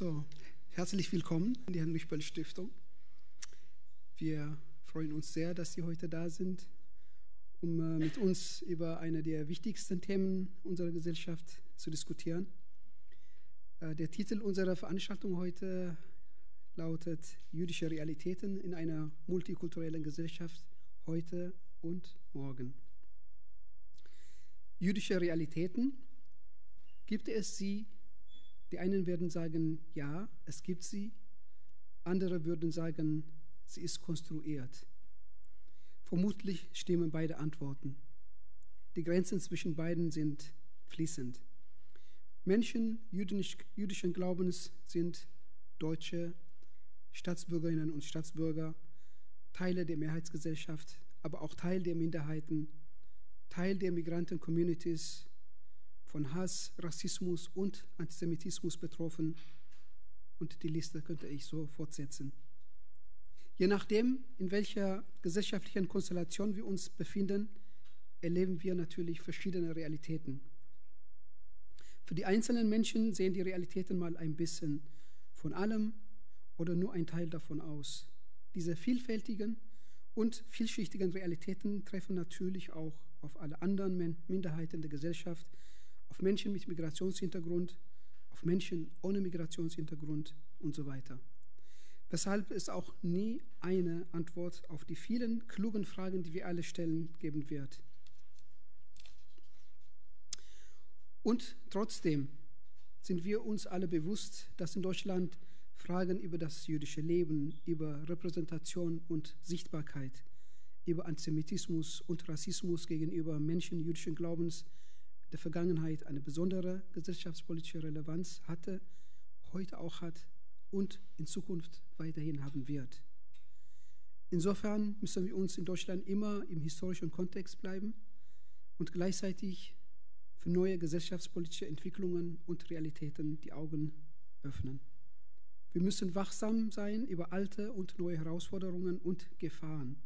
So, herzlich willkommen in die Heinrich-Böll Stiftung. Wir freuen uns sehr, dass Sie heute da sind, um äh, mit uns über eine der wichtigsten Themen unserer Gesellschaft zu diskutieren. Äh, der Titel unserer Veranstaltung heute lautet Jüdische Realitäten in einer multikulturellen Gesellschaft heute und morgen. Jüdische Realitäten, gibt es sie die einen werden sagen, ja, es gibt sie. Andere würden sagen, sie ist konstruiert. Vermutlich stimmen beide Antworten. Die Grenzen zwischen beiden sind fließend. Menschen jüdisch, jüdischen Glaubens sind Deutsche, Staatsbürgerinnen und Staatsbürger, Teile der Mehrheitsgesellschaft, aber auch Teil der Minderheiten, Teil der Migranten-Communities, von Hass, Rassismus und Antisemitismus betroffen. Und die Liste könnte ich so fortsetzen. Je nachdem, in welcher gesellschaftlichen Konstellation wir uns befinden, erleben wir natürlich verschiedene Realitäten. Für die einzelnen Menschen sehen die Realitäten mal ein bisschen von allem oder nur ein Teil davon aus. Diese vielfältigen und vielschichtigen Realitäten treffen natürlich auch auf alle anderen Minderheiten der Gesellschaft, auf Menschen mit Migrationshintergrund, auf Menschen ohne Migrationshintergrund und so weiter. Weshalb es auch nie eine Antwort auf die vielen klugen Fragen, die wir alle stellen, geben wird. Und trotzdem sind wir uns alle bewusst, dass in Deutschland Fragen über das jüdische Leben, über Repräsentation und Sichtbarkeit, über Antisemitismus und Rassismus gegenüber Menschen jüdischen Glaubens der Vergangenheit eine besondere gesellschaftspolitische Relevanz hatte, heute auch hat und in Zukunft weiterhin haben wird. Insofern müssen wir uns in Deutschland immer im historischen Kontext bleiben und gleichzeitig für neue gesellschaftspolitische Entwicklungen und Realitäten die Augen öffnen. Wir müssen wachsam sein über alte und neue Herausforderungen und Gefahren.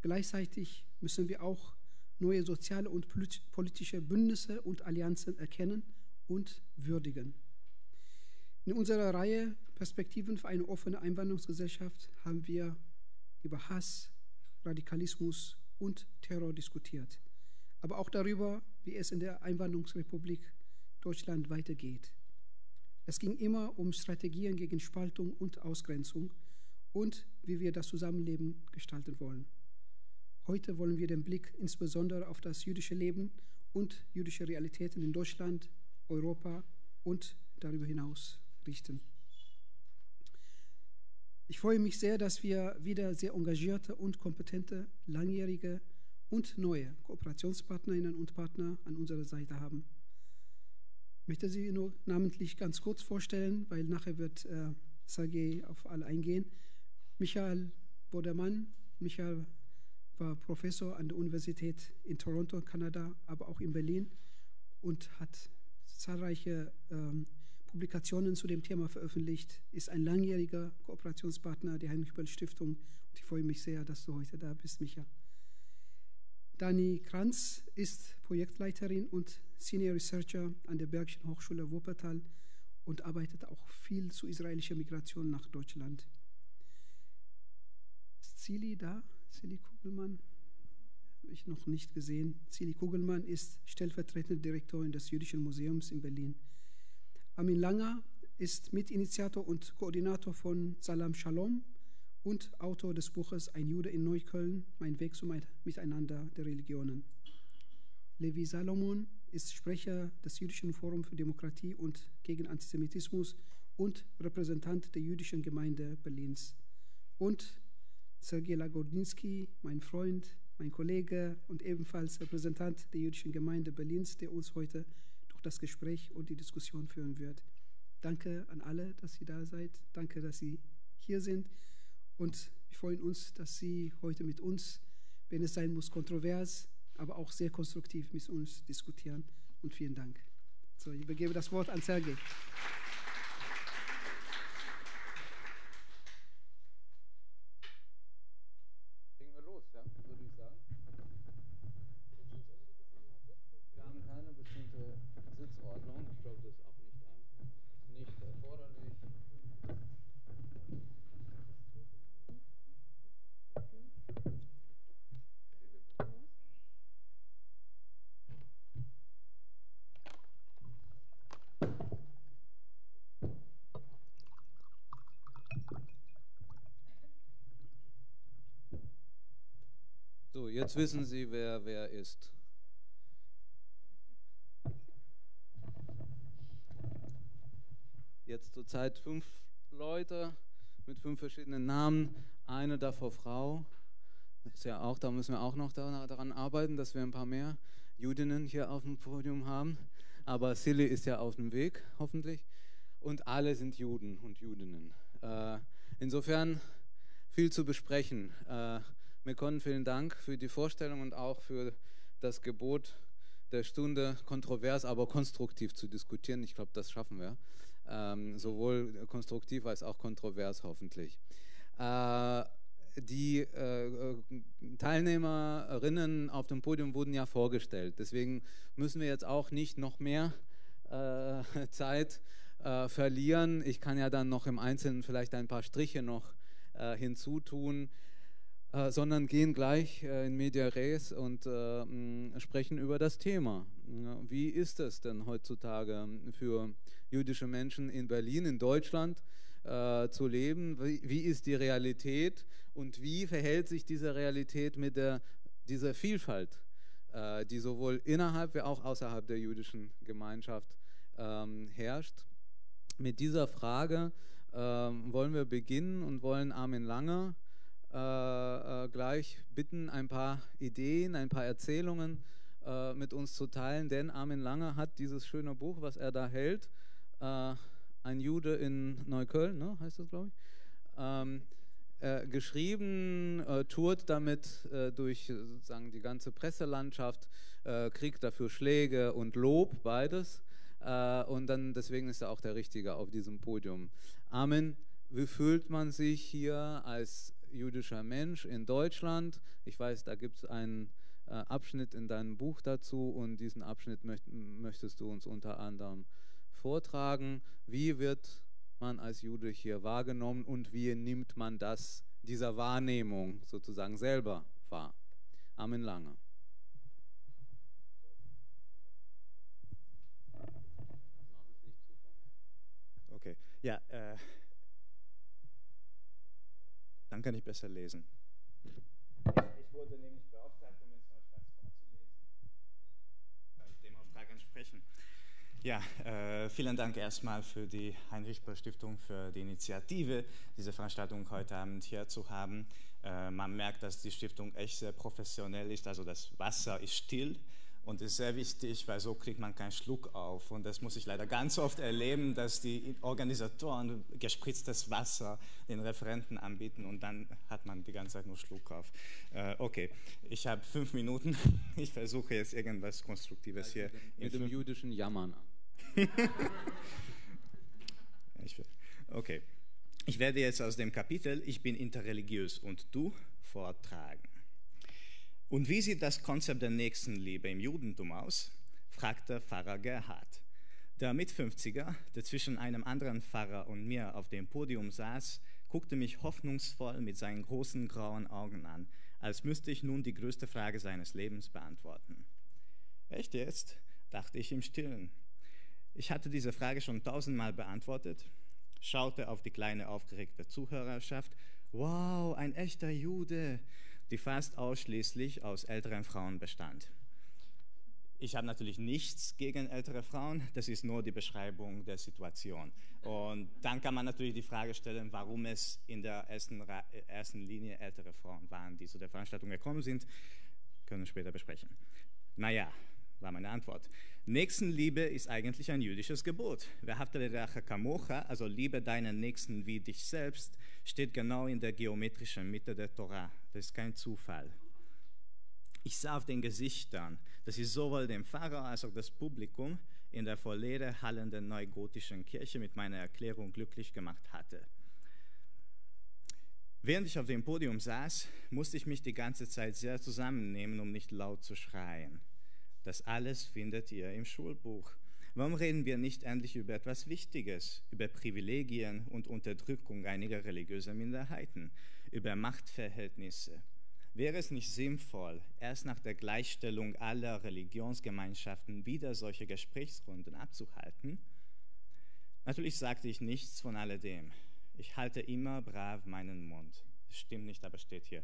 Gleichzeitig müssen wir auch neue soziale und politische Bündnisse und Allianzen erkennen und würdigen. In unserer Reihe Perspektiven für eine offene Einwanderungsgesellschaft haben wir über Hass, Radikalismus und Terror diskutiert, aber auch darüber, wie es in der Einwanderungsrepublik Deutschland weitergeht. Es ging immer um Strategien gegen Spaltung und Ausgrenzung und wie wir das Zusammenleben gestalten wollen. Heute wollen wir den Blick insbesondere auf das jüdische Leben und jüdische Realitäten in Deutschland, Europa und darüber hinaus richten. Ich freue mich sehr, dass wir wieder sehr engagierte und kompetente, langjährige und neue Kooperationspartnerinnen und Partner an unserer Seite haben. Ich möchte Sie nur namentlich ganz kurz vorstellen, weil nachher wird äh, Sergei auf alle eingehen. Michael Bodermann, Michael war Professor an der Universität in Toronto, Kanada, aber auch in Berlin und hat zahlreiche ähm, Publikationen zu dem Thema veröffentlicht, ist ein langjähriger Kooperationspartner der Heinrich-Böll-Stiftung und ich freue mich sehr, dass du heute da bist, Micha. Dani Kranz ist Projektleiterin und Senior Researcher an der Bergischen Hochschule Wuppertal und arbeitet auch viel zu israelischer Migration nach Deutschland. Ist Zili da? Silly Kugelmann? Habe ich noch nicht gesehen. Silly Kugelmann ist stellvertretende Direktorin des Jüdischen Museums in Berlin. Armin Langer ist Mitinitiator und Koordinator von Salam Shalom und Autor des Buches Ein Jude in Neukölln, Mein Weg zum Miteinander der Religionen. Levi Salomon ist Sprecher des Jüdischen Forums für Demokratie und gegen Antisemitismus und Repräsentant der jüdischen Gemeinde Berlins. Und Sergei Lagodinsky, mein Freund, mein Kollege und ebenfalls Repräsentant der jüdischen Gemeinde Berlins, der uns heute durch das Gespräch und die Diskussion führen wird. Danke an alle, dass Sie da seid. Danke, dass Sie hier sind. Und wir freuen uns, dass Sie heute mit uns, wenn es sein muss, kontrovers, aber auch sehr konstruktiv mit uns diskutieren. Und vielen Dank. So, ich übergebe das Wort an Sergei. Sitzordnung. Ich glaube, das ist auch nicht, nicht erforderlich. Jetzt wissen Sie, wer wer ist. Jetzt zurzeit fünf Leute mit fünf verschiedenen Namen, eine davor Frau. Das ist ja auch, da müssen wir auch noch daran arbeiten, dass wir ein paar mehr Judinnen hier auf dem Podium haben. Aber Silly ist ja auf dem Weg, hoffentlich. Und alle sind Juden und Judinnen. Äh, insofern viel zu besprechen. Äh, Mekon, vielen Dank für die Vorstellung und auch für das Gebot der Stunde, kontrovers, aber konstruktiv zu diskutieren. Ich glaube, das schaffen wir. Ähm, sowohl konstruktiv als auch kontrovers hoffentlich. Äh, die äh, Teilnehmerinnen auf dem Podium wurden ja vorgestellt. Deswegen müssen wir jetzt auch nicht noch mehr äh, Zeit äh, verlieren. Ich kann ja dann noch im Einzelnen vielleicht ein paar Striche noch äh, hinzutun, äh, sondern gehen gleich äh, in Media Res und mh, sprechen über das Thema. Wie ist es denn heutzutage für jüdische Menschen in Berlin, in Deutschland? äh, zu leben? Wie, wie, ist die Realität und wie verhält sich diese Realität mit der, dieser Vielfalt, äh, die sowohl innerhalb wie auch außerhalb der jüdischen Gemeinschaft ähm, herrscht? Mit dieser Frage äh, wollen wir beginnen und wollen Armin Lange äh, äh, gleich bitten, ein paar Ideen, ein paar Erzählungen äh, mit uns zu teilen, denn Armin Lange hat dieses schöne Buch, was er da hält, ein Jude in Neukölln, ne, heißt das, glaube ich, ähm, äh, geschrieben, äh, tourt damit äh, durch sozusagen die ganze Presselandschaft, äh, kriegt dafür Schläge und Lob, beides. Äh, und dann deswegen ist er auch der Richtige auf diesem Podium. Amen. Wie fühlt man sich hier als jüdischer Mensch in Deutschland? Ich weiß, da gibt es einen äh, Abschnitt in deinem Buch dazu und diesen Abschnitt möcht, möchtest du uns unter anderem vortragen, wie wird man als Jude hier wahrgenommen und wie nimmt man das dieser Wahrnehmung sozusagen selber wahr. Amen lange. Okay, ja, äh, dann kann ich besser lesen. Ich wurde nämlich beauftragt, um jetzt Deutschland vorzulesen, dem Auftrag entsprechen. Ja, äh, vielen Dank erstmal für die Heinrich-Böll-Stiftung für die Initiative, diese Veranstaltung heute Abend hier zu haben. Äh, man merkt, dass die Stiftung echt sehr professionell ist, also das Wasser ist still und ist sehr wichtig, weil so kriegt man keinen Schluck auf. Und das muss ich leider ganz oft erleben, dass die Organisatoren gespritztes Wasser den Referenten anbieten und dann hat man die ganze Zeit nur Schluck auf. Äh, okay, ich habe fünf Minuten. Ich versuche jetzt irgendwas Konstruktives hier. Mit dem jüdischen Jammern okay. Ich werde jetzt aus dem Kapitel Ich bin interreligiös und du vortragen. Und wie sieht das Konzept der Nächstenliebe im Judentum aus? fragte Pfarrer Gerhard. Der Mit-50er, der zwischen einem anderen Pfarrer und mir auf dem Podium saß, guckte mich hoffnungsvoll mit seinen großen grauen Augen an, als müsste ich nun die größte Frage seines Lebens beantworten. Echt jetzt? dachte ich im Stillen. Ich hatte diese Frage schon tausendmal beantwortet, schaute auf die kleine aufgeregte Zuhörerschaft. Wow, ein echter Jude, die fast ausschließlich aus älteren Frauen bestand. Ich habe natürlich nichts gegen ältere Frauen, das ist nur die Beschreibung der Situation. Und dann kann man natürlich die Frage stellen, warum es in der ersten, ersten Linie ältere Frauen waren, die zu der Veranstaltung gekommen sind. Können wir später besprechen. Naja, war meine Antwort. Nächstenliebe ist eigentlich ein jüdisches Gebot. kamocha, also liebe deinen Nächsten wie dich selbst, steht genau in der geometrischen Mitte der Torah. Das ist kein Zufall. Ich sah auf den Gesichtern, dass ich sowohl den Pfarrer als auch das Publikum in der vor Leere hallenden neugotischen Kirche mit meiner Erklärung glücklich gemacht hatte. Während ich auf dem Podium saß, musste ich mich die ganze Zeit sehr zusammennehmen, um nicht laut zu schreien. Das alles findet ihr im Schulbuch. Warum reden wir nicht endlich über etwas Wichtiges, über Privilegien und Unterdrückung einiger religiöser Minderheiten, über Machtverhältnisse? Wäre es nicht sinnvoll, erst nach der Gleichstellung aller Religionsgemeinschaften wieder solche Gesprächsrunden abzuhalten? Natürlich sagte ich nichts von alledem. Ich halte immer brav meinen Mund. Stimmt nicht, aber steht hier.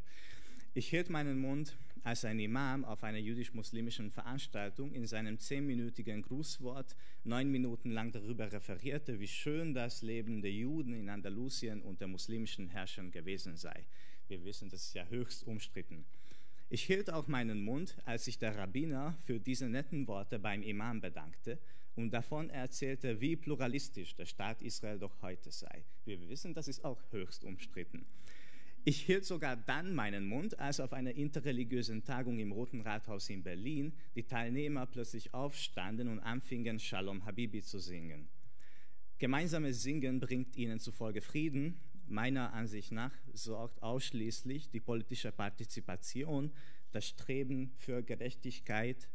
Ich hielt meinen Mund als ein Imam auf einer jüdisch-muslimischen Veranstaltung in seinem zehnminütigen Grußwort neun Minuten lang darüber referierte, wie schön das Leben der Juden in Andalusien unter muslimischen Herrschern gewesen sei. Wir wissen, das ist ja höchst umstritten. Ich hielt auch meinen Mund, als sich der Rabbiner für diese netten Worte beim Imam bedankte und davon erzählte, wie pluralistisch der Staat Israel doch heute sei. Wir wissen, das ist auch höchst umstritten. Ich hielt sogar dann meinen Mund, als auf einer interreligiösen Tagung im Roten Rathaus in Berlin die Teilnehmer plötzlich aufstanden und anfingen, Shalom Habibi zu singen. Gemeinsames Singen bringt ihnen zufolge Frieden. Meiner Ansicht nach sorgt ausschließlich die politische Partizipation, das Streben für Gerechtigkeit,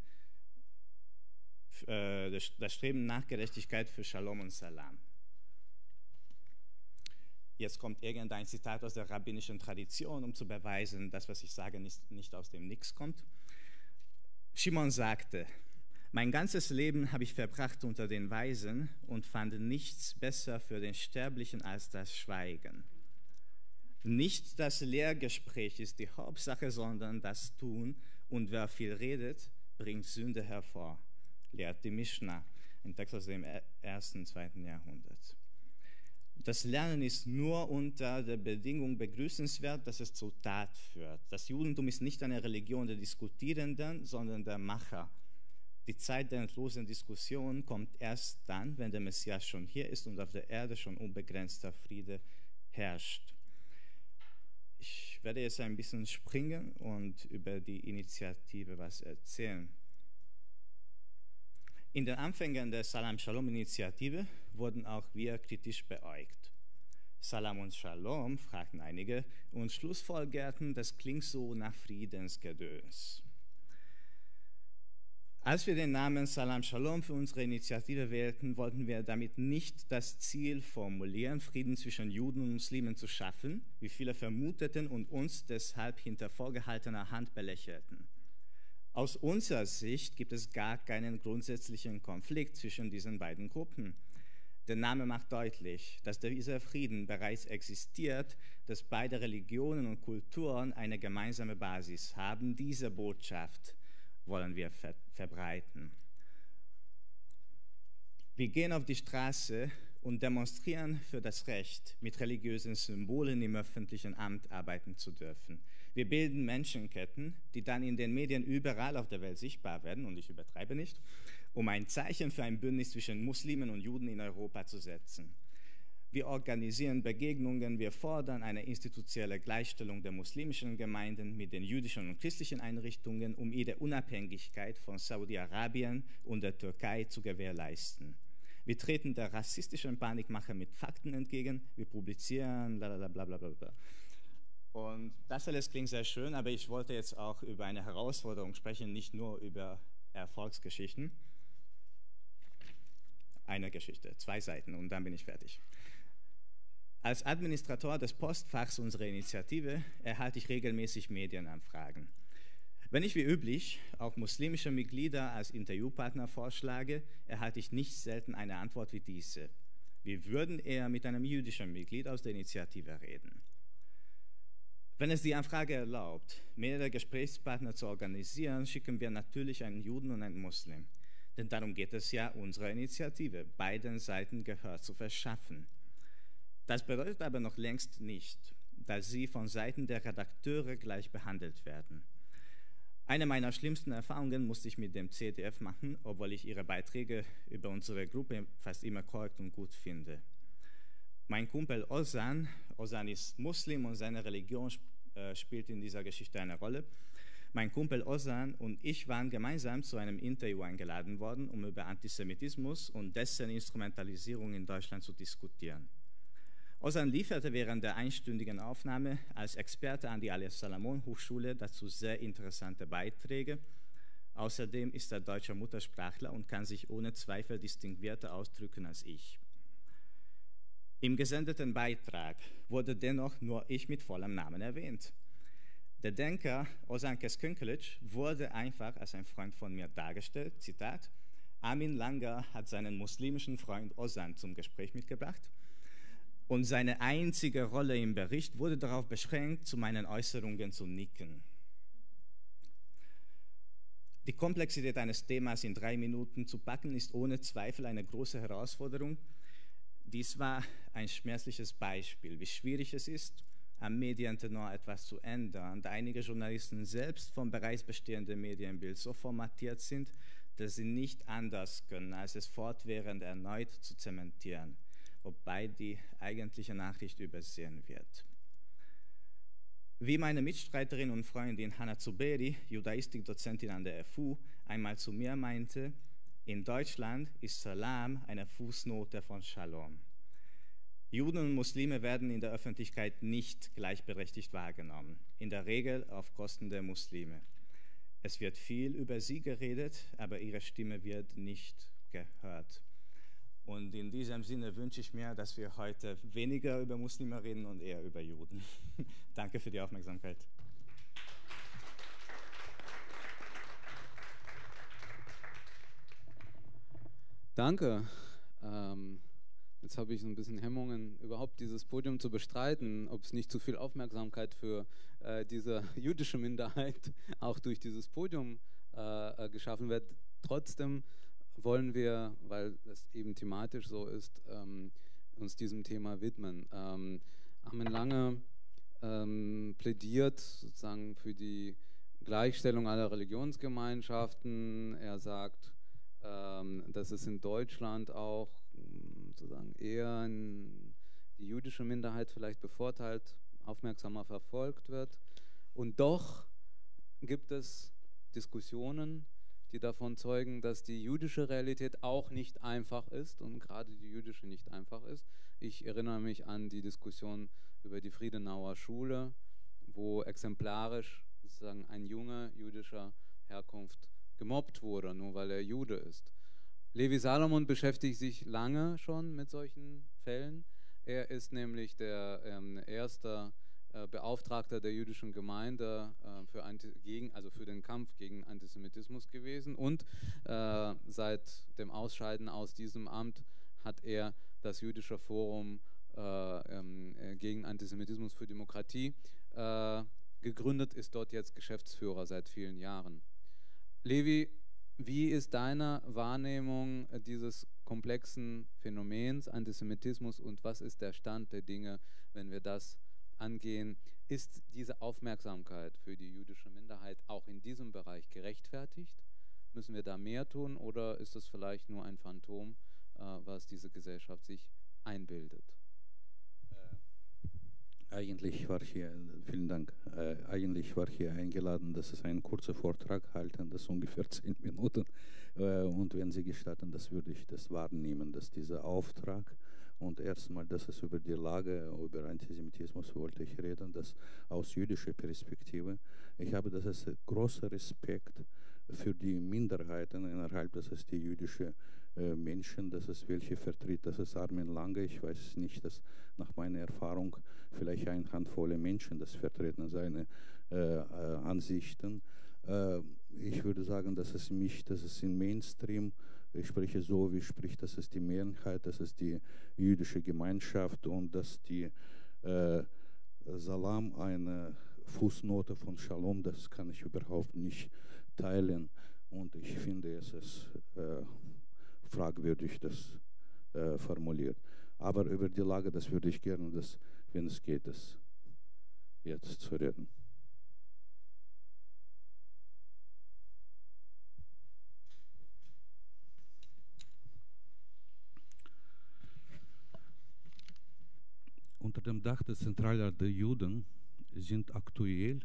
äh, das Streben nach Gerechtigkeit für Shalom und Salam. Jetzt kommt irgendein Zitat aus der rabbinischen Tradition, um zu beweisen, dass was ich sage nicht, nicht aus dem Nix kommt. Shimon sagte, mein ganzes Leben habe ich verbracht unter den Weisen und fand nichts besser für den Sterblichen als das Schweigen. Nicht das Lehrgespräch ist die Hauptsache, sondern das Tun. Und wer viel redet, bringt Sünde hervor, lehrt die Mishnah, ein Text aus dem ersten, zweiten Jahrhundert. Das Lernen ist nur unter der Bedingung begrüßenswert, dass es zur Tat führt. Das Judentum ist nicht eine Religion der Diskutierenden, sondern der Macher. Die Zeit der endlosen Diskussion kommt erst dann, wenn der Messias schon hier ist und auf der Erde schon unbegrenzter Friede herrscht. Ich werde jetzt ein bisschen springen und über die Initiative was erzählen. In den Anfängen der Salam Shalom Initiative wurden auch wir kritisch beäugt. Salam und Shalom, fragten einige, und schlussfolgerten, das klingt so nach Friedensgedöns. Als wir den Namen Salam Shalom für unsere Initiative wählten, wollten wir damit nicht das Ziel formulieren, Frieden zwischen Juden und Muslimen zu schaffen, wie viele vermuteten und uns deshalb hinter vorgehaltener Hand belächelten. Aus unserer Sicht gibt es gar keinen grundsätzlichen Konflikt zwischen diesen beiden Gruppen. Der Name macht deutlich, dass dieser Frieden bereits existiert, dass beide Religionen und Kulturen eine gemeinsame Basis haben. Diese Botschaft wollen wir ver verbreiten. Wir gehen auf die Straße und demonstrieren für das Recht, mit religiösen Symbolen im öffentlichen Amt arbeiten zu dürfen. Wir bilden Menschenketten, die dann in den Medien überall auf der Welt sichtbar werden, und ich übertreibe nicht, um ein Zeichen für ein Bündnis zwischen Muslimen und Juden in Europa zu setzen. Wir organisieren Begegnungen, wir fordern eine institutionelle Gleichstellung der muslimischen Gemeinden mit den jüdischen und christlichen Einrichtungen, um ihre Unabhängigkeit von Saudi-Arabien und der Türkei zu gewährleisten. Wir treten der rassistischen Panikmache mit Fakten entgegen, wir publizieren, bla bla bla bla bla. Und das alles klingt sehr schön, aber ich wollte jetzt auch über eine Herausforderung sprechen, nicht nur über Erfolgsgeschichten. Eine Geschichte, zwei Seiten und dann bin ich fertig. Als Administrator des Postfachs unserer Initiative erhalte ich regelmäßig Medienanfragen. Wenn ich wie üblich auch muslimische Mitglieder als Interviewpartner vorschlage, erhalte ich nicht selten eine Antwort wie diese. Wir würden eher mit einem jüdischen Mitglied aus der Initiative reden. Wenn es die Anfrage erlaubt, mehrere Gesprächspartner zu organisieren, schicken wir natürlich einen Juden und einen Muslim. Denn darum geht es ja unserer Initiative, beiden Seiten Gehör zu verschaffen. Das bedeutet aber noch längst nicht, dass sie von Seiten der Redakteure gleich behandelt werden. Eine meiner schlimmsten Erfahrungen musste ich mit dem CDF machen, obwohl ich ihre Beiträge über unsere Gruppe fast immer korrekt und gut finde. Mein Kumpel Ozan, Ozan ist Muslim und seine Religion äh, spielt in dieser Geschichte eine Rolle. Mein Kumpel Ozan und ich waren gemeinsam zu einem Interview eingeladen worden, um über Antisemitismus und dessen Instrumentalisierung in Deutschland zu diskutieren. Ozan lieferte während der einstündigen Aufnahme als Experte an die Al-Salamon-Hochschule dazu sehr interessante Beiträge. Außerdem ist er deutscher Muttersprachler und kann sich ohne Zweifel distinguierter ausdrücken als ich. Im gesendeten Beitrag wurde dennoch nur ich mit vollem Namen erwähnt. Der Denker Ozan Keskunkelic wurde einfach als ein Freund von mir dargestellt. Zitat: Armin Langer hat seinen muslimischen Freund Ozan zum Gespräch mitgebracht und seine einzige Rolle im Bericht wurde darauf beschränkt, zu meinen Äußerungen zu nicken. Die Komplexität eines Themas in drei Minuten zu packen, ist ohne Zweifel eine große Herausforderung. Dies war ein schmerzliches Beispiel, wie schwierig es ist, am Medientenor etwas zu ändern, da einige Journalisten selbst vom bereits bestehenden Medienbild so formatiert sind, dass sie nicht anders können, als es fortwährend erneut zu zementieren, wobei die eigentliche Nachricht übersehen wird. Wie meine Mitstreiterin und Freundin Hannah Zuberi, Judaistikdozentin an der FU, einmal zu mir meinte, in Deutschland ist Salam eine Fußnote von Shalom. Juden und Muslime werden in der Öffentlichkeit nicht gleichberechtigt wahrgenommen, in der Regel auf Kosten der Muslime. Es wird viel über sie geredet, aber ihre Stimme wird nicht gehört. Und in diesem Sinne wünsche ich mir, dass wir heute weniger über Muslime reden und eher über Juden. Danke für die Aufmerksamkeit. Danke. Ähm, jetzt habe ich so ein bisschen Hemmungen, überhaupt dieses Podium zu bestreiten, ob es nicht zu viel Aufmerksamkeit für äh, diese jüdische Minderheit auch durch dieses Podium äh, äh, geschaffen wird. Trotzdem wollen wir, weil es eben thematisch so ist, ähm, uns diesem Thema widmen. Ähm, Armin Lange ähm, plädiert sozusagen für die Gleichstellung aller Religionsgemeinschaften. Er sagt, ähm, dass es in Deutschland auch sozusagen eher die jüdische Minderheit vielleicht bevorteilt, aufmerksamer verfolgt wird. Und doch gibt es Diskussionen, die davon zeugen, dass die jüdische Realität auch nicht einfach ist und gerade die jüdische nicht einfach ist. Ich erinnere mich an die Diskussion über die Friedenauer Schule, wo exemplarisch sozusagen ein Junge jüdischer Herkunft gemobbt wurde, nur weil er Jude ist. Levi Salomon beschäftigt sich lange schon mit solchen Fällen. Er ist nämlich der ähm, erste äh, Beauftragter der jüdischen Gemeinde äh, für, gegen, also für den Kampf gegen Antisemitismus gewesen. Und äh, seit dem Ausscheiden aus diesem Amt hat er das jüdische Forum äh, ähm, äh, gegen Antisemitismus für Demokratie äh, gegründet, ist dort jetzt Geschäftsführer seit vielen Jahren. Levi, wie ist deine Wahrnehmung dieses komplexen Phänomens Antisemitismus und was ist der Stand der Dinge, wenn wir das angehen? Ist diese Aufmerksamkeit für die jüdische Minderheit auch in diesem Bereich gerechtfertigt? Müssen wir da mehr tun oder ist das vielleicht nur ein Phantom, äh, was diese Gesellschaft sich einbildet? Eigentlich war hier, vielen Dank, äh, eigentlich war hier eingeladen, dass es einen kurzen Vortrag halten, das ungefähr zehn Minuten. Äh, und wenn Sie gestatten, das würde ich das wahrnehmen, dass dieser Auftrag und erstmal, dass es über die Lage, über Antisemitismus wollte ich reden, das aus jüdischer Perspektive. Ich habe das als großer Respekt für die Minderheiten innerhalb, das ist die jüdische äh, Menschen, das ist welche vertritt, das ist Armin Lange, ich weiß nicht, dass nach meiner Erfahrung vielleicht eine Handvoll Menschen das vertreten, seine äh, äh, Ansichten. Äh, ich würde sagen, dass es mich, dass es im Mainstream, ich spreche so, wie spricht, das ist die Mehrheit, das ist die jüdische Gemeinschaft und dass die Salam eine Fußnote von Shalom, das kann ich überhaupt nicht teilen. Und ich finde, es ist äh, fragwürdig, das äh, formuliert. Aber über die Lage, das würde ich gerne, das, wenn es geht, das jetzt zu reden. Unter dem Dach der Zentralrat der Juden sind aktuell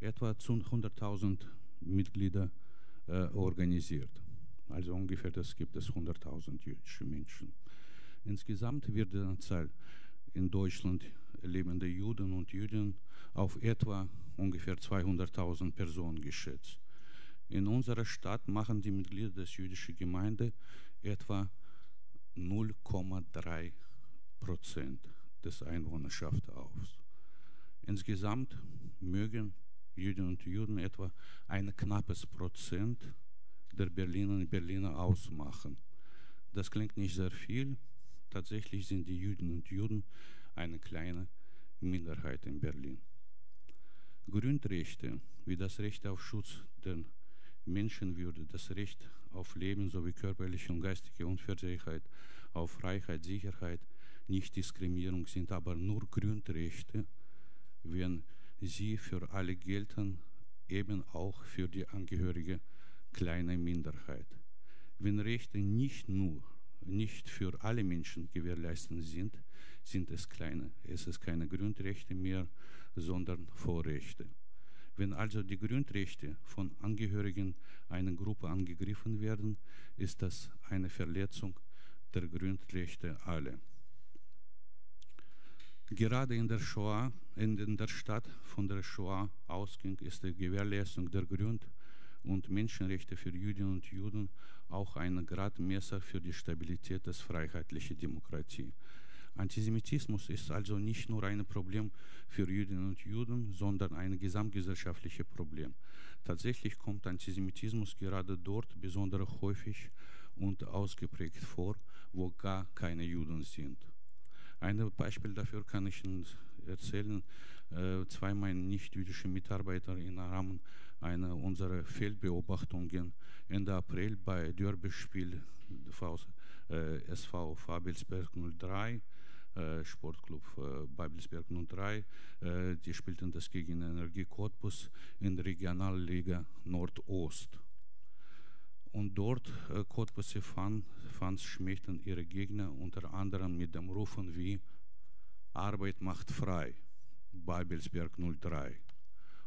etwa 100.000 Mitglieder äh, organisiert. Also ungefähr das gibt es 100.000 jüdische Menschen. Insgesamt wird die Anzahl in Deutschland lebender Juden und Jüdinnen auf etwa ungefähr 200.000 Personen geschätzt. In unserer Stadt machen die Mitglieder der jüdischen Gemeinde etwa 0,3 Prozent des Einwohnerschaft aus. Insgesamt mögen Jüdinnen und Juden etwa ein knappes Prozent der Berliner und Berliner ausmachen. Das klingt nicht sehr viel. Tatsächlich sind die Juden und Juden eine kleine Minderheit in Berlin. Grundrechte wie das Recht auf Schutz der Menschenwürde, das Recht auf Leben sowie körperliche und geistige Unversehrtheit, auf Freiheit, Sicherheit, Nichtdiskriminierung sind aber nur Grundrechte, wenn sie für alle gelten, eben auch für die Angehörige kleiner Minderheit. Wenn Rechte nicht nur nicht für alle Menschen gewährleistet sind, sind es kleine. Es ist keine Grundrechte mehr, sondern Vorrechte. Wenn also die Grundrechte von Angehörigen einer Gruppe angegriffen werden, ist das eine Verletzung der Grundrechte aller. Gerade in der Shoah, in der Stadt von der Shoah ausging, ist die Gewährleistung der Grund- und Menschenrechte für Jüdinnen und Juden auch ein Gradmesser für die Stabilität des freiheitlichen Demokratie. Antisemitismus ist also nicht nur ein Problem für Jüdinnen und Juden, sondern ein gesamtgesellschaftliches Problem. Tatsächlich kommt Antisemitismus gerade dort besonders häufig und ausgeprägt vor, wo gar keine Juden sind. Ein Beispiel dafür kann ich Ihnen erzählen. Äh, zwei meiner nicht-jüdische Mitarbeiter im Rahmen einer unserer Feldbeobachtungen Ende April bei Derbyspiel äh, SV Fabelsberg 03 äh, Sportclub äh, Babelsberg 03. Äh, die spielten das gegen Energie Cottbus in der Regionalliga Nordost. Und dort äh, Cottbusse Fans, Fans schmähten ihre Gegner unter anderem mit dem Rufen wie Arbeit macht frei, Babelsberg 03.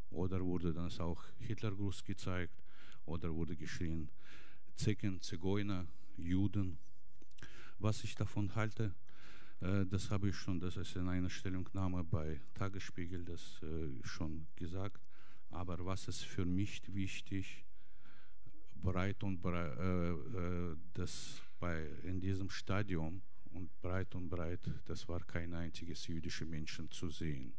Oder wurde dann auch Hitlergruß gezeigt oder wurde geschrien Zecken, Zigeuner, Juden. Was ich davon halte, äh, das habe ich schon, das ist in einer Stellungnahme bei Tagesspiegel das äh, schon gesagt. Aber was ist für mich wichtig, breit und breit, äh, das bei in diesem Stadium und breit und breit, das war kein einziges jüdische Menschen zu sehen.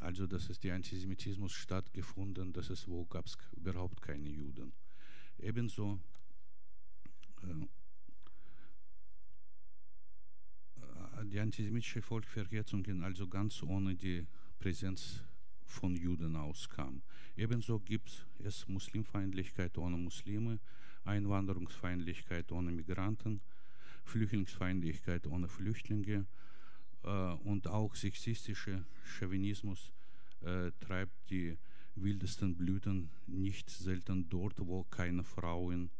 Also, dass es der Antisemitismus stattgefunden, das ist, wo gab es überhaupt keine Juden. Ebenso die antisemitische Volksverhetzungen also ganz ohne die Präsenz von Juden auskam. Ebenso gibt es Muslimfeindlichkeit ohne Muslime, Einwanderungsfeindlichkeit ohne Migranten, Flüchtlingsfeindlichkeit ohne Flüchtlinge äh, und auch sexistischer Chauvinismus äh, treibt die wildesten Blüten nicht selten dort, wo keine Frauen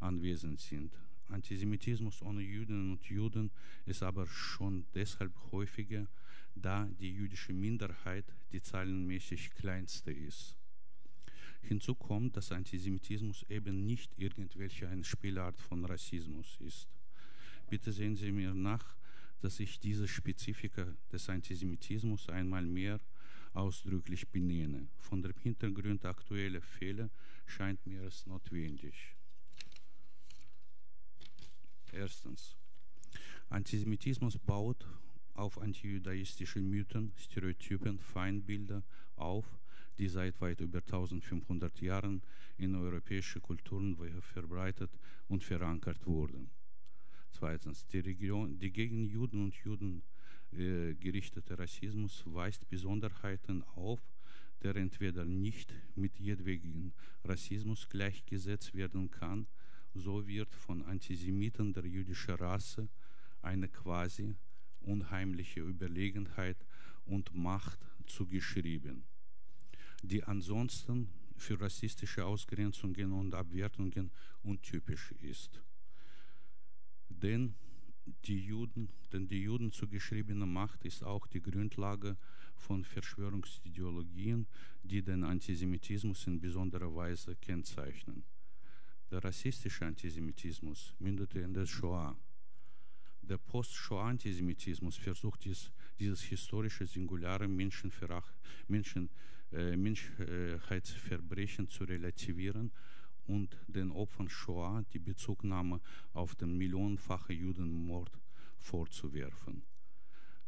anwesend sind. Antisemitismus ohne Jüdinnen und Juden ist aber schon deshalb häufiger, da die jüdische Minderheit die zahlenmäßig kleinste ist. Hinzu kommt, dass Antisemitismus eben nicht irgendwelche eine Spielart von Rassismus ist. Bitte sehen Sie mir nach, dass ich diese Spezifika des Antisemitismus einmal mehr ausdrücklich benenne. Von dem Hintergrund aktueller Fälle scheint mir es notwendig. Erstens. Antisemitismus baut auf antijudaistische Mythen, Stereotypen, Feindbilder auf, die seit weit über 1500 Jahren in europäische Kulturen verbreitet und verankert wurden. Zweitens, die, Region, die gegen Juden und Juden äh, gerichtete Rassismus weist Besonderheiten auf, der entweder nicht mit jedwedigen Rassismus gleichgesetzt werden kann, so wird von Antisemiten der jüdischen Rasse eine quasi unheimliche Überlegenheit und Macht zugeschrieben, die ansonsten für rassistische Ausgrenzungen und Abwertungen untypisch ist. Denn die Juden, denn die Juden zugeschriebene Macht ist auch die Grundlage von Verschwörungsideologien, die den Antisemitismus in besonderer Weise kennzeichnen. Der rassistische Antisemitismus mündete in der Shoah. Der Post-Shoah-Antisemitismus versucht dies, dieses historische Menschenverach, Menschen, äh, Menschheitsverbrechen zu relativieren und den Opfern Shoah die Bezugnahme auf den millionenfachen Judenmord vorzuwerfen.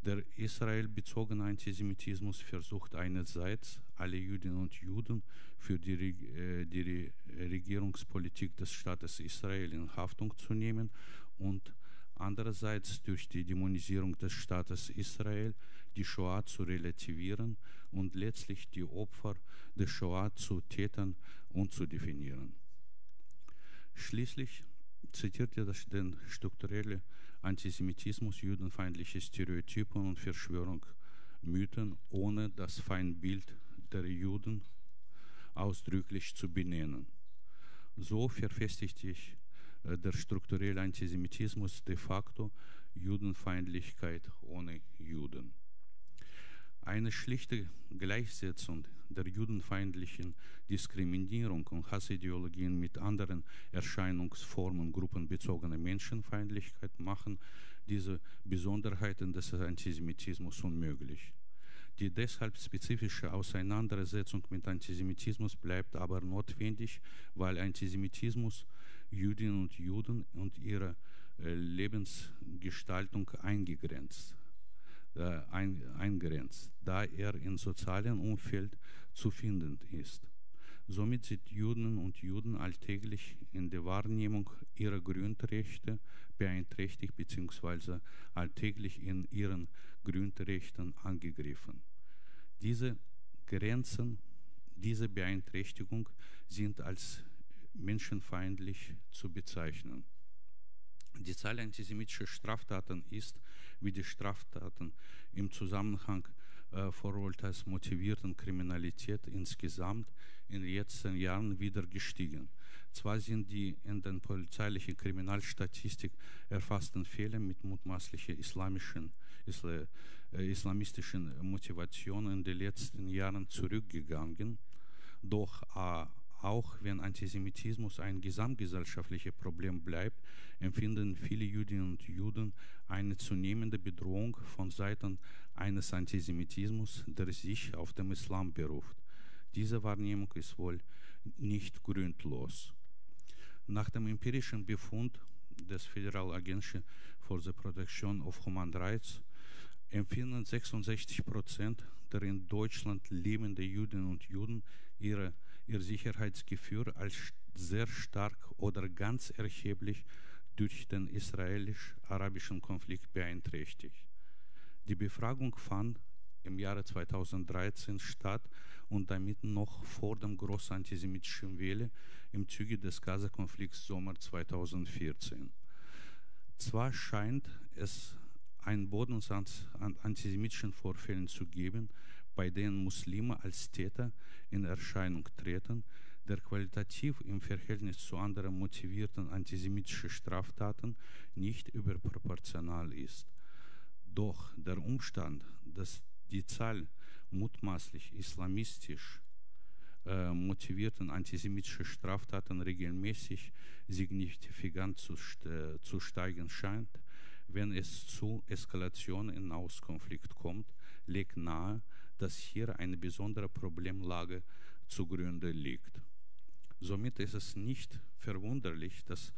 Der israelbezogene Antisemitismus versucht einerseits, alle Jüdinnen und Juden für die, äh, die Regierungspolitik des Staates Israel in Haftung zu nehmen und andererseits durch die Dämonisierung des Staates Israel die Shoah zu relativieren und letztlich die Opfer der Shoah zu Tätern und zu definieren. Schließlich zitiert er den strukturellen Antisemitismus, judenfeindliche Stereotypen und Verschwörungsmythen, ohne das Feindbild der Juden ausdrücklich zu benennen. So verfestigt sich äh, der strukturelle Antisemitismus de facto Judenfeindlichkeit ohne Juden. Eine schlichte Gleichsetzung der judenfeindlichen Diskriminierung und Hassideologien mit anderen Erscheinungsformen gruppenbezogener Menschenfeindlichkeit machen diese Besonderheiten des Antisemitismus unmöglich. Die deshalb spezifische Auseinandersetzung mit Antisemitismus bleibt aber notwendig, weil Antisemitismus Jüdinnen und Juden und ihre äh, Lebensgestaltung eingegrenzt, äh, ein, eingrenzt, da er im sozialen Umfeld zu finden ist. Somit sind Juden und Juden alltäglich in der Wahrnehmung ihrer Grundrechte beeinträchtigt bzw. alltäglich in ihren Grundrechten angegriffen. Diese Grenzen, diese Beeinträchtigung sind als menschenfeindlich zu bezeichnen. Die Zahl antisemitischer Straftaten ist, wie die Straftaten im Zusammenhang äh, Vorurteils motivierten Kriminalität insgesamt in den letzten Jahren wieder gestiegen. Zwar sind die in der polizeilichen Kriminalstatistik erfassten Fehler mit mutmaßlichen islamischen, isla, äh, islamistischen Motivationen in den letzten Jahren zurückgegangen, doch äh, auch wenn Antisemitismus ein gesamtgesellschaftliches Problem bleibt, empfinden viele Jüdinnen und Juden eine zunehmende Bedrohung von Seiten eines Antisemitismus, der sich auf den Islam beruft. Diese Wahrnehmung ist wohl nicht gründlos. Nach dem empirischen Befund des Federal Agency for the Protection of Human Rights empfinden 66 Prozent der in Deutschland lebenden Jüdinnen und Juden ihre ihr Sicherheitsgefühl als sehr stark oder ganz erheblich durch den israelisch-arabischen Konflikt beeinträchtigt. Die Befragung fand im Jahre 2013 statt und damit noch vor dem großen antisemitischen Welle im Zuge des Gaza-Konflikts Sommer 2014. Zwar scheint es einen Boden an antisemitischen Vorfällen zu geben, bei denen Muslime als Täter in Erscheinung treten, der qualitativ im Verhältnis zu anderen motivierten antisemitischen Straftaten nicht überproportional ist. Doch der Umstand, dass die Zahl mutmaßlich islamistisch äh, motivierten antisemitischen Straftaten regelmäßig signifikant zu, äh, zu steigen scheint, wenn es zu Eskalation in Auskonflikt kommt, legt nahe, dass hier eine besondere Problemlage zugrunde liegt. Somit ist es nicht verwunderlich, dass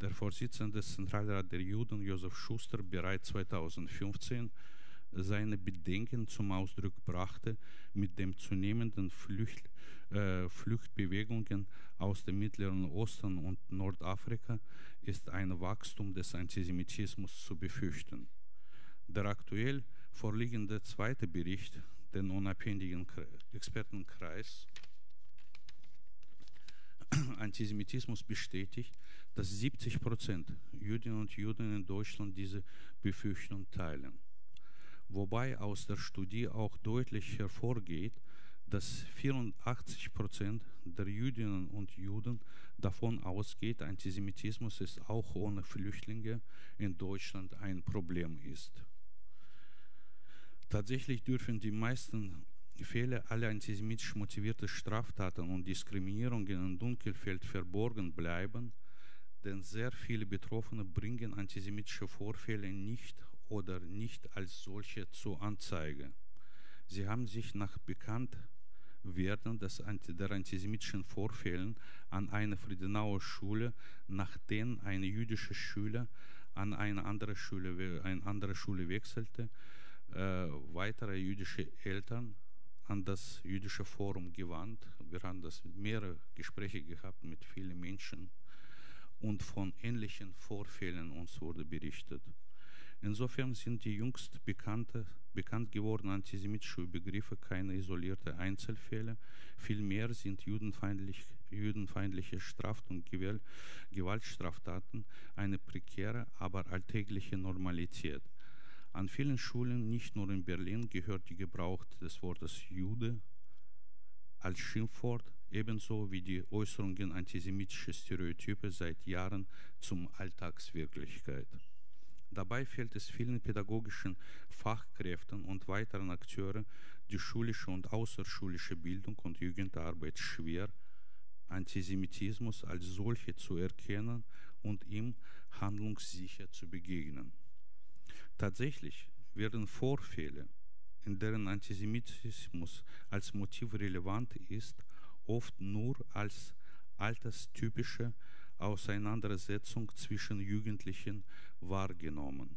der Vorsitzende des Zentralrats der Juden, Josef Schuster, bereits 2015 seine Bedenken zum Ausdruck brachte, mit den zunehmenden Flücht, äh, Fluchtbewegungen aus dem Mittleren Osten und Nordafrika ist ein Wachstum des Antisemitismus zu befürchten. Der aktuell vorliegende zweite Bericht den unabhängigen Expertenkreis Antisemitismus bestätigt, dass 70 Prozent Jüdinnen und Juden in Deutschland diese Befürchtung teilen. Wobei aus der Studie auch deutlich hervorgeht, dass 84 Prozent der Jüdinnen und Juden davon ausgeht, Antisemitismus ist auch ohne Flüchtlinge in Deutschland ein Problem ist. Tatsächlich dürfen die meisten Fälle aller antisemitisch motivierten Straftaten und Diskriminierungen im Dunkelfeld verborgen bleiben, denn sehr viele Betroffene bringen antisemitische Vorfälle nicht oder nicht als solche zur Anzeige. Sie haben sich nach Bekanntwerden des, der antisemitischen Vorfällen an eine Friedenauer Schule, nachdem ein jüdischer Schüler an eine andere Schule, eine andere Schule wechselte, weitere jüdische Eltern an das jüdische Forum gewandt. Wir haben das mehrere Gespräche gehabt mit vielen Menschen und von ähnlichen Vorfällen uns wurde berichtet. Insofern sind die jüngst bekannte, bekannt gewordenen antisemitischen Begriffe keine isolierten Einzelfälle, vielmehr sind judenfeindlich, jüdenfeindliche Straft- und Gewaltstraftaten eine prekäre, aber alltägliche Normalität. An vielen Schulen, nicht nur in Berlin, gehört die Gebrauch des Wortes Jude als Schimpfwort, ebenso wie die Äußerungen antisemitischer Stereotype seit Jahren zum Alltagswirklichkeit. Dabei fällt es vielen pädagogischen Fachkräften und weiteren Akteuren die schulische und außerschulische Bildung und Jugendarbeit schwer, Antisemitismus als solche zu erkennen und ihm handlungssicher zu begegnen. Tatsächlich werden Vorfälle, in deren Antisemitismus als Motiv relevant ist, oft nur als alterstypische Auseinandersetzung zwischen Jugendlichen wahrgenommen,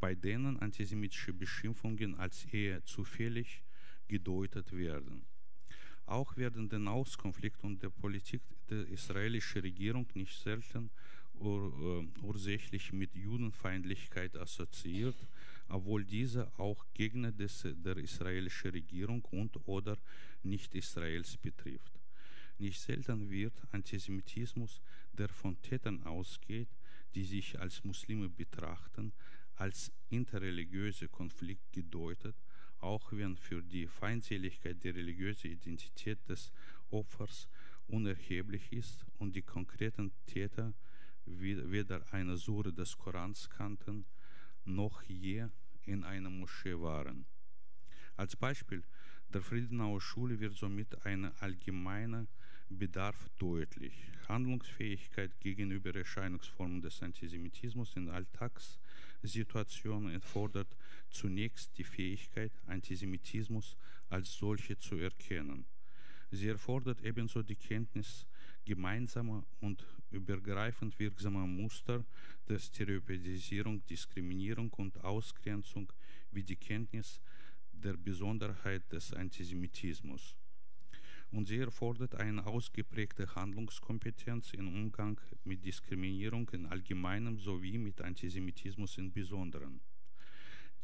bei denen antisemitische Beschimpfungen als eher zufällig gedeutet werden. Auch werden der Nahostkonflikt und der Politik der israelischen Regierung nicht selten ursächlich mit Judenfeindlichkeit assoziiert, obwohl diese auch Gegner des, der israelischen Regierung und oder nicht Israels betrifft. Nicht selten wird Antisemitismus, der von Tätern ausgeht, die sich als Muslime betrachten, als interreligiöser Konflikt gedeutet, auch wenn für die Feindseligkeit die religiöse Identität des Opfers unerheblich ist und die konkreten Täter weder eine Sure des Korans kannten, noch je in einer Moschee waren. Als Beispiel der Friedenauer Schule wird somit ein allgemeiner Bedarf deutlich. Handlungsfähigkeit gegenüber Erscheinungsformen des Antisemitismus in Alltagssituationen erfordert zunächst die Fähigkeit, Antisemitismus als solche zu erkennen. Sie erfordert ebenso die Kenntnis gemeinsamer und übergreifend wirksamer Muster der Stereotypisierung, Diskriminierung und Ausgrenzung wie die Kenntnis der Besonderheit des Antisemitismus. Und sie erfordert eine ausgeprägte Handlungskompetenz im Umgang mit Diskriminierung in allgemeinem sowie mit Antisemitismus im Besonderen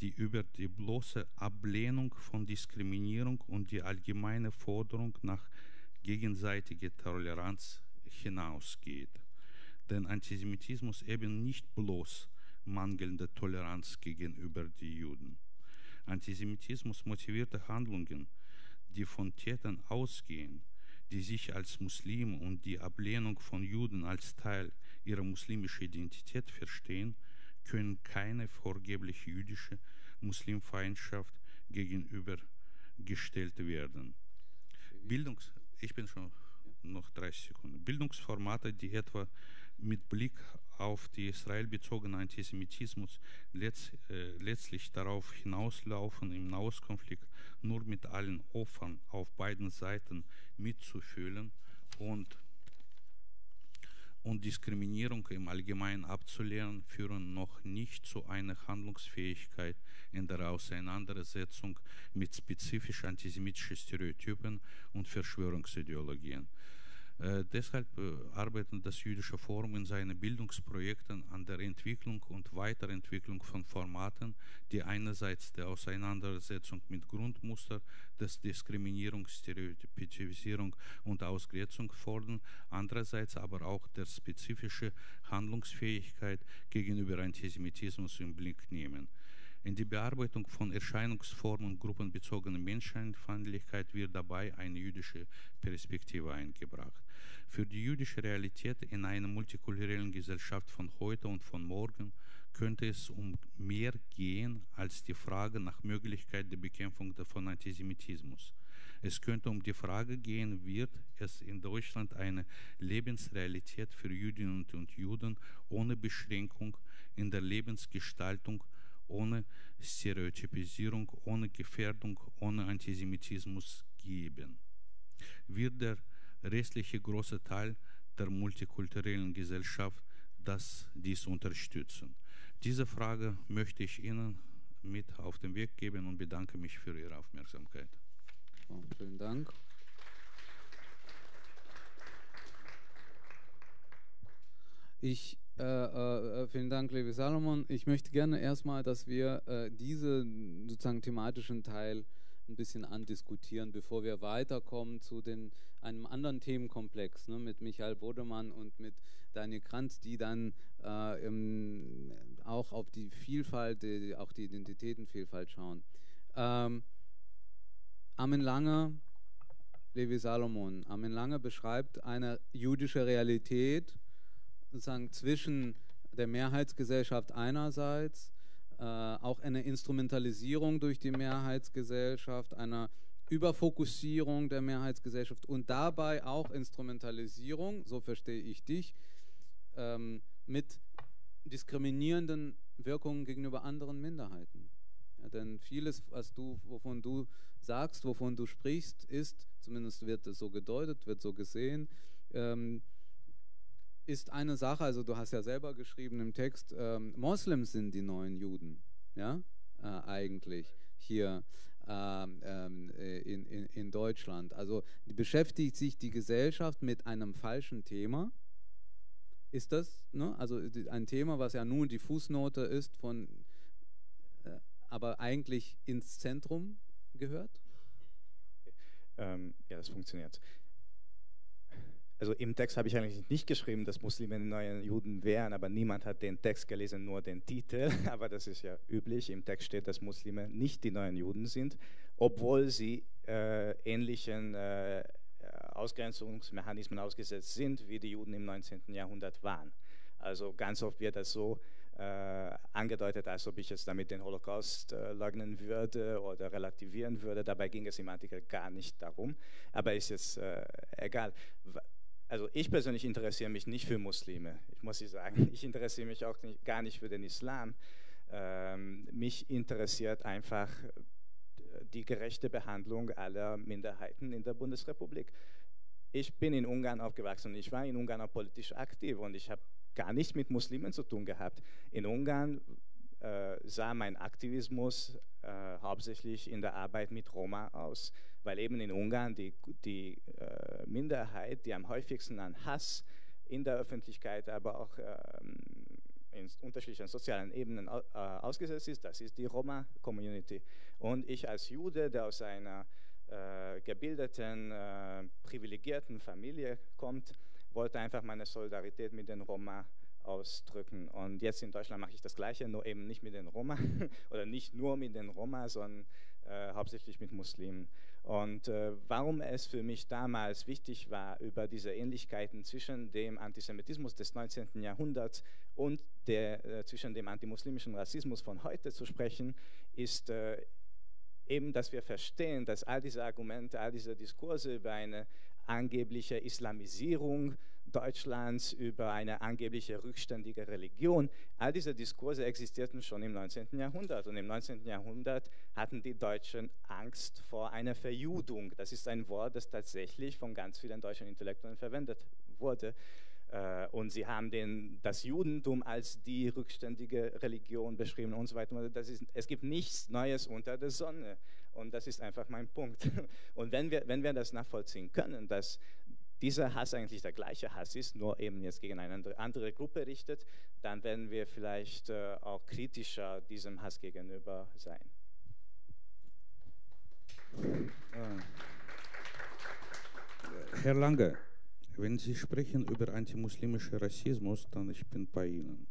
die über die bloße Ablehnung von Diskriminierung und die allgemeine Forderung nach gegenseitiger Toleranz hinausgeht. Denn Antisemitismus eben nicht bloß mangelnde Toleranz gegenüber den Juden. Antisemitismus motivierte Handlungen, die von Tätern ausgehen, die sich als Muslime und die Ablehnung von Juden als Teil ihrer muslimischen Identität verstehen, können keine vorgeblich jüdische Muslimfeindschaft gegenübergestellt werden. Bildungs ich bin schon noch 30 Sekunden. Bildungsformate, die etwa mit Blick auf die israelbezogenen Antisemitismus letzt, äh, letztlich darauf hinauslaufen, im Nahostkonflikt nur mit allen Opfern auf beiden Seiten mitzufühlen und, und Diskriminierung im Allgemeinen abzulehnen, führen noch nicht zu einer Handlungsfähigkeit in der Auseinandersetzung mit spezifisch antisemitischen Stereotypen und Verschwörungsideologien. Äh, deshalb äh, arbeitet das Jüdische Forum in seinen Bildungsprojekten an der Entwicklung und Weiterentwicklung von Formaten, die einerseits der Auseinandersetzung mit Grundmuster des Diskriminierung, Stereotypisierung und Ausgrenzung fordern, andererseits aber auch der spezifische Handlungsfähigkeit gegenüber Antisemitismus im Blick nehmen. In die Bearbeitung von Erscheinungsformen gruppenbezogener Menschenfeindlichkeit wird dabei eine jüdische Perspektive eingebracht. Für die jüdische Realität in einer multikulturellen Gesellschaft von heute und von morgen könnte es um mehr gehen als die Frage nach Möglichkeit der Bekämpfung von Antisemitismus. Es könnte um die Frage gehen, wird es in Deutschland eine Lebensrealität für Jüdinnen und Juden ohne Beschränkung in der Lebensgestaltung ohne Stereotypisierung, ohne Gefährdung, ohne Antisemitismus geben. Wird der restliche große Teil der multikulturellen Gesellschaft das dies unterstützen? Diese Frage möchte ich Ihnen mit auf den Weg geben und bedanke mich für Ihre Aufmerksamkeit. Oh, vielen Dank. Ich äh, äh, vielen Dank, Levi Salomon. Ich möchte gerne erstmal, dass wir äh, diesen sozusagen thematischen Teil ein bisschen andiskutieren, bevor wir weiterkommen zu den, einem anderen Themenkomplex ne, mit Michael Bodemann und mit Daniel Kranz, die dann äh, im, auch auf die Vielfalt, die, auch die Identitätenvielfalt schauen. Ähm, Armin Lange, Levi Salomon. Armin Lange beschreibt eine jüdische Realität sozusagen zwischen der Mehrheitsgesellschaft einerseits, äh, auch eine Instrumentalisierung durch die Mehrheitsgesellschaft, einer Überfokussierung der Mehrheitsgesellschaft und dabei auch Instrumentalisierung, so verstehe ich dich, ähm, mit diskriminierenden Wirkungen gegenüber anderen Minderheiten. Ja, denn vieles, was du, wovon du sagst, wovon du sprichst, ist, zumindest wird es so gedeutet, wird so gesehen, ähm, ist eine Sache, also du hast ja selber geschrieben im Text, ähm, Moslems sind die neuen Juden, ja, äh, eigentlich hier ähm, ähm in, in, in Deutschland. Also beschäftigt sich die Gesellschaft mit einem falschen Thema. Ist das, ne? also ein Thema, was ja nun die Fußnote ist von, äh, aber eigentlich ins Zentrum gehört? Ähm, ja, das funktioniert also im Text habe ich eigentlich nicht geschrieben, dass Muslime die neuen Juden wären, aber niemand hat den Text gelesen, nur den Titel. Aber das ist ja üblich. Im Text steht, dass Muslime nicht die neuen Juden sind, obwohl sie äh, ähnlichen äh, Ausgrenzungsmechanismen ausgesetzt sind, wie die Juden im 19. Jahrhundert waren. Also ganz oft wird das so äh, angedeutet, als ob ich jetzt damit den Holocaust äh, leugnen würde oder relativieren würde. Dabei ging es im Artikel gar nicht darum. Aber ist jetzt äh, egal also ich persönlich interessiere mich nicht für Muslime, ich muss Sie sagen. Ich interessiere mich auch nicht, gar nicht für den Islam. Ähm, mich interessiert einfach äh, die gerechte Behandlung aller Minderheiten in der Bundesrepublik. Ich bin in Ungarn aufgewachsen und ich war in Ungarn auch politisch aktiv und ich habe gar nichts mit Muslimen zu tun gehabt. In Ungarn äh, sah mein Aktivismus äh, hauptsächlich in der Arbeit mit Roma aus, weil eben in Ungarn die, die äh, Minderheit, die am häufigsten an Hass in der Öffentlichkeit, aber auch ähm, in unterschiedlichen sozialen Ebenen äh, ausgesetzt ist, das ist die Roma-Community. Und ich als Jude, der aus einer äh, gebildeten, äh, privilegierten Familie kommt, wollte einfach meine Solidarität mit den Roma ausdrücken. Und jetzt in Deutschland mache ich das Gleiche, nur eben nicht mit den Roma oder nicht nur mit den Roma, sondern äh, hauptsächlich mit Muslimen. Und äh, warum es für mich damals wichtig war, über diese Ähnlichkeiten zwischen dem Antisemitismus des 19. Jahrhunderts und der, äh, zwischen dem antimuslimischen Rassismus von heute zu sprechen, ist äh, eben, dass wir verstehen, dass all diese Argumente, all diese Diskurse über eine angebliche Islamisierung Deutschlands, über eine angebliche rückständige Religion. All diese Diskurse existierten schon im 19. Jahrhundert. Und im 19. Jahrhundert hatten die Deutschen Angst vor einer Verjudung. Das ist ein Wort, das tatsächlich von ganz vielen deutschen Intellektuellen verwendet wurde. Äh, und sie haben den, das Judentum als die rückständige Religion beschrieben und so weiter. Das ist, es gibt nichts Neues unter der Sonne. Und das ist einfach mein Punkt. Und wenn wir, wenn wir das nachvollziehen können, dass dieser Hass eigentlich der gleiche Hass ist, nur eben jetzt gegen eine andere Gruppe richtet, dann werden wir vielleicht äh, auch kritischer diesem Hass gegenüber sein. Äh, Herr Lange, wenn Sie sprechen über antimuslimischen Rassismus, dann ich bin bei Ihnen.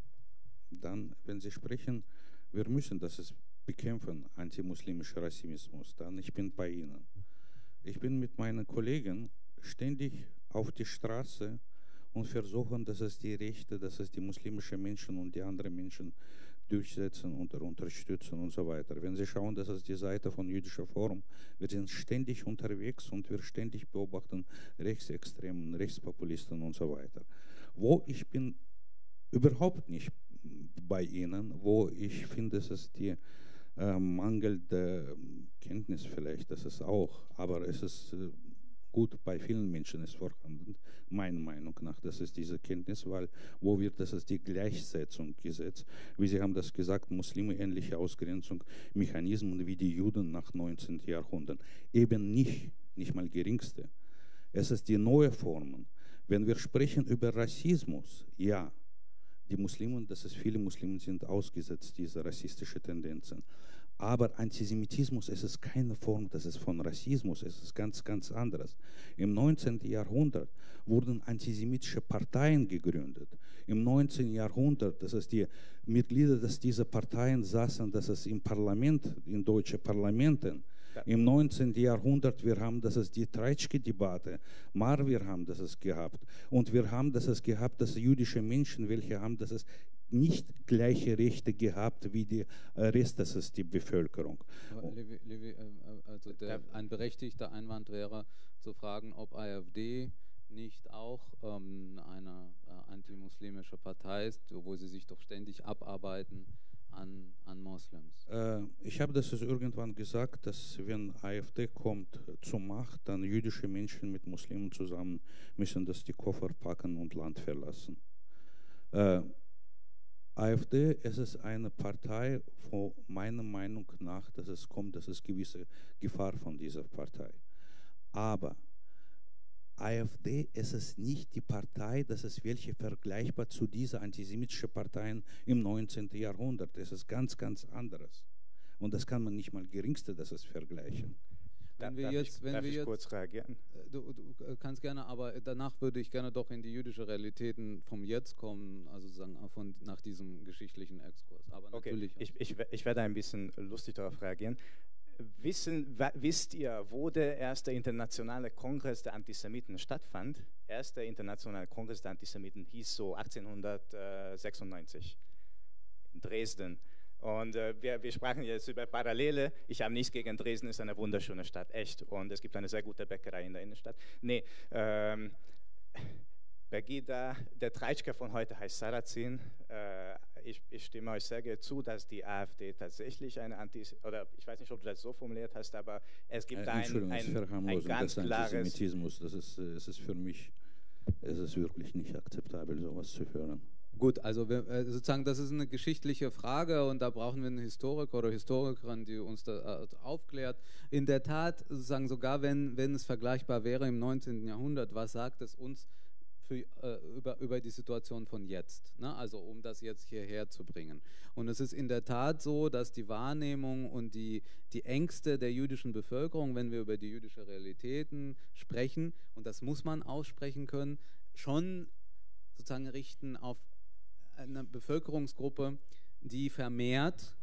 Dann, wenn Sie sprechen, wir müssen das bekämpfen, antimuslimischen Rassismus, dann ich bin bei Ihnen. Ich bin mit meinen Kollegen ständig auf die Straße und versuchen, dass es die Rechte, dass es die muslimischen Menschen und die anderen Menschen durchsetzen und unterstützen und so weiter. Wenn Sie schauen, das ist die Seite von Jüdischer Forum, wir sind ständig unterwegs und wir ständig beobachten Rechtsextremen, Rechtspopulisten und so weiter. Wo ich bin überhaupt nicht bei Ihnen, wo ich finde, es ist die äh, mangelnde Kenntnis vielleicht, das ist auch, aber es ist äh, gut bei vielen Menschen ist vorhanden, meiner Meinung nach. Das ist diese Kenntnis, weil wo wird das als die Gleichsetzung gesetzt? Wie Sie haben das gesagt, Muslime ähnliche Ausgrenzung, Mechanismen wie die Juden nach 19. Jahrhundert. Eben nicht, nicht mal geringste. Es ist die neue Formen. Wenn wir sprechen über Rassismus, ja, die Muslime, das ist viele Muslime sind ausgesetzt, diese rassistischen Tendenzen. Aber Antisemitismus es ist keine Form, das ist von Rassismus, es ist ganz, ganz anderes. Im 19. Jahrhundert wurden antisemitische Parteien gegründet. Im 19. Jahrhundert, das ist die Mitglieder, dass diese Parteien saßen, das ist im Parlament, in deutschen Parlamenten. Im 19. Jahrhundert, wir haben das ist die Treitschke-Debatte, Mar, wir haben das gehabt. Und wir haben das gehabt, dass jüdische Menschen, welche haben das nicht gleiche Rechte gehabt wie die Rest, das ist die Bevölkerung. Levi, Levi, äh, äh, also der, ein berechtigter Einwand wäre zu fragen, ob AfD nicht auch ähm, eine äh, antimuslimische Partei ist, wo sie sich doch ständig abarbeiten an, an Moslems? Äh, ich habe das irgendwann gesagt, dass wenn AfD kommt zur Macht, dann jüdische Menschen mit Muslimen zusammen müssen das die Koffer packen und Land verlassen. Äh, AfD es ist eine Partei, wo meiner Meinung nach, dass es kommt, dass es gewisse Gefahr von dieser Partei. Aber AfD es ist nicht die Partei, das ist welche vergleichbar zu diesen antisemitischen Parteien im 19. Jahrhundert. Es ist ganz, ganz anderes. Und das kann man nicht mal geringste, das ist vergleichen. Wenn wir darf jetzt, ich, wenn darf wir ich jetzt, kurz reagieren? äh, Du, du äh, kannst gerne, aber danach würde ich gerne doch in die jüdische Realitäten vom Jetzt kommen, also sozusagen auch von, nach diesem geschichtlichen Exkurs. Aber Okay, natürlich. ich, ich, ich werde ein bisschen lustig darauf reagieren. Wissen, wisst ihr, wo der erste internationale Kongress der Antisemiten stattfand? Erster internationale Kongress der Antisemiten hieß so 1896 in Dresden. Und äh, wir, wir sprachen jetzt über Parallele. Ich habe nichts gegen Dresden, ist eine wunderschöne Stadt, echt. Und es gibt eine sehr gute Bäckerei in der Innenstadt. Nee, ähm, Begida, der Treitschke von heute heißt Sarrazin. Äh, ich, ich stimme euch sehr gerne zu, dass die AfD tatsächlich eine Antis oder ich weiß nicht, ob du das so formuliert hast, aber es gibt Äh, ein, ein, ein Verharmlosung ganz des klares. Antisemitismus. Das ist, äh, es ist für mich, es ist wirklich nicht akzeptabel, sowas zu hören. Gut, also äh, sozusagen, das ist eine geschichtliche Frage und da brauchen wir einen Historiker oder Historikerin, die uns da äh, aufklärt. In der Tat, sozusagen sogar wenn, wenn es vergleichbar wäre im 19. Jahrhundert, was sagt es uns für, äh, über, über die Situation von jetzt? Ne? Also um das jetzt hierher zu bringen. Und es ist in der Tat so, dass die Wahrnehmung und die, die Ängste der jüdischen Bevölkerung, wenn wir über die jüdische Realitäten sprechen, und das muss man aussprechen können, schon sozusagen richten auf eine Bevölkerungsgruppe, die vermehrt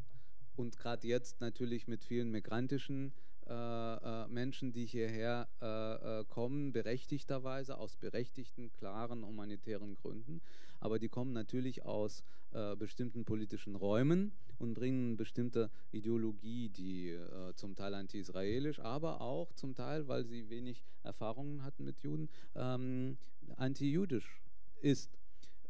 und gerade jetzt natürlich mit vielen migrantischen äh, äh, Menschen, die hierher äh, äh, kommen, berechtigterweise aus berechtigten, klaren humanitären Gründen, aber die kommen natürlich aus äh, bestimmten politischen Räumen und bringen bestimmte Ideologie, die äh, zum Teil anti-israelisch, aber auch zum Teil, weil sie wenig Erfahrungen hatten mit Juden, ähm, anti-jüdisch ist.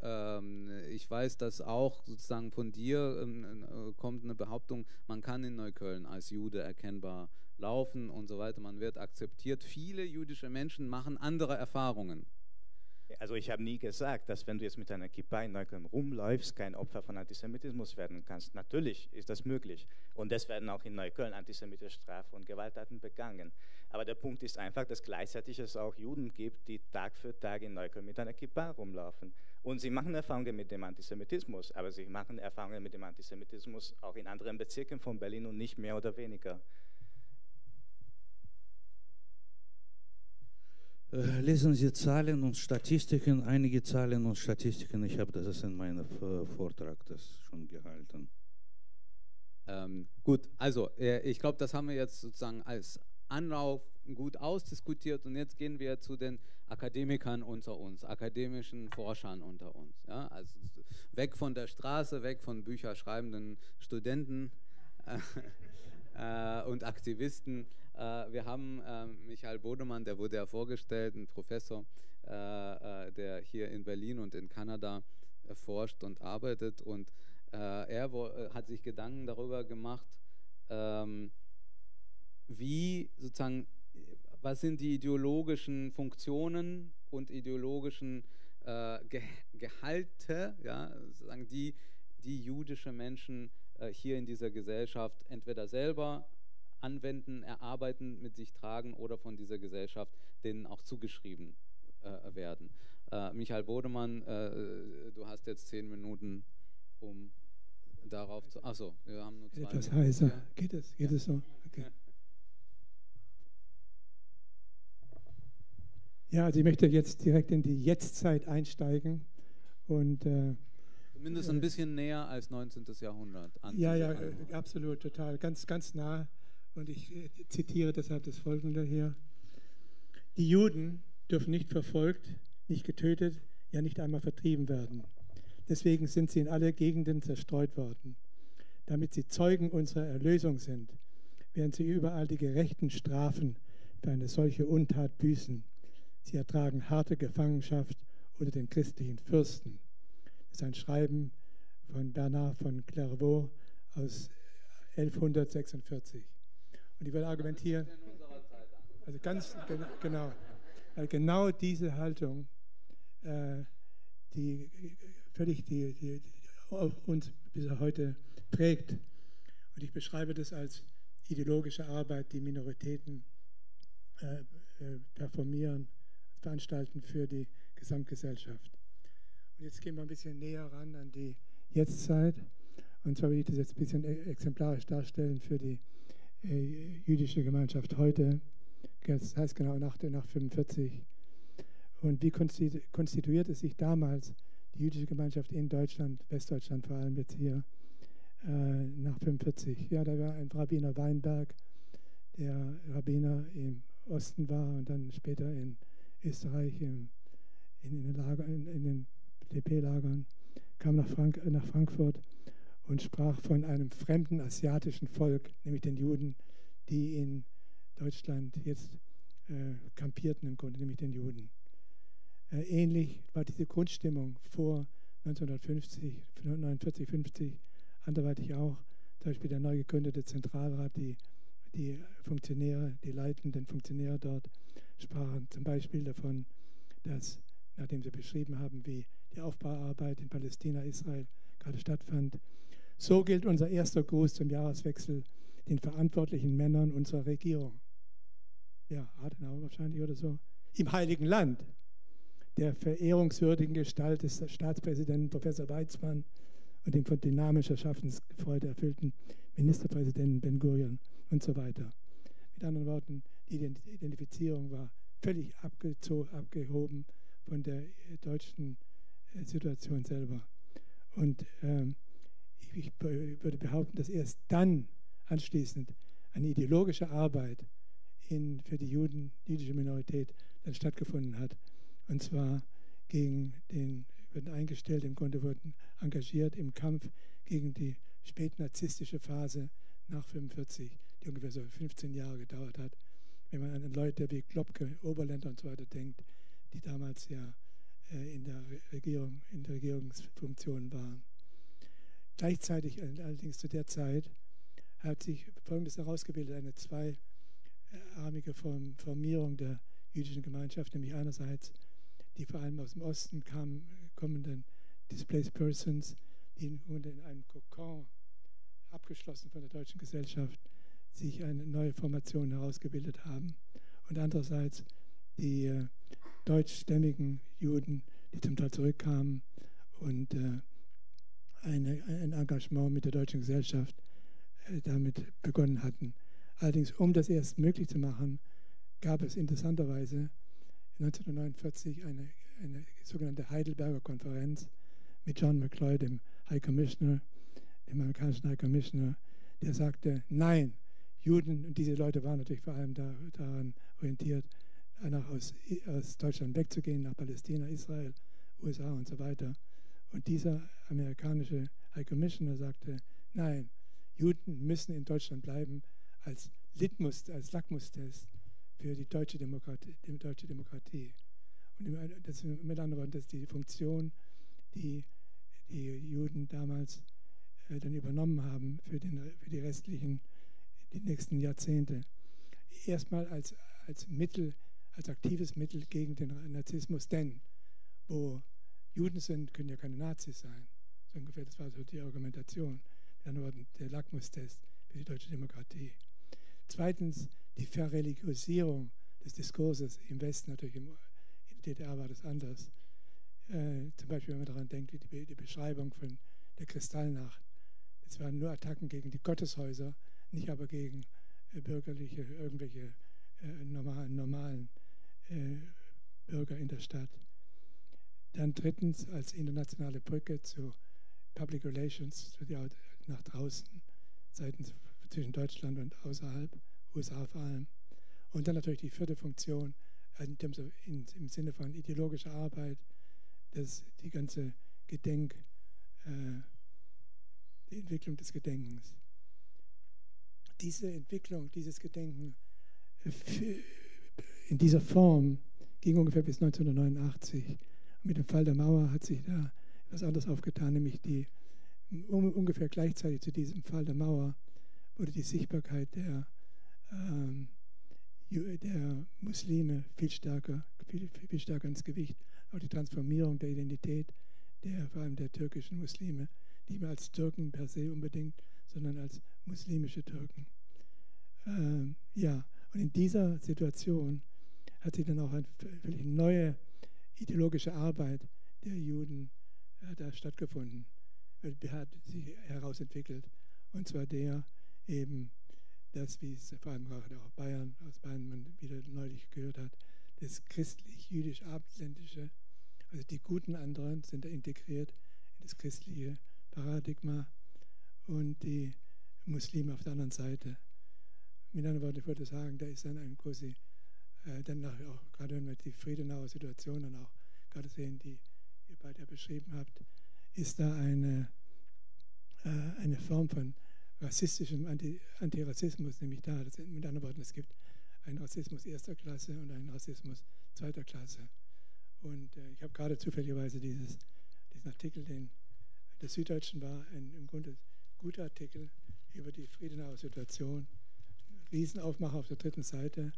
Ähm, ich weiß, dass auch sozusagen von dir ähm, äh, kommt eine Behauptung, man kann in Neukölln als Jude erkennbar laufen und so weiter, man wird akzeptiert. Viele jüdische Menschen machen andere Erfahrungen. Also ich habe nie gesagt, dass wenn du jetzt mit einer Kippa in Neukölln rumläufst, kein Opfer von Antisemitismus werden kannst. Natürlich ist das möglich. Und es werden auch in Neukölln antisemitische Straf- und Gewalttaten begangen. Aber der Punkt ist einfach, dass gleichzeitig es auch Juden gibt, die Tag für Tag in Neukölln mit einer Kippa rumlaufen. Und sie machen Erfahrungen mit dem Antisemitismus, aber sie machen Erfahrungen mit dem Antisemitismus auch in anderen Bezirken von Berlin und nicht mehr oder weniger. Äh, Lesen Sie Zahlen und Statistiken, einige Zahlen und Statistiken. Ich habe das in meinem Vortrag das schon gehalten. Ähm, gut, also äh, ich glaube, das haben wir jetzt sozusagen als Anlauf gut ausdiskutiert und jetzt gehen wir zu den Akademikern unter uns, akademischen Forschern unter uns. Ja? Also weg von der Straße, weg von bücherschreibenden Studenten äh, und Aktivisten. Äh, wir haben äh, Michael Bodemann, der wurde ja vorgestellt, ein Professor, äh, äh, der hier in Berlin und in Kanada forscht und arbeitet und äh, er äh, hat sich Gedanken darüber gemacht, ähm, wie sozusagen, was sind die ideologischen Funktionen und ideologischen äh, Ge Gehalte, ja, sozusagen die, die jüdische Menschen äh, hier in dieser Gesellschaft entweder selber anwenden, erarbeiten, mit sich tragen oder von dieser Gesellschaft denen auch zugeschrieben äh, werden. Äh, Michael Bodemann, äh, du hast jetzt zehn Minuten, um darauf zu. Achso, wir haben nur zwei. Etwas Minuten. heißer. Ja. Geht es? Geht Ja. es so? Okay. Ja, also ich möchte jetzt direkt in die Jetztzeit einsteigen und äh, Zumindest ein bisschen näher als 19. Jahrhundert. An ja, ja, äh, absolut, total, ganz, ganz nah. Und ich äh, zitiere deshalb das Folgende hier: Die Juden dürfen nicht verfolgt, nicht getötet, ja nicht einmal vertrieben werden. Deswegen sind sie in alle Gegenden zerstreut worden, damit sie Zeugen unserer Erlösung sind, während sie überall die gerechten Strafen für eine solche Untat büßen. Sie ertragen harte Gefangenschaft unter den christlichen Fürsten. Das ist ein Schreiben von Bernard von Clairvaux aus 1146. Und ich würde argumentieren, also ganz gen- genau, weil genau diese Haltung, äh, die völlig die, die, die uns bis heute prägt. Und ich beschreibe das als ideologische Arbeit, die Minoritäten äh, äh, performieren, veranstalten für die Gesamtgesellschaft. Und jetzt gehen wir ein bisschen näher ran an die Jetztzeit. Und zwar will ich das jetzt ein bisschen e- exemplarisch darstellen für die äh, jüdische Gemeinschaft heute. Das heißt genau nach, nach 45. Und wie konstitu konstituierte sich damals die jüdische Gemeinschaft in Deutschland, Westdeutschland vor allem jetzt hier, äh, nach 45? Ja, da war ein Rabbiner Weinberg, der Rabbiner im Osten war und dann später in Österreich im, in, den Lager, in, in den DP-Lagern, kam nach, Frank nach Frankfurt und sprach von einem fremden asiatischen Volk, nämlich den Juden, die in Deutschland jetzt äh, kampierten im Grunde, nämlich den Juden. Äh, ähnlich war diese Grundstimmung vor 1950, 49, 50, anderweitig auch. Zum Beispiel der neu gegründete Zentralrat, die, die Funktionäre, die leitenden Funktionäre dort sprachen zum Beispiel davon, dass, nachdem sie beschrieben haben, wie die Aufbauarbeit in Palästina, Israel gerade stattfand, so gilt unser erster Gruß zum Jahreswechsel den verantwortlichen Männern unserer Regierung. Ja, Adenauer wahrscheinlich oder so. Im Heiligen Land, der verehrungswürdigen Gestalt des Staatspräsidenten Professor Weizmann und dem von dynamischer Schaffensfreude erfüllten Ministerpräsidenten Ben Gurion und so weiter. Mit anderen Worten, die Identifizierung war völlig abgehoben von der deutschen Situation selber. Und ähm, ich würde behaupten, dass erst dann anschließend eine ideologische Arbeit in, für die Juden, die jüdische Minorität dann stattgefunden hat. Und zwar gegen den, wurden eingestellt, im Grunde wurden engagiert im Kampf gegen die spätnarzistische Phase nach 45, die ungefähr so 15 Jahre gedauert hat. Wenn man an Leute wie Klopke, Oberländer und so weiter denkt, die damals ja äh, in der Regierung, in der Regierungsfunktion waren. Gleichzeitig allerdings zu der Zeit hat sich Folgendes herausgebildet, eine zweiarmige Formierung der jüdischen Gemeinschaft, nämlich einerseits die vor allem aus dem Osten kamen, kommenden Displaced Persons, die in einem Kokon, abgeschlossen von der deutschen Gesellschaft, sich eine neue Formation herausgebildet haben. Und andererseits die äh, deutschstämmigen Juden, die zum Teil zurückkamen und äh, eine, ein Engagement mit der deutschen Gesellschaft äh, damit begonnen hatten. Allerdings, um das erst möglich zu machen, gab es interessanterweise 1949 eine, eine sogenannte Heidelberger Konferenz mit John McCloy, dem High Commissioner, dem amerikanischen High Commissioner, der sagte, nein, Juden, und diese Leute waren natürlich vor allem da, daran orientiert, nach aus, aus Deutschland wegzugehen, nach Palästina, Israel, USA und so weiter. Und dieser amerikanische High Commissioner sagte, nein, Juden müssen in Deutschland bleiben als Litmus, als Lackmustest für die deutsche Demokratie. Die deutsche Demokratie. Und das, mit anderen Worten, das ist die Funktion, die die Juden damals äh, dann übernommen haben für, den, für die restlichen, die nächsten Jahrzehnte. Erstmal als, als Mittel, als aktives Mittel gegen den Narzissmus, denn wo Juden sind, können ja keine Nazis sein. So ungefähr, das war so die Argumentation. Mit anderen Worten, der Lackmustest für die deutsche Demokratie. Zweitens, die Verreligiosierung des Diskurses im Westen, natürlich im, in der DDR war das anders. Äh, zum Beispiel, wenn man daran denkt, die, die Beschreibung von der Kristallnacht, Es waren nur Attacken gegen die Gotteshäuser, nicht aber gegen äh, bürgerliche, irgendwelche äh, normalen, normalen äh, Bürger in der Stadt. Dann drittens als internationale Brücke zu Public Relations nach draußen, seitens zwischen Deutschland und außerhalb, USA vor allem. Und dann natürlich die vierte Funktion in in, im Sinne von ideologischer Arbeit, dass die ganze Gedenk, äh, die Entwicklung des Gedenkens. Diese Entwicklung, dieses Gedenken äh, in dieser Form ging ungefähr bis 1989. Mit dem Fall der Mauer hat sich da etwas anderes aufgetan, nämlich die um, ungefähr gleichzeitig zu diesem Fall der Mauer wurde die Sichtbarkeit der, ähm, der Muslime viel stärker, viel, viel stärker ins Gewicht. Auch die Transformierung der Identität der, vor allem der türkischen Muslime, nicht mehr als Türken per se unbedingt, sondern als muslimische Türken. Ähm, ja, und in dieser Situation hat sich dann auch eine völlig neue ideologische Arbeit der Juden äh, da stattgefunden, äh, hat sich herausentwickelt. Und zwar der eben, das, wie es vor allem auch Bayern, aus Bayern man wieder neulich gehört hat, das christlich-jüdisch-abendländische, also die guten anderen sind da integriert in das christliche Paradigma und die Muslime auf der anderen Seite. Mit anderen Worten, ich wollte sagen, da ist dann ein quasi äh, dann auch, gerade wenn wir die Friedenauer Situation dann auch gerade sehen, die ihr beide beschrieben habt, ist da eine, äh, eine Form von rassistischem Anti Antirassismus nämlich da. Das, mit anderen Worten, es gibt einen Rassismus erster Klasse und einen Rassismus zweiter Klasse. Und äh, ich habe gerade zufälligerweise dieses, diesen Artikel, den der Süddeutschen war, ein im Grunde guter Artikel über die Friedenauer Situation. Riesenaufmacher auf der dritten Seite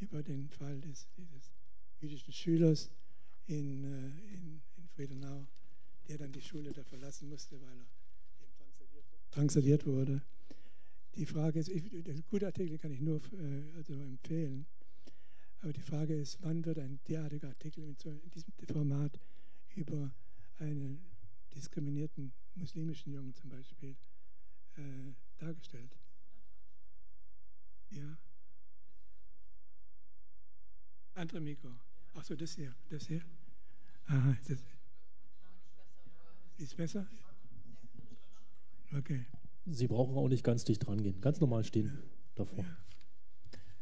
über den Fall des, dieses jüdischen Schülers in, äh, in, in Friedenau, der dann die Schule da verlassen musste, weil er drangsaliert, wurde. Die Frage ist, ich, Artikel kann ich nur äh, also empfehlen, aber die Frage ist, wann wird ein derartiger Artikel in, in diesem Format über einen diskriminierten muslimischen Jungen zum Beispiel äh, dargestellt? Ja. Andere Mikro. Achso, das hier. Das hier. Aha, das ist besser? Okay. Sie brauchen auch nicht ganz dicht dran gehen. Ganz normal stehen ja. davor. Ja.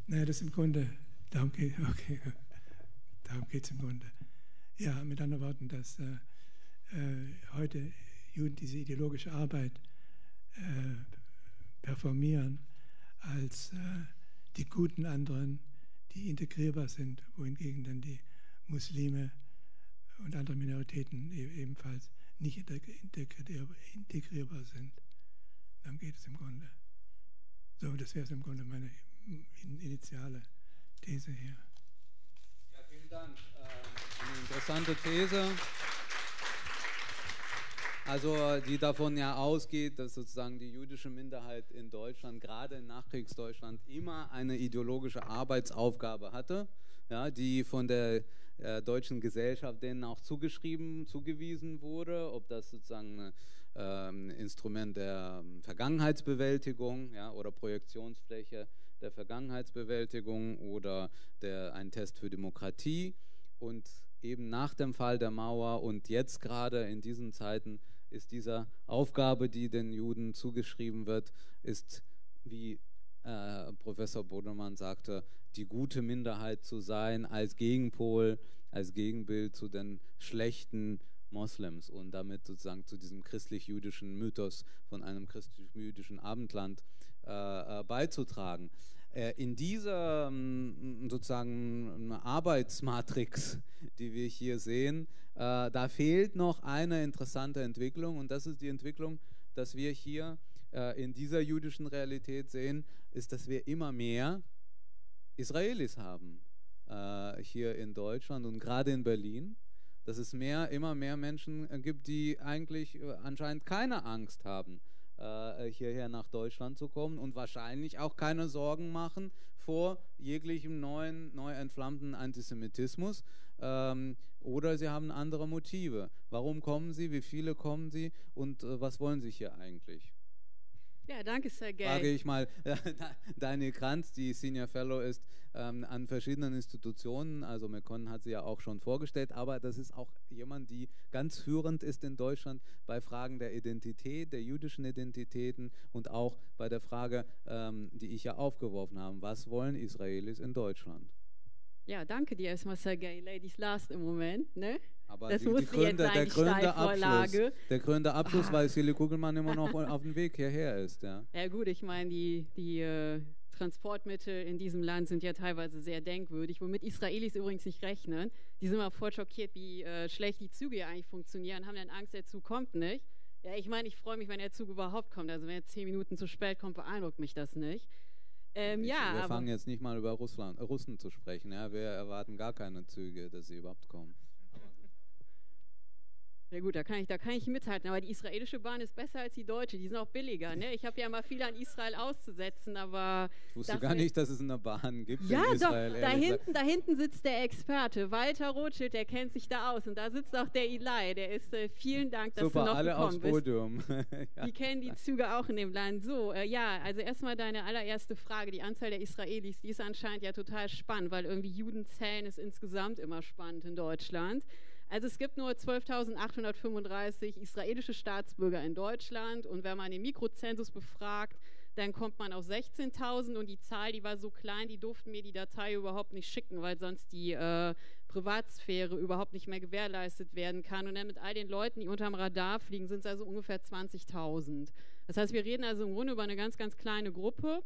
Naja, das ist im Grunde, darum geht okay. Darum es im Grunde. Ja, mit anderen Worten, dass äh, äh, heute Juden diese ideologische Arbeit äh, performieren als äh, die guten anderen, die integrierbar sind, wohingegen dann die Muslime und andere Minoritäten e-, ebenfalls nicht integrierbar sind. Darum geht es im Grunde. So, das wäre es im Grunde meine initiale These hier. Ja, vielen Dank. Ähm, eine interessante These. Also die davon ja ausgeht, dass sozusagen die jüdische Minderheit in Deutschland, gerade in Nachkriegsdeutschland, immer eine ideologische Arbeitsaufgabe hatte, ja, die von der äh, deutschen Gesellschaft denen auch zugeschrieben, zugewiesen wurde, ob das sozusagen ein äh, Instrument der ähm, Vergangenheitsbewältigung ja, oder Projektionsfläche der Vergangenheitsbewältigung oder der, ein Test für Demokratie. Und eben nach dem Fall der Mauer und jetzt gerade in diesen Zeiten ist diese Aufgabe, die den Juden zugeschrieben wird, ist, wie äh, Professor Bodemann sagte, die gute Minderheit zu sein als Gegenpol, als Gegenbild zu den schlechten Moslems und damit sozusagen zu diesem christlich-jüdischen Mythos von einem christlich-jüdischen Abendland äh, äh, beizutragen. Äh, in dieser ähm, sozusagen Arbeitsmatrix, die wir hier sehen, äh, da fehlt noch eine interessante Entwicklung. Und das ist die Entwicklung, dass wir hier äh, in dieser jüdischen Realität sehen, ist, dass wir immer mehr Israelis haben hier in Deutschland und gerade in Berlin. Dass es mehr, immer mehr Menschen gibt, die eigentlich anscheinend keine Angst haben, äh, hierher nach Deutschland zu kommen und wahrscheinlich auch keine Sorgen machen vor jeglichem neuen, neu entflammten Antisemitismus. Ähm, oder sie haben andere Motive. Warum kommen sie? Wie viele kommen sie? Und äh, was wollen sie hier eigentlich? Ja, danke, Sergej. Frage ich mal, Daniel Kranz, die Senior Fellow ist ähm, an verschiedenen Institutionen, also Mekon hat sie ja auch schon vorgestellt, aber das ist auch jemand, die ganz führend ist in Deutschland bei Fragen der Identität, der jüdischen Identitäten und auch bei der Frage, ähm, die ich ja aufgeworfen habe, was wollen Israelis in Deutschland? Ja, danke dir erstmal, Sergej. Ladies last im Moment, ne? Aber das die, die Gründe, der grüne Abschluss, der grüne Abschluss, ah. weil Silly Kugelmann immer noch auf dem Weg hierher ist. Ja, ja gut, ich meine, die, die äh, Transportmittel in diesem Land sind ja teilweise sehr denkwürdig, womit Israelis übrigens nicht rechnen. Die sind immer voll schockiert, wie äh, schlecht die Züge eigentlich funktionieren, haben dann Angst, der Zug kommt nicht. Ja, ich meine, ich freue mich, wenn der Zug überhaupt kommt. Also wenn er zehn Minuten zu spät kommt, beeindruckt mich das nicht. Ähm, ja, wir fangen jetzt nicht mal über Russland, Russen zu sprechen. Ja? Wir erwarten gar keine Züge, dass sie überhaupt kommen. Ja gut, da kann, ich, da kann ich mithalten, aber die israelische Bahn ist besser als die deutsche, die sind auch billiger. Ne? Ich habe ja mal viel an Israel auszusetzen, aber... Ich wusste gar nicht, dass es eine Bahn gibt ja, in Israel. Ja, doch, da hinten, da hinten sitzt der Experte, Walter Rothschild, der kennt sich da aus und da sitzt auch der Eli, der ist, äh, vielen Dank, dass Super, du noch alle gekommen aufs Podium. ja. Die kennen die Züge auch in dem Land. So, äh, ja, also erstmal deine allererste Frage, die Anzahl der Israelis, die ist anscheinend ja total spannend, weil irgendwie Judenzählen ist insgesamt immer spannend in Deutschland. Also es gibt nur 12.835 israelische Staatsbürger in Deutschland und wenn man den Mikrozensus befragt, dann kommt man auf 16.000 und die Zahl, die war so klein, die durften mir die Datei überhaupt nicht schicken, weil sonst die äh, Privatsphäre überhaupt nicht mehr gewährleistet werden kann. Und dann mit all den Leuten, die unterm Radar fliegen, sind es also ungefähr 20.000. Das heißt, wir reden also im Grunde über eine ganz, ganz kleine Gruppe.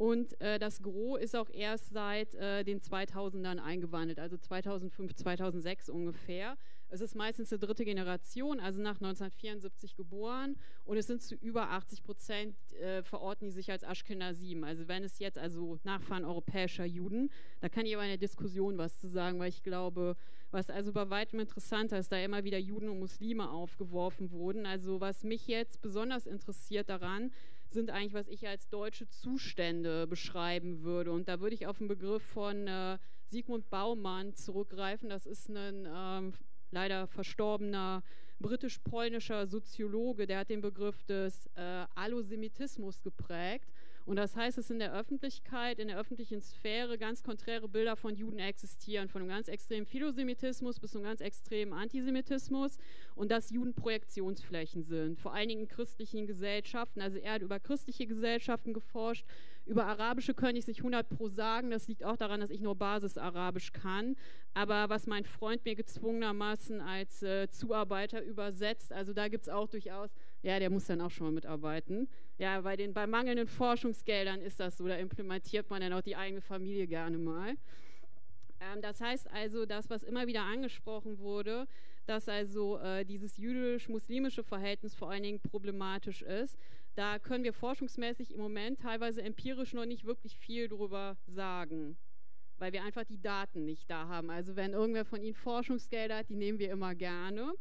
Und äh, das Gros ist auch erst seit äh, den 2000ern eingewandelt, also 2005, 2006 ungefähr. Es ist meistens eine dritte Generation, also nach 1974 geboren. Und es sind zu über 80 Prozent äh, verorten die sich als Ashkenazim. Also wenn es jetzt also Nachfahren europäischer Juden, da kann ich aber in der Diskussion was zu sagen, weil ich glaube, was also bei weitem interessanter ist, da immer wieder Juden und Muslime aufgeworfen wurden. Also was mich jetzt besonders interessiert daran, sind eigentlich, was ich als deutsche Zustände beschreiben würde. Und da würde ich auf den Begriff von äh, Sigmund Baumann zurückgreifen. Das ist ein ähm, leider verstorbener britisch-polnischer Soziologe, der hat den Begriff des äh, Allosemitismus geprägt. Und das heißt, dass in der Öffentlichkeit, in der öffentlichen Sphäre ganz konträre Bilder von Juden existieren, von einem ganz extremen Philosemitismus bis zum ganz extremen Antisemitismus und dass Juden Projektionsflächen sind, vor allen Dingen in christlichen Gesellschaften. Also er hat über christliche Gesellschaften geforscht, über arabische könnte ich nicht 100 pro sagen, das liegt auch daran, dass ich nur Basis-Arabisch kann. Aber was mein Freund mir gezwungenermaßen als äh, Zuarbeiter übersetzt, also da gibt es auch durchaus, ja, der muss dann auch schon mal mitarbeiten. Ja, bei, den, bei mangelnden Forschungsgeldern ist das so, da implementiert man dann auch die eigene Familie gerne mal. Ähm, das heißt also, das, was immer wieder angesprochen wurde, dass also äh, dieses jüdisch-muslimische Verhältnis vor allen Dingen problematisch ist, da können wir forschungsmäßig im Moment teilweise empirisch noch nicht wirklich viel drüber sagen, weil wir einfach die Daten nicht da haben. Also wenn irgendwer von Ihnen Forschungsgelder hat, die nehmen wir immer gerne.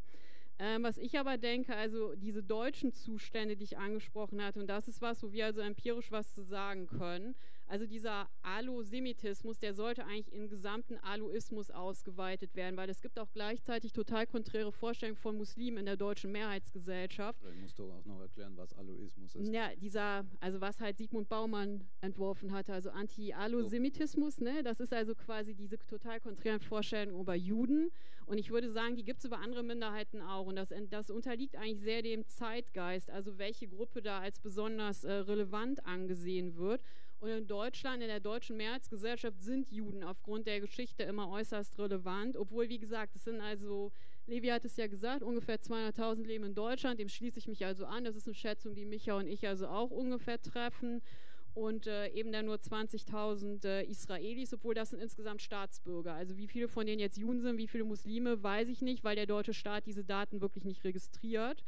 Ähm, was ich aber denke, also diese deutschen Zustände, die ich angesprochen hatte, und das ist was, wo wir also empirisch was zu sagen können. Also dieser Alosemitismus, der sollte eigentlich in gesamten Aloismus ausgeweitet werden, weil es gibt auch gleichzeitig total konträre Vorstellungen von Muslimen in der deutschen Mehrheitsgesellschaft. Vielleicht musst du auch noch erklären, was Aloismus ist. Ja, dieser, also was halt Sigmund Baumann entworfen hatte, also Anti-Alosemitismus, ne? das ist also quasi diese total konträren Vorstellungen über Juden. Und ich würde sagen, die gibt es über andere Minderheiten auch. Und das, das unterliegt eigentlich sehr dem Zeitgeist, also welche Gruppe da als besonders äh, relevant angesehen wird. Und in Deutschland, in der deutschen Mehrheitsgesellschaft sind Juden aufgrund der Geschichte immer äußerst relevant, obwohl, wie gesagt, es sind also, Levi hat es ja gesagt, ungefähr 200.000 leben in Deutschland, dem schließe ich mich also an. Das ist eine Schätzung, die Micha und ich also auch ungefähr treffen. Und äh, eben dann nur 20.000 äh, Israelis, obwohl das sind insgesamt Staatsbürger. Also wie viele von denen jetzt Juden sind, wie viele Muslime, weiß ich nicht, weil der deutsche Staat diese Daten wirklich nicht registriert.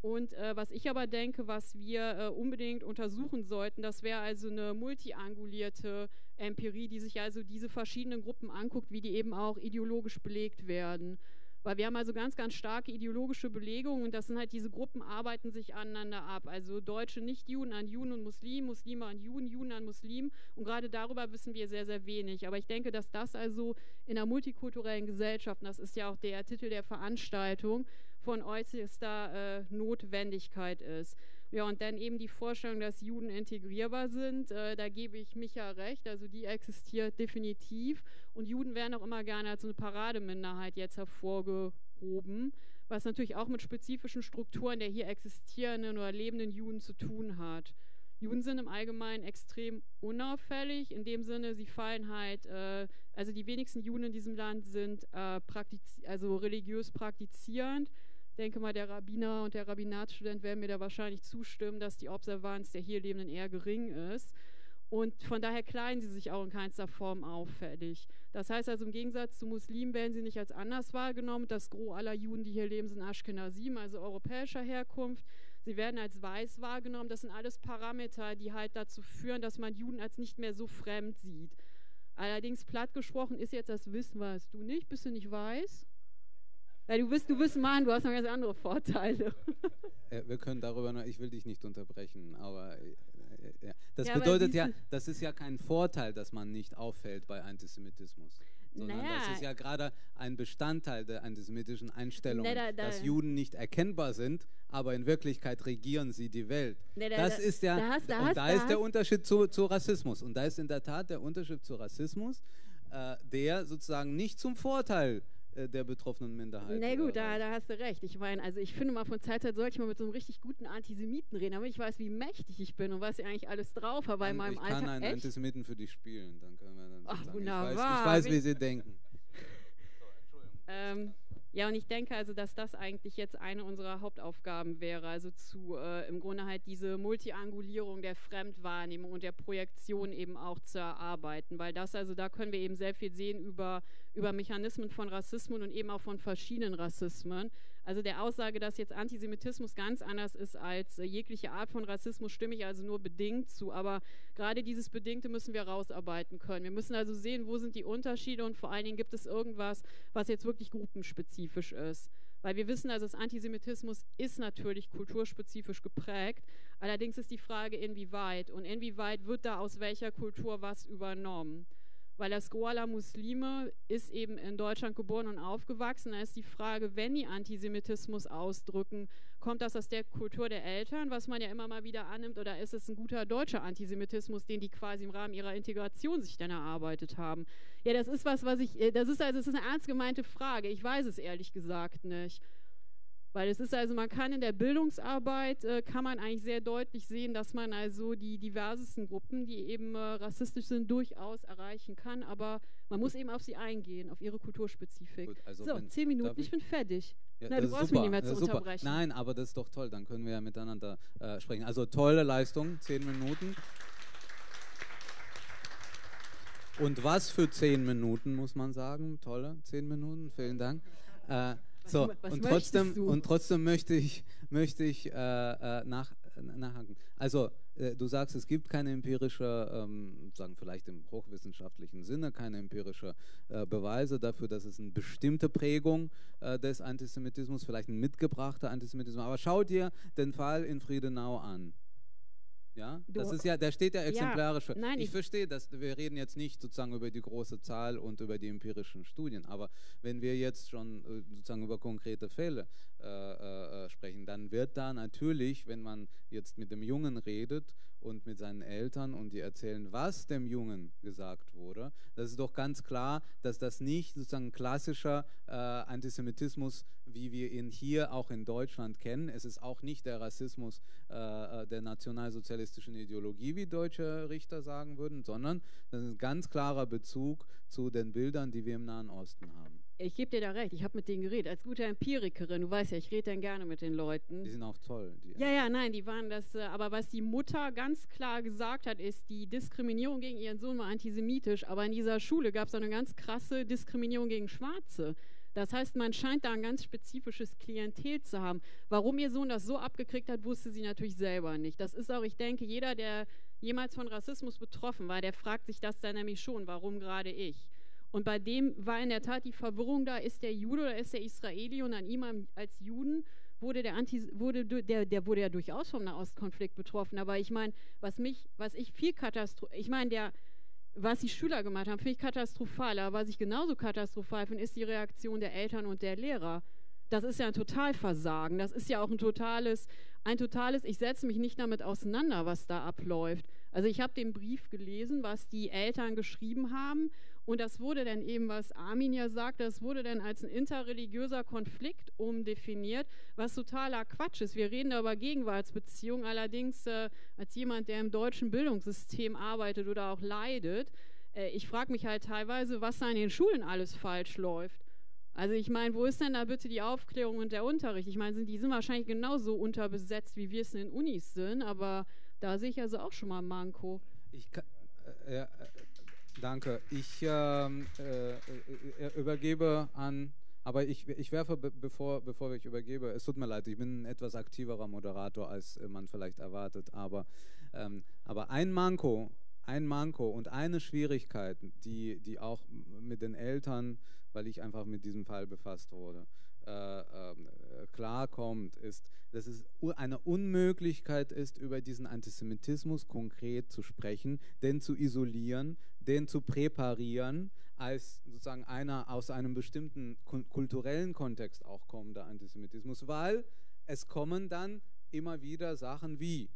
Und äh, was ich aber denke, was wir äh, unbedingt untersuchen sollten, das wäre also eine multiangulierte Empirie, die sich also diese verschiedenen Gruppen anguckt, wie die eben auch ideologisch belegt werden. Weil wir haben also ganz, ganz starke ideologische Belegungen und das sind halt diese Gruppen arbeiten sich aneinander ab. Also Deutsche Nicht-Juden an Juden und Muslimen, Muslime an Juden, Juden an Muslimen und gerade darüber wissen wir sehr, sehr wenig. Aber ich denke, dass das also in einer multikulturellen Gesellschaft, das ist ja auch der Titel der Veranstaltung, von äußerster äh, Notwendigkeit ist. Ja, und dann eben die Vorstellung, dass Juden integrierbar sind, äh, da gebe ich Micha recht, also die existiert definitiv. Und Juden werden auch immer gerne als eine Parademinderheit jetzt hervorgehoben, was natürlich auch mit spezifischen Strukturen der hier existierenden oder lebenden Juden zu tun hat. Juden sind im Allgemeinen extrem unauffällig, in dem Sinne, sie fallen halt, äh, also die wenigsten Juden in diesem Land sind äh, also religiös praktizierend denke mal, der Rabbiner und der Rabbinatsstudent werden mir da wahrscheinlich zustimmen, dass die Observanz der hier Lebenden eher gering ist. Und von daher kleiden sie sich auch in keinster Form auffällig. Das heißt also, im Gegensatz zu Muslimen werden sie nicht als anders wahrgenommen. Das Gros aller Juden, die hier leben, sind Ashkenazim, also europäischer Herkunft. Sie werden als weiß wahrgenommen. Das sind alles Parameter, die halt dazu führen, dass man Juden als nicht mehr so fremd sieht. Allerdings platt gesprochen ist jetzt das Wissen, was du nicht, bist du nicht weiß? Weil du bist, du bist Mann, du hast noch ganz andere Vorteile. Ja, wir können darüber noch, ich will dich nicht unterbrechen, aber äh, ja. das ja, bedeutet ja, das ist ja kein Vorteil, dass man nicht auffällt bei Antisemitismus. Sondern naja. das ist ja gerade ein Bestandteil der antisemitischen Einstellung, nee, da, da, dass Juden nicht erkennbar sind, aber in Wirklichkeit regieren sie die Welt. Nee, da, das ist ja, da, hast, und da ist der Unterschied zu, zu Rassismus. Und da ist in der Tat der Unterschied zu Rassismus, äh, der sozusagen nicht zum Vorteil äh, der betroffenen Minderheit. Na gut, da, da, hast du recht. Ich meine, also ich finde mal von Zeit zu Zeit sollte ich mal mit so einem richtig guten Antisemiten reden, damit ich weiß, wie mächtig ich bin und was ich eigentlich alles drauf habe bei meinem ich Alter. Ich kann einen Echt? Antisemiten für dich spielen, dann können wir dann Ach, sagen, wunderbar. Ich weiß, ich weiß wie sie denken. ähm, ja, und ich denke also, dass das eigentlich jetzt eine unserer Hauptaufgaben wäre, also zu äh, im Grunde halt diese Multiangulierung der Fremdwahrnehmung und der Projektion eben auch zu erarbeiten, weil das also da können wir eben sehr viel sehen über über Mechanismen von Rassismen und eben auch von verschiedenen Rassismen. Also der Aussage, dass jetzt Antisemitismus ganz anders ist als äh, jegliche Art von Rassismus, stimme ich also nur bedingt zu. Aber gerade dieses Bedingte müssen wir rausarbeiten können. Wir müssen also sehen, wo sind die Unterschiede und vor allen Dingen gibt es irgendwas, was jetzt wirklich gruppenspezifisch ist. Weil wir wissen also, dass Antisemitismus ist natürlich kulturspezifisch geprägt. Allerdings ist die Frage, inwieweit und inwieweit wird da aus welcher Kultur was übernommen weil das Goala Muslime ist eben in Deutschland geboren und aufgewachsen. Da ist die Frage, wenn die Antisemitismus ausdrücken, kommt das aus der Kultur der Eltern, was man ja immer mal wieder annimmt, oder ist es ein guter deutscher Antisemitismus, den die quasi im Rahmen ihrer Integration sich dann erarbeitet haben? Ja, das ist was, was ich, äh, das ist also, das ist eine ernst gemeinte Frage. Ich weiß es ehrlich gesagt nicht. Weil es ist also, man kann in der Bildungsarbeit, äh, kann man eigentlich sehr deutlich sehen, dass man also die diversesten Gruppen, die eben äh, rassistisch sind, durchaus erreichen kann. Aber man muss eben auf sie eingehen, auf ihre Kulturspezifik. Gut, also so, zehn Minuten, ich, ich, bin fertig. Ja, Na, du brauchst super, mich nicht mehr zu unterbrechen. Nein, aber das ist doch toll, dann können wir ja miteinander äh, sprechen. Also tolle Leistung, zehn Minuten. Und was für zehn Minuten, muss man sagen. Tolle zehn Minuten, vielen Dank. Äh, so, und trotzdem, und trotzdem möchte ich, möchte ich äh, äh, nach, nachhaken. Also, äh, du sagst, es gibt keine empirische, ähm, sagen vielleicht im hochwissenschaftlichen Sinne, keine empirische äh, Beweise dafür, dass es eine bestimmte Prägung äh, des Antisemitismus, vielleicht ein mitgebrachter Antisemitismus. Aber schau dir den Fall in Friedenau an. Ja, das ist ja, da steht ja exemplarisch. Ja, nein, ich, ich verstehe, dass wir reden jetzt nicht sozusagen über die große Zahl und über die empirischen Studien, aber wenn wir jetzt schon äh, sozusagen über konkrete Fälle äh, äh, äh, sprechen, dann wird da natürlich, wenn man jetzt mit dem Jungen redet und mit seinen Eltern und die erzählen, was dem Jungen gesagt wurde, das ist doch ganz klar, dass das nicht sozusagen klassischer äh, Antisemitismus, wie wir ihn hier auch in Deutschland kennen. Es ist auch nicht der Rassismus äh, der nationalsozialistischen Ideologie, wie deutsche Richter sagen würden, sondern das ist ein ganz klarer Bezug zu den Bildern, die wir im Nahen Osten haben. Ich gebe dir da recht, ich habe mit denen geredet. Als gute Empirikerin, du weißt ja, ich rede dann gerne mit den Leuten. Die sind auch toll. ja, ja, nein, die waren das. Äh, aber was die Mutter ganz klar gesagt hat, ist, die Diskriminierung gegen ihren Sohn war antisemitisch. Aber in dieser Schule gab es eine ganz krasse Diskriminierung gegen Schwarze. Das heißt, man scheint da ein ganz spezifisches Klientel zu haben. Warum ihr Sohn das so abgekriegt hat, wusste sie natürlich selber nicht. Das ist auch, ich denke, jeder, der jemals von Rassismus betroffen war, der fragt sich das dann nämlich schon, warum gerade ich. Und bei dem war in der Tat die Verwirrung da, ist der Jude oder ist der Israeli und an ihm als Juden wurde der Anti wurde der der wurde ja durchaus vom Nahostkonflikt betroffen, aber ich meine, was mich was ich viel katastrophal, ich meine, was die Schüler gemacht haben, finde ich katastrophal, aber was ich genauso katastrophal finde, ist die Reaktion der Eltern und der Lehrer. das ist ja ein Totalversagen. Das ist ja auch ein totales, ein totales, ich setze mich nicht damit auseinander, was da abläuft. Also ich habe den Brief gelesen, was die Eltern geschrieben haben. Und das wurde dann eben, was Armin ja sagt, das wurde dann als ein interreligiöser Konflikt umdefiniert, was totaler Quatsch ist. Wir reden da über Gegenwartsbeziehungen, allerdings äh, als jemand, der im deutschen Bildungssystem arbeitet oder auch leidet. Äh, ich frage mich halt teilweise, was da in den Schulen alles falsch läuft. Also ich meine, wo ist denn da bitte die Aufklärung und der Unterricht? Ich meine, die sind wahrscheinlich genauso unterbesetzt, wie wir es in den Unis sind, aber da sehe ich also auch schon mal Manko. Ich kann, äh, äh, danke. Ich ähm, äh, äh, übergebe an, aber ich, ich werfe, bevor, bevor ich übergebe, es tut mir leid, ich bin ein etwas aktiverer Moderator, als äh, man vielleicht erwartet, aber, ähm, aber ein Manko, ein Manko und eine Schwierigkeit, die, die auch mit den Eltern weil ich einfach mit diesem Fall befasst wurde, äh, äh, klarkommt, ist, dass es eine Unmöglichkeit ist, über diesen Antisemitismus konkret zu sprechen, den zu isolieren, den zu präparieren als sozusagen einer aus einem bestimmten kulturellen Kontext auch kommender Antisemitismus, weil es kommen dann immer wieder Sachen wie,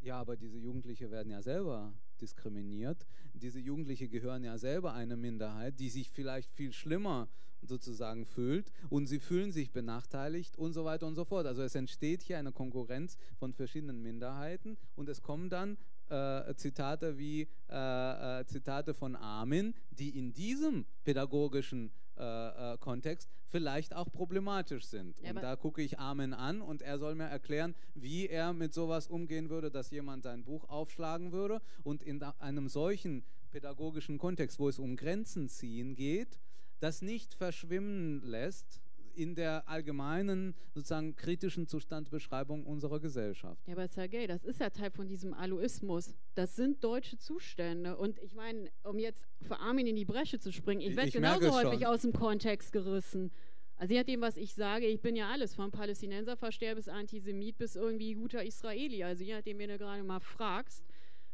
ja, aber diese Jugendliche werden ja selber diskriminiert. Diese Jugendliche gehören ja selber einer Minderheit, die sich vielleicht viel schlimmer sozusagen fühlt und sie fühlen sich benachteiligt und so weiter und so fort. Also es entsteht hier eine Konkurrenz von verschiedenen Minderheiten und es kommen dann äh, Zitate wie äh, äh, Zitate von Armin, die in diesem pädagogischen äh, äh, Kontext vielleicht auch problematisch sind. Ja, und da gucke ich Armin an und er soll mir erklären, wie er mit sowas umgehen würde, dass jemand sein Buch aufschlagen würde und in einem solchen pädagogischen Kontext, wo es um Grenzen ziehen geht, das nicht verschwimmen lässt, in der allgemeinen, sozusagen kritischen Zustandbeschreibung unserer Gesellschaft. Ja, aber Sergei, das ist ja Teil von diesem Aloismus. Das sind deutsche Zustände. Und ich meine, um jetzt für Armin in die Bresche zu springen, ich werde genauso häufig aus dem Kontext gerissen. Also je nachdem, was ich sage, ich bin ja alles, vom Palästinenserversteher bis Antisemit bis irgendwie guter Israeli. Also je nachdem, wen du gerade mal fragst.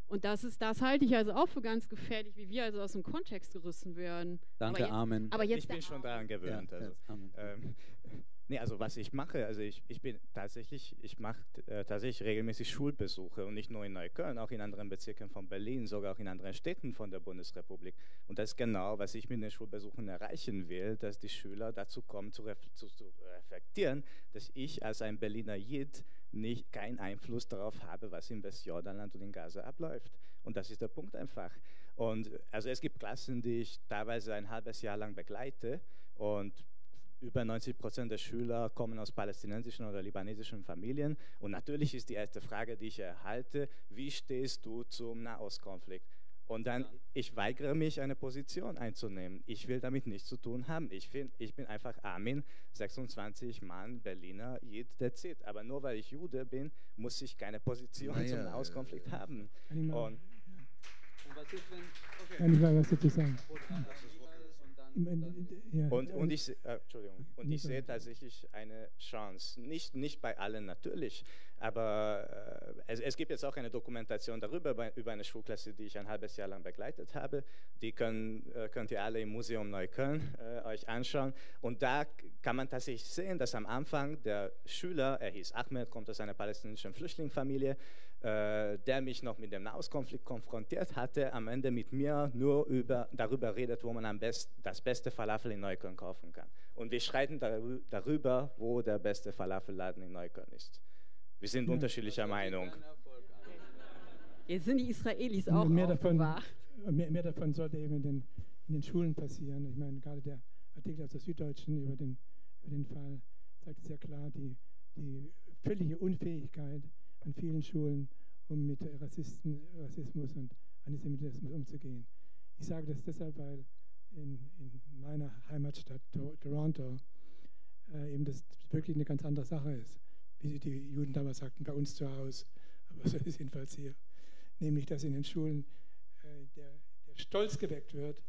Und das ist, das halte ich also auch für ganz gefährlich, wie wir also aus dem Kontext gerissen werden. Danke, aber jetzt, Amen. Aber jetzt ich bin schon daran gewöhnt. Ja, also, ähm, nee, also was ich mache, also ich, ich bin tatsächlich, ich mache äh, tatsächlich regelmäßig Schulbesuche und nicht nur in Neukölln, auch in anderen Bezirken von Berlin, sogar auch in anderen Städten von der Bundesrepublik. Und das ist genau, was ich mit den Schulbesuchen erreichen will, dass die Schüler dazu kommen, zu, ref zu, zu reflektieren, dass ich als ein Berliner Jid nicht, keinen Einfluss darauf habe, was im Westjordanland und in Gaza abläuft. Und das ist der Punkt einfach. Und also es gibt Klassen, die ich teilweise ein halbes Jahr lang begleite und über 90 Prozent der Schüler kommen aus palästinensischen oder libanesischen Familien. Und natürlich ist die erste Frage, die ich erhalte, wie stehst du zum Nahostkonflikt? Und dann, ich weigere mich, eine Position einzunehmen. Ich will damit nichts zu tun haben. Ich, find, ich bin einfach Armin, 26 Mann, Berliner, Jid, that's it. Aber nur weil ich Jude bin, muss ich keine Position naja, zum Nahostkonflikt äh, haben. Und, und was ist, wenn... Okay. Kann ich mal was dazu sagen? Und, und ich, äh, Entschuldigung, und ich sehe tatsächlich eine Chance. Nicht, nicht bei allen natürlich, aber äh, es, es, gibt jetzt auch eine Dokumentation darüber, bei, über eine Schulklasse, die ich ein halbes Jahr lang begleitet habe. Die können, äh, könnt ihr alle im Museum Neukölln äh, euch anschauen. Und da kann man tatsächlich sehen, dass am Anfang der Schüler, er hieß Ahmed, kommt aus einer palästinensischen Flüchtlingsfamilie, äh, der mich noch mit dem Nahostkonflikt konfrontiert hatte, am Ende mit mir nur über, darüber redet, wo man am best, das beste Falafel in Neukölln kaufen kann. Und wir streiten darüber, wo der beste Falafelladen in Neukölln ist. Wir sind ja. unterschiedlicher Meinung. Jetzt sind die Israelis auch mehr davon, mehr, mehr, davon sollte eben in den, in den Schulen passieren. Ich meine, gerade der Artikel aus der Süddeutschen über den, über den Fall zeigt sehr klar die, die völlige Unfähigkeit an vielen Schulen, um mit Rassisten, Rassismus und Antisemitismus umzugehen. Ich sage das deshalb, weil in, in meiner Heimatstadt Toronto äh, eben das wirklich eine ganz andere Sache ist, wie die Juden damals sagten, bei uns zu Hause, aber so ist es jedenfalls hier. Nämlich, dass in den Schulen äh, der, der Stolz geweckt wird,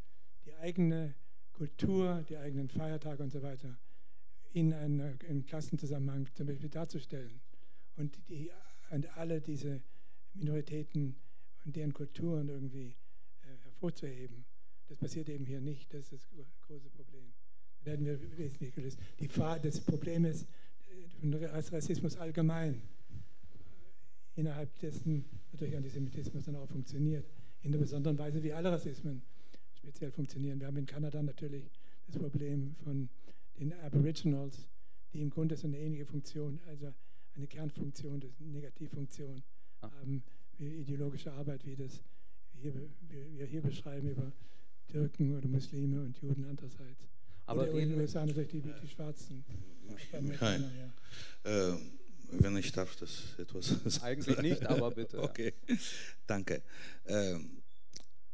die eigene Kultur, die eigenen Feiertage und so weiter in einem Klassenzusammenhang zum Beispiel darzustellen. Und die und alle diese Minoritäten und deren Kulturen irgendwie äh, hervorzuheben. Das passiert eben hier nicht, das ist das große Problem. werden wir wesentlich gelöst. Die Frage, das Problem ist äh, Rassismus allgemein. Innerhalb dessen natürlich Antisemitismus dann auch funktioniert. In einer besonderen Weise wie alle Rassismen speziell funktionieren. Wir haben in Kanada natürlich das Problem von den Aboriginals, die im Grunde so eine ähnliche Funktion, also eine Kernfunktion, das eine Negativfunktion ah. haben, wie ideologische Arbeit, wie das wir, wir hier beschreiben über Türken oder Muslime und Juden andererseits. Aber oder in den USA natürlich die, die Schwarzen. Kein. Ja. Äh, wenn ich darf, das etwas. Eigentlich nicht, aber bitte. okay, danke. Ähm,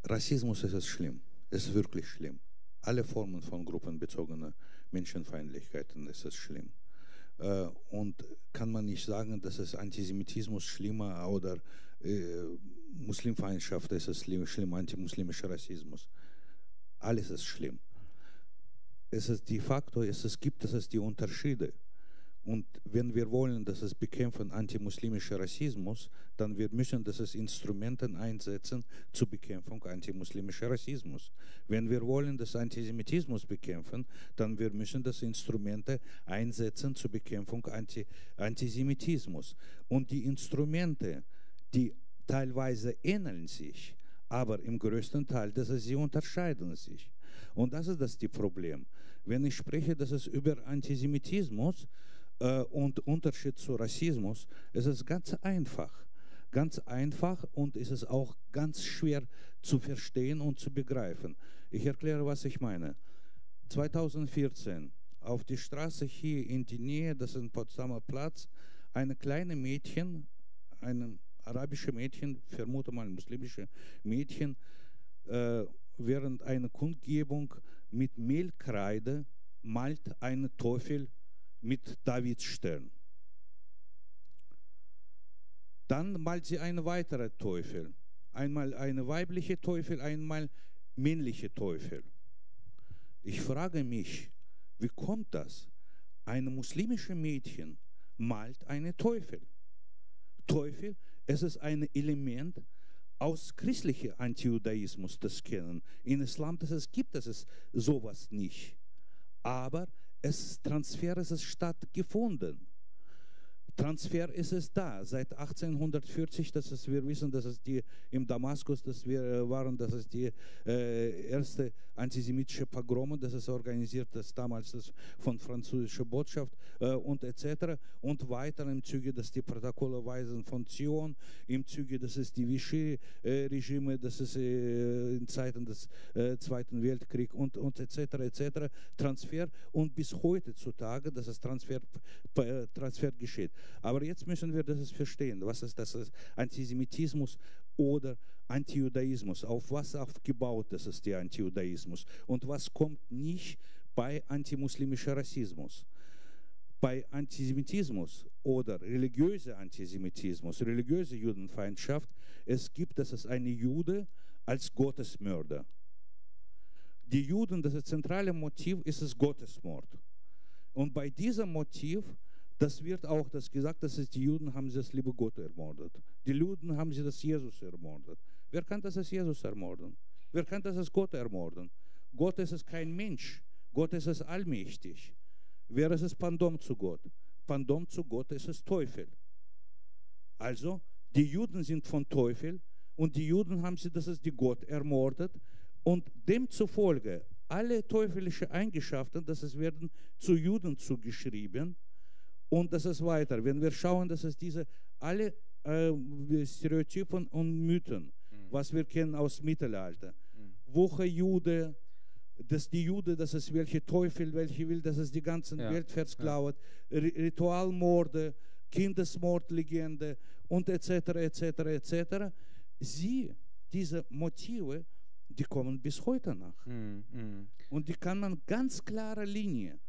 Rassismus ist es schlimm. Es ist wirklich schlimm. Alle Formen von gruppenbezogener Menschenfeindlichkeiten ist es schlimm. Äh, und kann man nicht sagen, dass es Antisemitismus schlimmer oder äh, Muslimfeindschaft ist es schlimm, antimuslimischer Rassismus. Alles ist schlimm. Es ist de facto, es gibt es die Unterschiede. Und wenn wir wollen, dass es bekämpfen antimuslimischer Rassismus, dann wir müssen das Instrumente einsetzen zur Bekämpfung antimuslimischer Rassismus. Wenn wir wollen, dass Antisemitismus bekämpfen, dann wir müssen das Instrumente einsetzen zur Bekämpfung Anti Antisemitismus. Und die Instrumente, die teilweise ähneln sich, aber im größten Teil, dass sie unterscheiden sich. Und das ist das die Problem. Wenn ich spreche, dass es über Antisemitismus und Unterschied zu Rassismus, ist es ganz einfach. Ganz einfach und ist es auch ganz schwer zu verstehen und zu begreifen. Ich erkläre, was ich meine. 2014 auf die Straße hier in die Nähe, das ist ein Potsdamer Platz, eine kleine Mädchen, ein arabisches Mädchen, vermute mal ein muslimisches Mädchen, äh, während einer Kundgebung mit Mehlkreide malt einen Teufel mit Davids Stern. Dann malt sie einen weiteren Teufel. Einmal eine weibliche Teufel, einmal männliche Teufel. Ich frage mich, wie kommt das? Ein muslimisches Mädchen malt einen Teufel. Teufel, es ist ein Element aus christlichem Antijudaismus, das kennen. In Islam das es gibt es sowas nicht. Aber es Transfer ist stattgefunden. Transfer ist es da. Seit 1840, dass es, wir wissen, dass es die im Damaskus, dass wir äh, waren, dass es die äh, erste antisemitische Pogrome, das ist organisiert, das damals das von französischer Botschaft äh, und etc. Und weiter im Zuge, dass die Protokolle weisen von Zion, im Zuge, dass es die Vichy-Regime, das ist äh, in Zeiten des äh, Zweiten Weltkriegs und, und etc. etc. Transfer und bis heute zutage, dass es Transfer, äh, Transfer geschieht. Aber jetzt müssen wir das verstehen. Was ist das? Antisemitismus oder Antijudaismus? Auf was aufgebaut das ist der Antijudaismus? Und was kommt nicht bei antimuslimischer Rassismus? Bei Antisemitismus oder religiöser Antisemitismus, religiöse Judenfeindschaft, es gibt, dass es eine Jude als Gottesmörder. Die Juden, das zentrale Motiv ist es Gottesmord. Und bei diesem Motiv das wird auch das gesagt, dass es die Juden haben das liebe Gott ermordet. Die Juden haben sie das Jesus ermordet. Wer kann das als Jesus ermorden? Wer kann das als Gott ermorden? Gott ist es kein Mensch. Gott ist es allmächtig. Wer ist es Pandom zu Gott? Pandom zu Gott ist es Teufel. Also, die Juden sind von Teufel und die Juden haben sie, das ist die Gott ermordet und demzufolge alle teuflische Eigenschaften, das es werden zu Juden zugeschrieben, und das ist weiter. Wenn wir schauen, dass es diese alle äh, Stereotypen und Mythen, mhm. was wir kennen aus Mittelalter, mhm. Woche Jude, dass die Jude, dass es welche Teufel, welche will, dass es die ganze ja. Welt versklaut, ja. Ritualmorde, Kindesmordlegende und etc. etc. etc. Sie, diese Motive, die kommen bis heute nach. Mhm. mhm. Und die kann man ganz klare Linie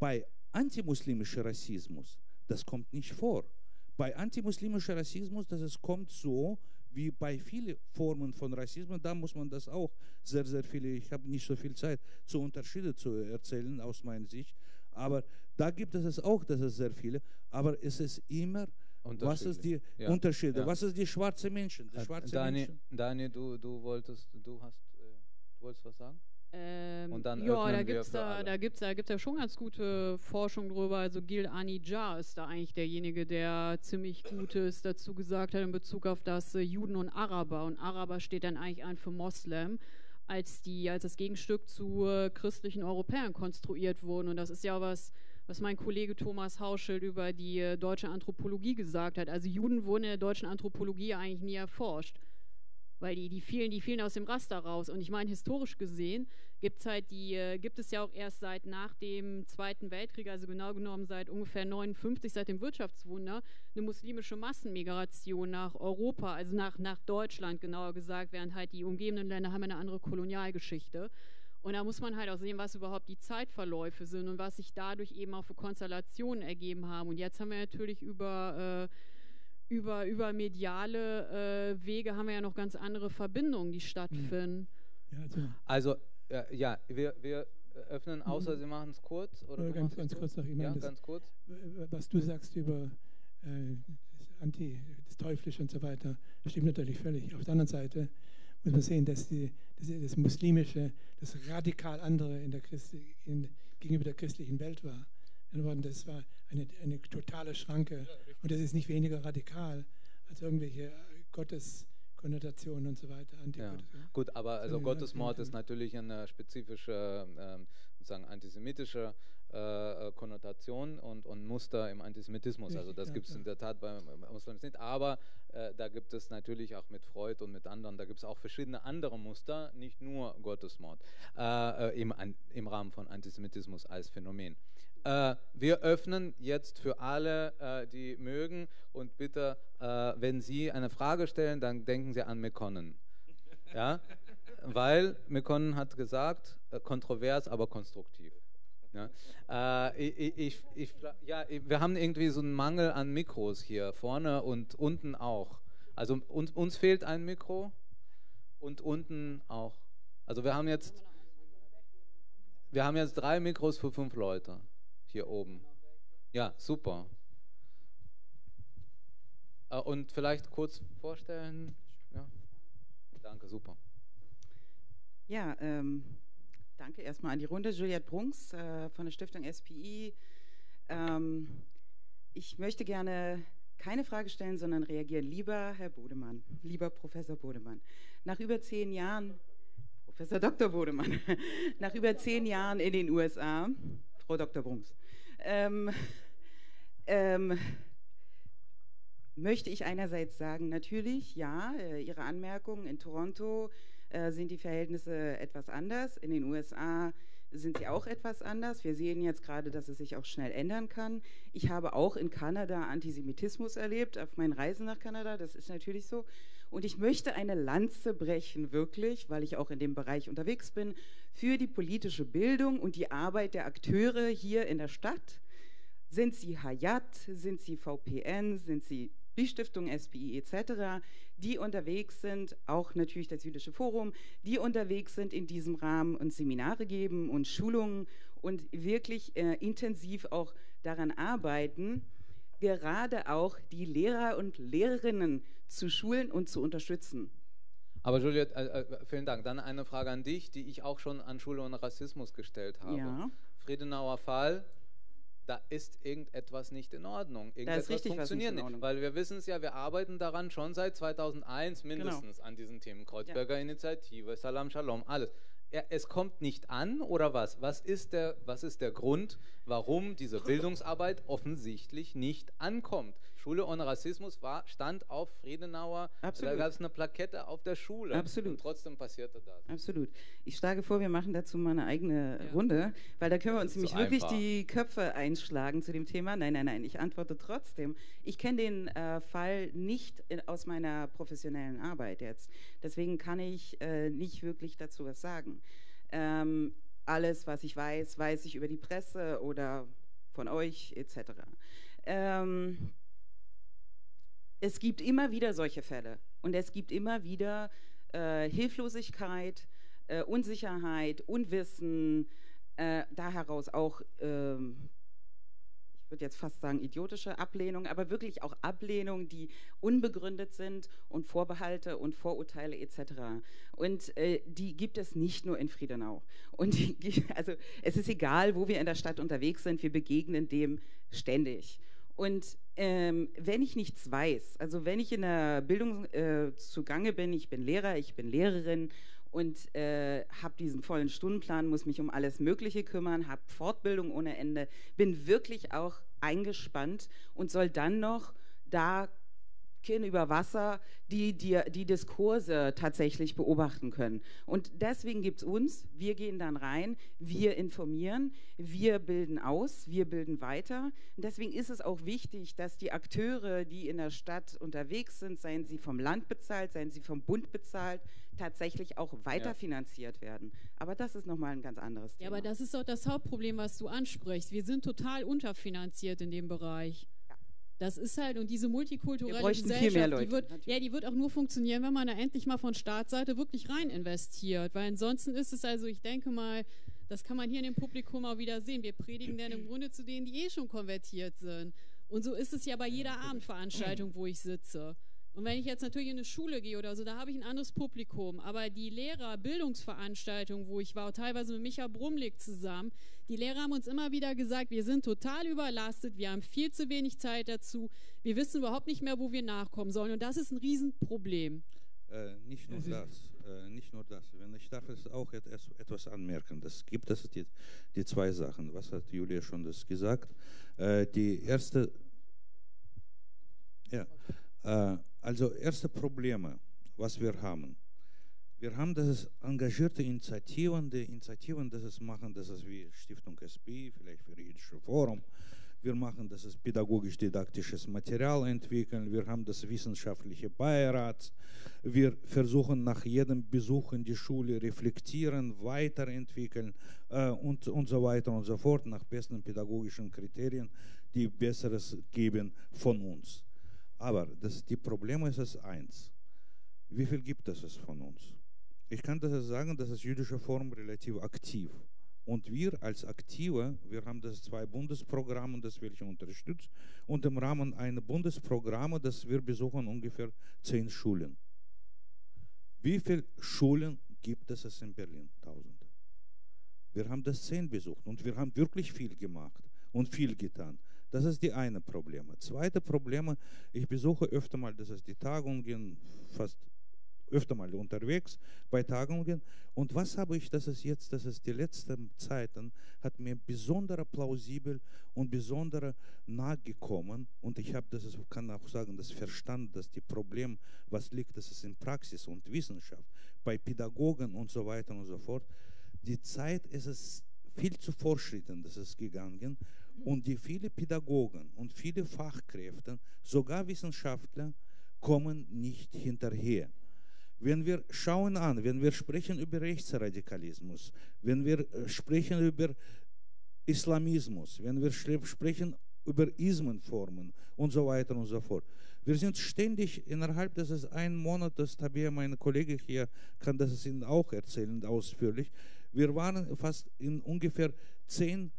bei antimuslimischer Rassismus, das kommt nicht vor. Bei antimuslimischer Rassismus, das es kommt so, wie bei vielen Formen von Rassismus, da muss man das auch sehr, sehr viele, ich habe nicht so viel Zeit, zu Unterschiede zu erzählen aus meiner Sicht, aber da gibt es auch, das ist sehr viele, aber es ist immer, was ist die ja. Unterschiede, ja. was ist die schwarze Menschen, die äh, schwarze Dani, Menschen. Dani, du, du wolltest, du hast, äh, du wolltest was sagen? Ähm, Und dann ja, da gibt es da, da gibt's, da gibt's ja schon ganz gute Forschung drüber. Also Gil Anidjar ist da eigentlich derjenige, der ziemlich Gutes dazu gesagt hat in Bezug auf das äh, Juden und Araber. Und Araber steht dann eigentlich ein für Moslem, als die als das Gegenstück zu äh, christlichen Europäern konstruiert wurden. Und das ist ja was, was mein Kollege Thomas Hauschild über die äh, deutsche Anthropologie gesagt hat. Also Juden wurden in der deutschen Anthropologie eigentlich nie erforscht weil die, die fielen, die fielen aus dem Raster raus. Und ich meine, historisch gesehen gibt's halt die, äh, gibt es ja auch erst seit nach dem Zweiten Weltkrieg, also genau genommen seit ungefähr 59, seit dem Wirtschaftswunder, eine muslimische Massenmigration nach Europa, also nach, nach Deutschland genauer gesagt, während halt die umgebenden Länder haben eine andere Kolonialgeschichte. Und da muss man halt auch sehen, was überhaupt die Zeitverläufe sind und was sich dadurch eben auch für Konstellationen ergeben haben. Und jetzt haben wir natürlich über äh, über, über mediale äh, Wege haben wir ja noch ganz andere Verbindungen, die stattfinden. Ja, also, Also, äh, ja, wir, wir öffnen, außer Sie machen es kurz. Oder du ganz- ganz kurz noch, ich meine, ja, das- ganz kurz. was du sagst über äh, das Anti, das Teuflische und so weiter, stimmt natürlich völlig. Auf der anderen Seite muss man sehen, dass die, das, das Muslimische das radikal andere in der Christi, in, gegenüber der christlichen Welt war. Das war eine, eine totale Schranke. Und das ist nicht weniger radikal als irgendwelche äh, Gotteskonnotationen und so weiter. Ja. Gut, aber also Gottesmord ja. ist natürlich eine spezifische, ähm, sozusagen antisemitische äh, äh, Konnotation und, und Muster im Antisemitismus. Also das ja, gibt es in der Tat bei bei Muslims nicht. Aber äh, da gibt es natürlich auch mit Freud und mit anderen, da gibt es auch verschiedene andere Muster, nicht nur Gottesmord äh, äh, im, an, im Rahmen von Antisemitismus als Phänomen. Äh, wir öffnen jetzt für alle, äh, die mögen. Und bitte, äh, wenn Sie eine Frage stellen, dann denken Sie an Mekonnen. Ja? Weil Mekonnen hat gesagt, äh, kontrovers, aber konstruktiv. Ja? Äh, ich, ich, ich, ja, ich- wir haben irgendwie so einen Mangel an Mikros hier vorne und unten auch. Also uns, uns fehlt ein Mikro und unten auch. Also wir haben jetzt, wir haben jetzt drei Mikros für fünf Leute hier oben. Ja, super. Äh, Und vielleicht kurz vorstellen. Ja. Danke, super. Ja, ähm, danke erstmal an die Runde. Juliette Brunks äh, von der Stiftung SPI. Ähm, ich möchte gerne keine Frage stellen, sondern reagieren. Lieber Herr Bodemann, lieber Professor Bodemann, nach über zehn Jahren, Professor Dr. Bodemann, nach über zehn Jahren in den USA, Frau Dr. Brunks, ähm, ähm, möchte ich einerseits sagen, natürlich, ja, äh, Ihre Anmerkungen in Toronto äh, sind die Verhältnisse etwas anders. In den USA sind sie auch etwas anders. Wir sehen jetzt gerade, dass es sich auch schnell ändern kann. Ich habe auch in Kanada Antisemitismus erlebt, auf meinen Reisen nach Kanada, das ist natürlich so. Und ich möchte eine Lanze brechen, wirklich, weil ich auch in dem Bereich unterwegs bin, für die politische Bildung und die Arbeit der Akteure hier in der Stadt. Sind sie Hayat, sind sie VPN, sind sie B-Stiftung, SPI etc., die unterwegs sind, auch natürlich das Jüdische Forum, die unterwegs sind in diesem Rahmen und Seminare geben und Schulungen und wirklich äh, intensiv auch daran arbeiten, gerade auch die Lehrer und Lehrerinnen zu schulen und zu unterstützen. Aber Juliette, äh, äh, vielen Dank. Dann eine Frage an dich, die ich auch schon an Schule und Rassismus gestellt habe. Ja. Friedenauer Fall, da ist irgendetwas nicht in Ordnung. Irgendetwas richtig was nicht funktioniert nicht. Ordnung. Weil wir wissen es ja, wir arbeiten daran schon seit 2001 Genau. mindestens an diesen Themen. Kreuzberger Initiative, Salam Shalom, alles. Ja, es kommt nicht an oder was? Was ist, der, was ist der Grund, warum diese Bildungsarbeit offensichtlich nicht ankommt? Schule ohne Rassismus war, stand auf Friedenauer, Absolut. da gab es eine Plakette auf der Schule. Absolut. Und trotzdem passierte das. Absolut. Ich schlage vor, wir machen dazu mal eine eigene Ja. Runde, weil da können wir uns nämlich so wirklich die Köpfe einschlagen zu dem Thema. Nein, nein, nein, ich antworte trotzdem. Ich kenne den äh, Fall nicht in, aus meiner professionellen Arbeit jetzt. Deswegen kann ich äh, nicht wirklich dazu was sagen. Ähm, alles, was ich weiß, weiß ich über die Presse oder von euch etc. Ähm, es gibt immer wieder solche Fälle und es gibt immer wieder äh, Hilflosigkeit, äh, Unsicherheit, Unwissen, äh, da heraus auch, ähm, ich würde jetzt fast sagen, idiotische Ablehnung, aber wirklich auch Ablehnungen, die unbegründet sind und Vorbehalte und Vorurteile etc. Und äh, die gibt es nicht nur in Friedenau. Und die, also es ist egal, wo wir in der Stadt unterwegs sind, wir begegnen dem ständig. Und ähm, wenn ich nichts weiß, also wenn ich in der Bildung äh, zugange bin, ich bin Lehrer, ich bin Lehrerin und äh, habe diesen vollen Stundenplan, muss mich um alles Mögliche kümmern, habe Fortbildung ohne Ende, bin wirklich auch eingespannt und soll dann noch da über Wasser, die, die die Diskurse tatsächlich beobachten können. Und deswegen gibt es uns, wir gehen dann rein, wir informieren, wir bilden aus, wir bilden weiter. Und deswegen ist es auch wichtig, dass die Akteure, die in der Stadt unterwegs sind, seien sie vom Land bezahlt, seien sie vom Bund bezahlt, tatsächlich auch weiterfinanziert ja. werden. Aber das ist nochmal ein ganz anderes Thema. Ja, aber das ist doch das Hauptproblem, was du ansprichst. Wir sind total unterfinanziert in dem Bereich. Das ist halt, und diese multikulturelle Gesellschaft, die wird, ja, die wird auch nur funktionieren, wenn man da endlich mal von Staatsseite wirklich rein investiert. Weil ansonsten ist es also, ich denke mal, das kann man hier in dem Publikum auch wieder sehen. Wir predigen dann im Grunde zu denen, die eh schon konvertiert sind. Und so ist es ja bei jeder Abendveranstaltung, wo ich sitze. Und wenn ich jetzt natürlich in eine Schule gehe oder so, da habe ich ein anderes Publikum. Aber die Lehrer-Bildungsveranstaltung, wo ich war, teilweise mit Micha Brumlik zusammen, die Lehrer haben uns immer wieder gesagt, wir sind total überlastet, wir haben viel zu wenig Zeit dazu, wir wissen überhaupt nicht mehr, wo wir nachkommen sollen. Und das ist ein Riesenproblem. Äh, nicht nur das, äh, nicht nur das. Wenn ich darf es auch etwas anmerken. Das gibt es die, die zwei Sachen. Was hat Julia schon das gesagt? Äh, die erste, ja, äh, also erste Probleme, was wir haben. Wir haben das engagierte Initiativen, die Initiativen, das es machen, das ist wie Stiftung SP, vielleicht für jüdische Forum. Wir machen das ist pädagogisch-didaktisches Material entwickeln. Wir haben das wissenschaftliche Beirat. Wir versuchen nach jedem Besuch in die Schule reflektieren, weiterentwickeln äh, und, und so weiter und so fort nach besten pädagogischen Kriterien, die Besseres geben von uns. Aber das, die Probleme ist es eins. Wie viel gibt es von uns? Ich kann das sagen, dass das jüdische Forum relativ aktiv. Und wir als Aktive, wir haben das zwei Bundesprogramme, das welche unterstützt. Und im Rahmen einer Bundesprogramme, das wir besuchen ungefähr zehn Schulen. Wie viele Schulen gibt es in Berlin? Tausend. Wir haben das zehn besucht und wir haben wirklich viel gemacht und viel getan. Das ist die eine Problem. Zweite Problem, ich besuche öfter mal, das ist die Tagungen, fast öfter mal unterwegs bei Tagungen. Und was habe ich, das ist jetzt, das ist die letzten Zeiten, hat mir besonders plausibel und besonders nahe gekommen. Und ich habe das, kann auch sagen, das verstanden, dass die Problem, was liegt, das ist in Praxis und Wissenschaft, bei Pädagogen und so weiter und so fort. Die Zeit ist es viel zu fortschritten, das ist gegangen. Und die viele Pädagogen und viele Fachkräfte, sogar Wissenschaftler, kommen nicht hinterher. Wenn wir schauen an, wenn wir sprechen über Rechtsradikalismus, wenn wir äh, sprechen über Islamismus, wenn wir sprechen über Ismenformen und so weiter und so fort. Wir sind ständig innerhalb des einen Monats, Tabea, mein Kollege hier, kann das Ihnen auch erzählen, ausführlich. Wir waren fast in ungefähr zehn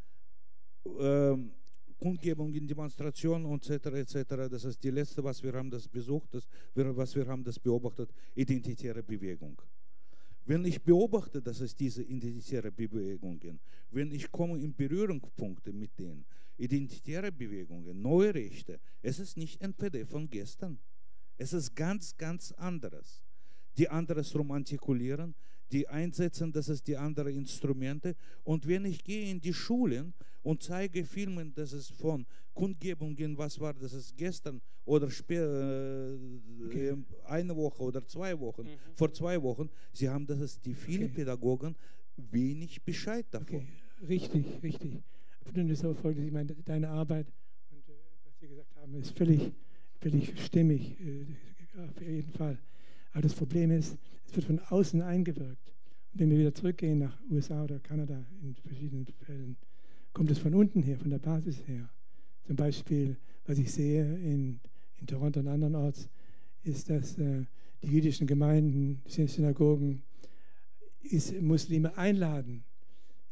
ähm, Kundgebungen, Demonstrationen etc. etc. Das ist die letzte, was wir haben, das besucht, das, was wir haben, das beobachtet, identitäre Bewegung. Wenn ich beobachte, dass es diese identitäre Bewegungen, wenn ich komme in Berührungspunkte mit denen, identitäre Bewegungen, neue Rechte, es ist nicht NPD von gestern. Es ist ganz, ganz anderes. Die anderes romantikullieren, die einsetzen, das ist die anderen Instrumente. Und wenn ich gehe in die Schulen und zeige Filmen, das ist von Kundgebungen, was war das ist gestern oder äh, okay. eine Woche oder zwei Wochen, mhm. vor zwei Wochen, sie haben das ist die viele okay. Pädagogen wenig Bescheid davon. Okay. Richtig, richtig. Auch folgendes, ich meine, deine Arbeit und äh, was Sie gesagt haben, ist völlig, völlig stimmig, äh, auf jeden Fall. Aber das Problem ist, es wird von außen eingewirkt. Und wenn wir wieder zurückgehen nach USA oder Kanada in verschiedenen Fällen, kommt es von unten her, von der Basis her. Zum Beispiel, was ich sehe in, in Toronto und andernorts, ist, dass äh, die jüdischen Gemeinden, die Synagogen, ist, Muslime einladen.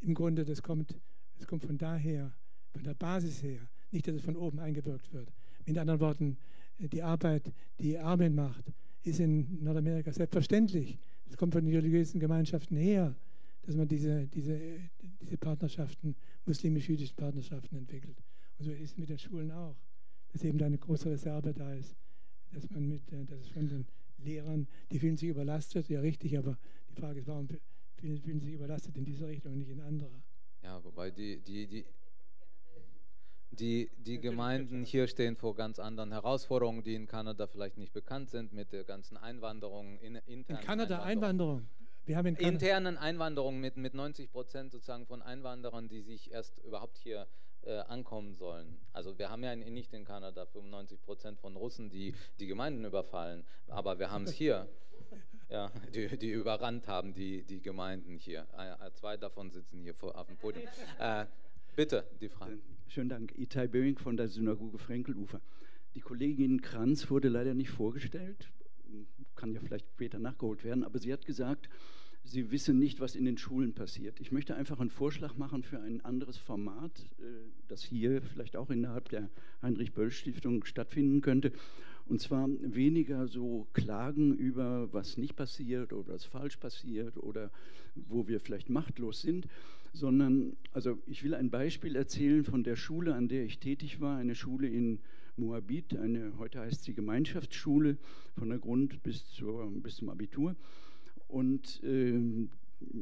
Im Grunde, das kommt, das kommt von daher, von der Basis her, nicht, dass es von oben eingewirkt wird. Mit anderen Worten, äh, die Arbeit, die Armin macht, ist in Nordamerika selbstverständlich. Es kommt von den religiösen Gemeinschaften her, dass man diese, diese, diese Partnerschaften, muslimisch-jüdischen Partnerschaften entwickelt. Und so ist es mit den Schulen auch, dass eben da eine große Reserve da ist, dass man mit, äh, dass es von den Lehrern, die fühlen sich überlastet, ja richtig, aber die Frage ist, warum fühlen, fühlen sie sich überlastet in dieser Richtung und nicht in anderer? Ja, wobei die, die, die, die, die Gemeinden hier stehen vor ganz anderen Herausforderungen, die in Kanada vielleicht nicht bekannt sind, mit der ganzen Einwanderung. In, in Kanada Einwanderung. Wir haben in Kanada internen Einwanderung mit, mit 90 Prozent sozusagen von Einwanderern, die sich erst überhaupt hier äh, ankommen sollen. Also wir haben ja nicht in Kanada 95 Prozent von Russen, die die Gemeinden überfallen, aber wir haben es hier. Ja, die, die überrannt haben die, die Gemeinden hier. Äh, zwei davon sitzen hier vor, auf dem Podium. Äh, bitte, die Frage. Schönen Dank. Itai Böing von der Synagoge Frenkelufer. Die Kollegin Kranz wurde leider nicht vorgestellt, kann ja vielleicht später nachgeholt werden, aber sie hat gesagt, Sie wissen nicht, was in den Schulen passiert. Ich möchte einfach einen Vorschlag machen für ein anderes Format, äh, das hier vielleicht auch innerhalb der Heinrich-Böll-Stiftung stattfinden könnte. Und zwar weniger so Klagen über, was nicht passiert oder was falsch passiert oder wo wir vielleicht machtlos sind, sondern, also ich will ein Beispiel erzählen von der Schule, an der ich tätig war, eine Schule in Moabit, eine, heute heißt sie Gemeinschaftsschule, von der Grund bis, zur, bis zum Abitur. Und äh,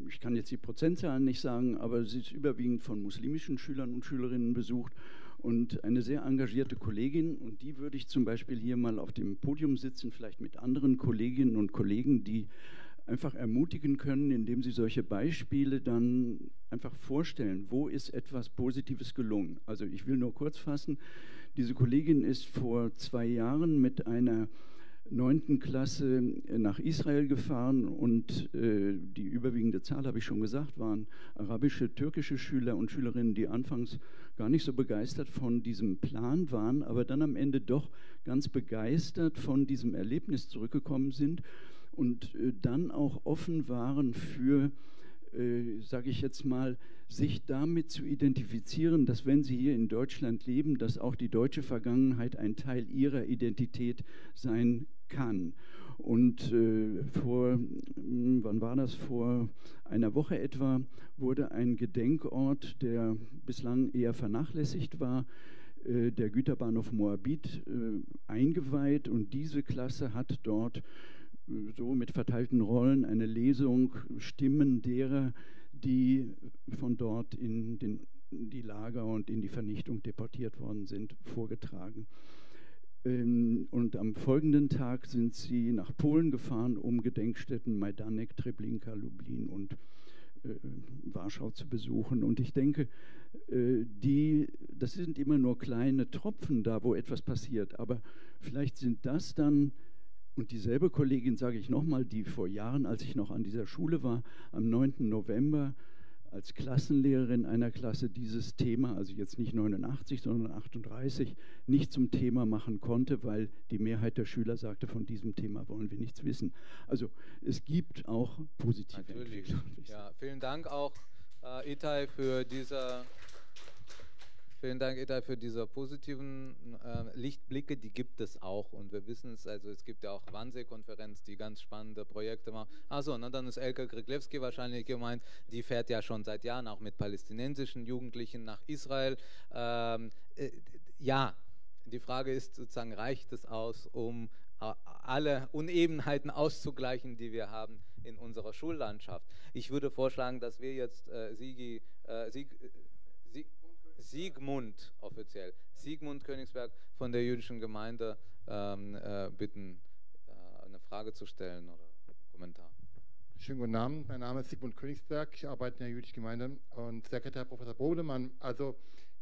ich kann jetzt die Prozentzahlen nicht sagen, aber sie ist überwiegend von muslimischen Schülern und Schülerinnen besucht und eine sehr engagierte Kollegin. Und die würde ich zum Beispiel hier mal auf dem Podium sitzen, vielleicht mit anderen Kolleginnen und Kollegen, die einfach ermutigen können, indem sie solche Beispiele dann einfach vorstellen, wo ist etwas Positives gelungen. Also ich will nur kurz fassen, diese Kollegin ist vor zwei Jahren mit einer neunten Klasse nach Israel gefahren und äh, die überwiegende Zahl, habe ich schon gesagt, waren arabische, türkische Schüler und Schülerinnen, die anfangs gar nicht so begeistert von diesem Plan waren, aber dann am Ende doch ganz begeistert von diesem Erlebnis zurückgekommen sind und äh, dann auch offen waren für, äh, sage ich jetzt mal, sich damit zu identifizieren, dass wenn sie hier in Deutschland leben, dass auch die deutsche Vergangenheit ein Teil ihrer Identität sein kann. Und äh, vor, hm, wann war das? Vor einer Woche etwa wurde ein Gedenkort, der bislang eher vernachlässigt war, äh, der Güterbahnhof Moabit, äh, eingeweiht. Und diese Klasse hat dort so mit verteilten Rollen eine Lesung Stimmen derer, die von dort in den, die Lager und in die Vernichtung deportiert worden sind, vorgetragen. Ähm, und am folgenden Tag sind sie nach Polen gefahren, um Gedenkstätten Majdanek, Treblinka, Lublin und äh, Warschau zu besuchen. Und ich denke, äh, die, das sind immer nur kleine Tropfen da, wo etwas passiert. Aber vielleicht sind das dann, und dieselbe Kollegin sage ich nochmal, die vor Jahren, als ich noch an dieser Schule war, am 9. November als Klassenlehrerin einer Klasse dieses Thema, also jetzt nicht 89, sondern 38, nicht zum Thema machen konnte, weil die Mehrheit der Schüler sagte, von diesem Thema wollen wir nichts wissen. Also es gibt auch positive Natürlich. Ja, vielen Dank auch, äh, Itai, für diese Vielen Dank, Eda, für diese positiven äh, Lichtblicke. Die gibt es auch und wir wissen es. Also es gibt ja auch Wannsee-Konferenz, die ganz spannende Projekte macht. Achso, und dann ist Elke Griglewski wahrscheinlich gemeint. Die fährt ja schon seit Jahren auch mit palästinensischen Jugendlichen nach Israel. Ähm, äh, ja, die Frage ist sozusagen, reicht es aus, um äh, alle Unebenheiten auszugleichen, die wir haben in unserer Schullandschaft? Ich würde vorschlagen, dass wir jetzt äh, Sigi, äh, Sieg, Siegmund offiziell, Siegmund Königsberg von der jüdischen Gemeinde ähm, äh, bitten, äh, eine Frage zu stellen oder einen Kommentar. Schönen guten Abend, mein Name ist Sigmund Königsberg, ich arbeite in der jüdischen Gemeinde und Sekretär Professor Bodemann, also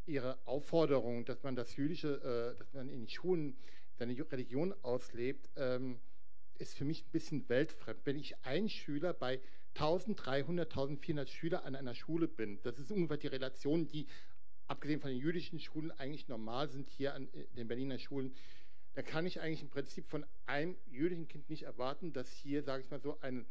Ihre Aufforderung, dass man das Jüdische, äh, dass man in Schulen seine Religion auslebt, ähm, ist für mich ein bisschen weltfremd. Wenn ich ein Schüler bei 1300, 1400 Schüler an einer Schule bin, das ist ungefähr die Relation, die abgesehen von den jüdischen Schulen eigentlich normal sind hier an äh, den Berliner Schulen, da kann ich eigentlich im Prinzip von einem jüdischen Kind nicht erwarten, dass hier, sage ich mal so, ein,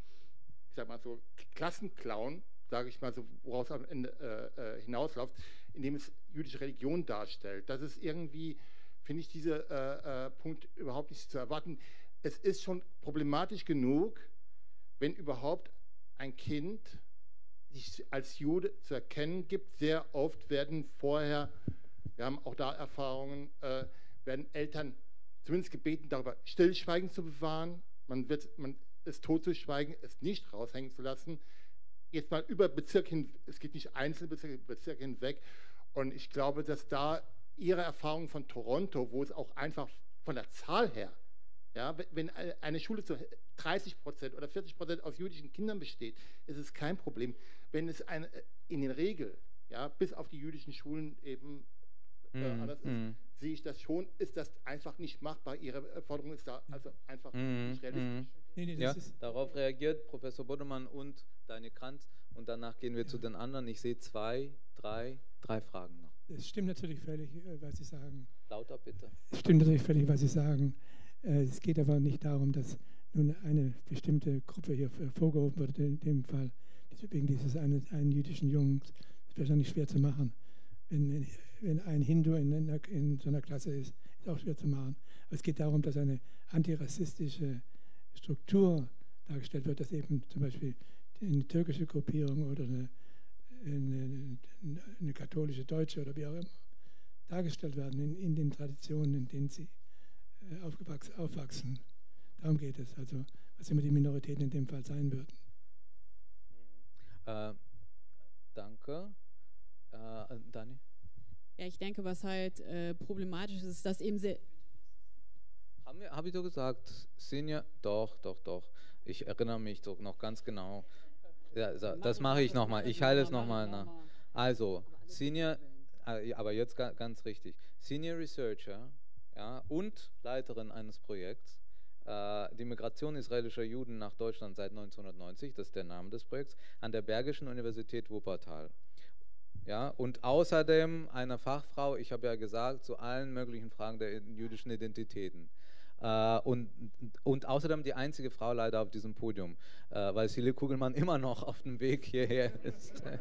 ich sag mal so, Klassenclown sage ich mal so, woraus am Ende äh, äh, hinausläuft, indem es jüdische Religion darstellt. Das ist irgendwie, finde ich, dieser äh, äh, Punkt überhaupt nicht zu erwarten. Es ist schon problematisch genug, wenn überhaupt ein Kind sich als Jude zu erkennen gibt. Sehr oft werden vorher, wir haben auch da Erfahrungen, äh, werden Eltern zumindest gebeten, darüber Stillschweigen zu bewahren. Man wird man es totzuschweigen, es nicht raushängen zu lassen. Jetzt mal über Bezirk hin, es geht nicht einzelne Bezirke, Bezirke hinweg. Und ich glaube, dass da Ihre Erfahrung von Toronto, wo es auch einfach von der Zahl her, ja, wenn eine Schule zu 30 Prozent oder 40 Prozent aus jüdischen Kindern besteht, ist es kein Problem. Wenn es eine, in der Regel, ja, bis auf die jüdischen Schulen eben äh, mm, anders ist, mm. sehe ich das schon, ist das einfach nicht machbar. Ihre Forderung ist da also einfach mm, nicht realistisch. Nee, nee, ja, darauf reagiert Professor Bodemann und Deine Kranz und danach gehen wir ja. zu den anderen. Ich sehe zwei, drei, drei Fragen noch. Es stimmt natürlich völlig, äh, was Sie sagen. Lauter bitte. Es stimmt natürlich völlig, was Sie sagen. Äh, es geht aber nicht darum, dass nun eine bestimmte Gruppe hier hervorgehoben wird, in dem Fall wegen dieses einen, einen jüdischen Jungen. Das ist wahrscheinlich schwer zu machen. Wenn, wenn ein Hindu in, in, so einer Klasse ist, ist auch schwer zu machen. Aber es geht darum, dass eine antirassistische Struktur dargestellt wird, dass eben zum Beispiel eine türkische Gruppierung oder eine, eine, eine katholische Deutsche oder wie auch immer dargestellt werden in, in den Traditionen, in denen sie äh, aufwachsen. Darum geht es, also was immer die Minoritäten in dem Fall sein würden. Äh, danke. Äh, Dani? Ja, ich denke, was halt äh, problematisch ist, ist, dass eben sehr. Habe hab ich doch gesagt, Senior? Doch, doch, doch. Ich erinnere mich doch noch ganz genau. Ja, das mache ich nochmal. Ich halte es nochmal nach. Also, Senior, äh, aber jetzt ganz richtig. Senior Researcher ja, und Leiterin eines Projekts. Äh, die Migration israelischer Juden nach Deutschland seit 1990, das ist der Name des Projekts, an der Bergischen Universität Wuppertal. Ja, und außerdem eine Fachfrau, ich habe ja gesagt, zu allen möglichen Fragen der jüdischen Identitäten. Äh, und, und außerdem die einzige Frau leider auf diesem Podium, äh, weil Silke Kugelmann immer noch auf dem Weg hierher ist.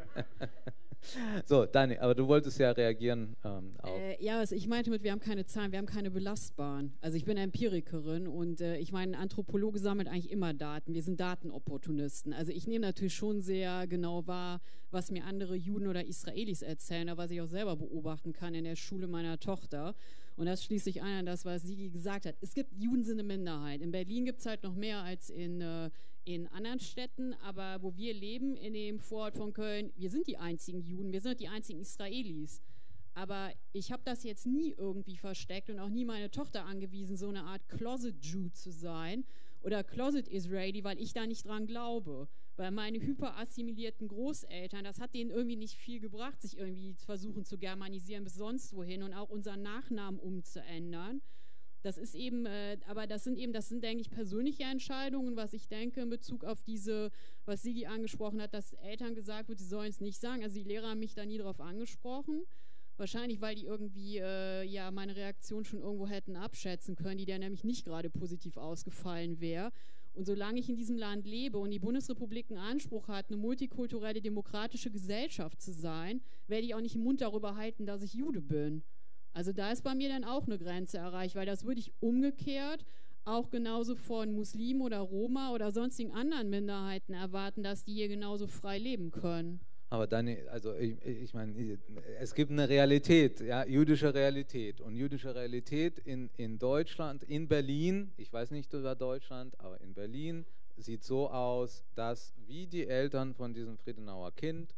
So, Dani, aber du wolltest ja reagieren ähm, auf. Äh, ja, also ich meinte mit, wir haben keine Zahlen, wir haben keine belastbaren. Also ich bin Empirikerin und äh, ich meine, Anthropologe sammelt eigentlich immer Daten. Wir sind Datenopportunisten. Also ich nehme natürlich schon sehr genau wahr, was mir andere Juden oder Israelis erzählen, aber was ich auch selber beobachten kann in der Schule meiner Tochter. Und das schließt sich ein an das, was Sigi gesagt hat. Es gibt Juden sind eine Minderheit. In Berlin gibt es halt noch mehr als in, äh, in anderen Städten, aber wo wir leben, in dem Vorort von Köln, wir sind die einzigen Juden, wir sind die einzigen Israelis. Aber ich habe das jetzt nie irgendwie versteckt und auch nie meine Tochter angewiesen, so eine Art Closet Jew zu sein oder Closet Israeli, weil ich da nicht dran glaube. Weil meine hyperassimilierten Großeltern, das hat denen irgendwie nicht viel gebracht, sich irgendwie versuchen zu germanisieren bis sonst wohin und auch unseren Nachnamen umzuändern. Das ist eben, äh, aber das sind eben, das sind, denke ich, persönliche Entscheidungen, was ich denke in Bezug auf diese, was Sigi angesprochen hat, dass Eltern gesagt wird, sie sollen es nicht sagen. Also die Lehrer haben mich da nie darauf angesprochen. Wahrscheinlich, weil die irgendwie äh, ja meine Reaktion schon irgendwo hätten abschätzen können, die der nämlich nicht gerade positiv ausgefallen wäre. Und solange ich in diesem Land lebe und die Bundesrepublik einen Anspruch hat, eine multikulturelle demokratische Gesellschaft zu sein, werde ich auch nicht im Mund darüber halten, dass ich Jude bin. Also da ist bei mir dann auch eine Grenze erreicht, weil das würde ich umgekehrt auch genauso von Muslimen oder Roma oder sonstigen anderen Minderheiten erwarten, dass die hier genauso frei leben können. Aber dann, also ich, ich meine, es gibt eine Realität, ja, jüdische Realität. Und jüdische Realität in, in Deutschland, in Berlin, ich weiß nicht über Deutschland, aber in Berlin sieht so aus, dass wie die Eltern von diesem Friedenauer Kind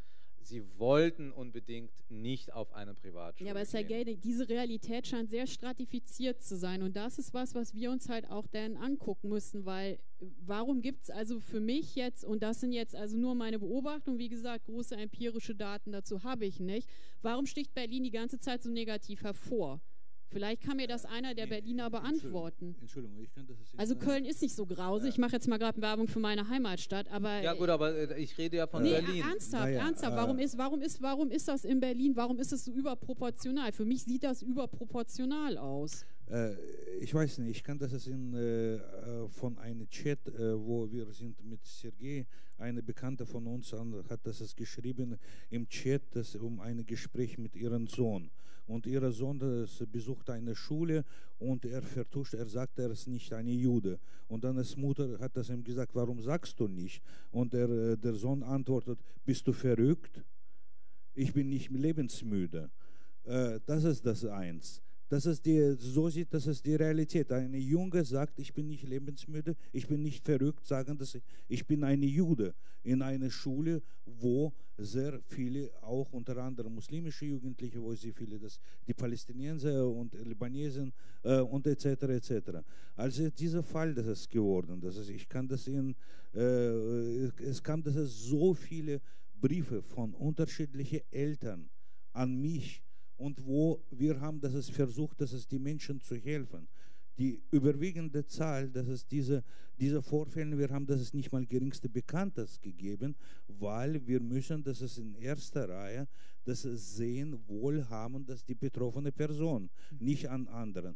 sie wollten unbedingt nicht auf eine Privatschule Ja, aber Sergej, diese Realität scheint sehr stratifiziert zu sein. Und das ist was, was wir uns halt auch dann angucken müssen, weil warum gibt es also für mich jetzt, und das sind jetzt also nur meine Beobachtungen, wie gesagt, große empirische Daten dazu habe ich nicht, warum sticht Berlin die ganze Zeit so negativ hervor? Vielleicht kann mir das einer der Berliner beantworten. Entschuldigung, ich kann das Also Köln ist nicht so grausig. Ich mache jetzt mal gerade Werbung für meine Heimatstadt, aber ja gut, aber äh, ich rede ja von nee, Berlin. Ernsthaft, naja, ernsthaft. Äh, warum ist, warum ist, warum ist das in Berlin? Warum ist es so überproportional? Für mich sieht das überproportional aus. Äh, ich weiß nicht, ich kann das in, äh, äh, von einem Chat, äh, wo wir sind mit Sergei, eine Bekannte von uns hat das geschrieben im Chat, dass um ein Gespräch mit ihrem Sohn. Und ihr Sohn besucht eine Schule und er vertuscht, er sagt, er ist nicht ein Jude. Und dann als Mutter hat das ihm gesagt, warum sagst du nicht? Und der, äh, der Sohn antwortet, bist du verrückt? Ich bin nicht lebensmüde. Äh, das ist das Eins. Das ist die, so sieht, das ist die Realität. Ein Junge sagt, ich bin nicht lebensmüde, ich bin nicht verrückt, sagen das, ich bin ein Jude in einer Schule, wo sehr viele, auch unter anderem muslimische Jugendliche, wo sie viele, das, die Palästinenser und Libanesen äh, und etc. etc. Also dieser Fall, das ist geworden. Das ist, ich kann das Ihnen, äh, es kam, dass es so viele Briefe von unterschiedlichen Eltern an mich und wo wir haben das ist versucht, dass es die Menschen zu helfen. Die überwiegende Zahl, dass es diese, diese Vorfälle, wir haben das ist nicht mal geringste Bekanntes gegeben, weil wir müssen, das ist in erster Reihe, das sehen, Wohlhaben, dass die betroffene Person, nicht an anderen.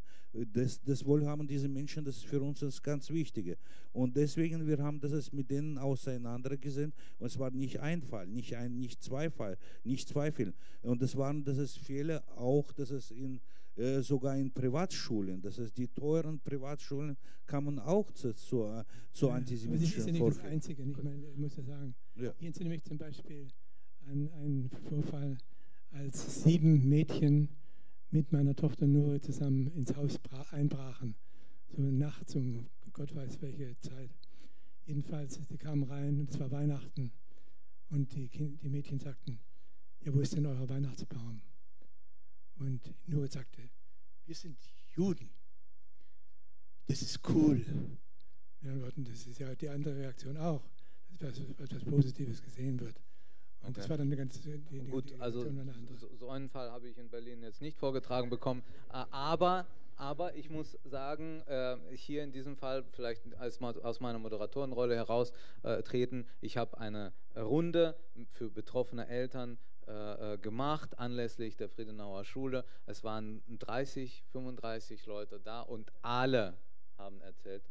Das, das Wohlhaben dieser Menschen, das ist für uns das ganz Wichtige. Und deswegen, wir haben das mit denen auseinandergesetzt und es war nicht ein Fall, nicht, ein, nicht zwei Fall, nicht zwei Fälle. Und es waren, das ist Fehler auch, dass es in äh, sogar in Privatschulen, das heißt die teuren Privatschulen kamen auch zu, zu, zu ja, antisemitischen Das ist ja nicht das Einzige, ich, meine, ich muss ja sagen. Ja. Sind nämlich zum Beispiel ein, ein Vorfall, als sieben Mädchen mit meiner Tochter Nuri zusammen ins Haus einbrachen. So nachts um Gott weiß welche Zeit. Jedenfalls, sie kamen rein und es war Weihnachten. Und die, kind, die Mädchen sagten, ja, wo ist denn euer Weihnachtsbaum? Und Nuri sagte, wir sind Juden. Das ist cool. Mit das ist ja die andere Reaktion auch, dass etwas Positives gesehen wird. Und okay. das war dann eine ganz die, die, Gut, die also so, so, einen Fall habe ich in Berlin jetzt nicht vorgetragen bekommen. Aber, aber ich muss sagen, äh, hier in diesem Fall vielleicht als, aus meiner Moderatorenrolle heraustreten, äh, ich habe eine Runde für betroffene Eltern äh, äh gemacht anlässlich der Friedenauer Schule. Es waren 30, 35 Leute da und alle haben erzählt.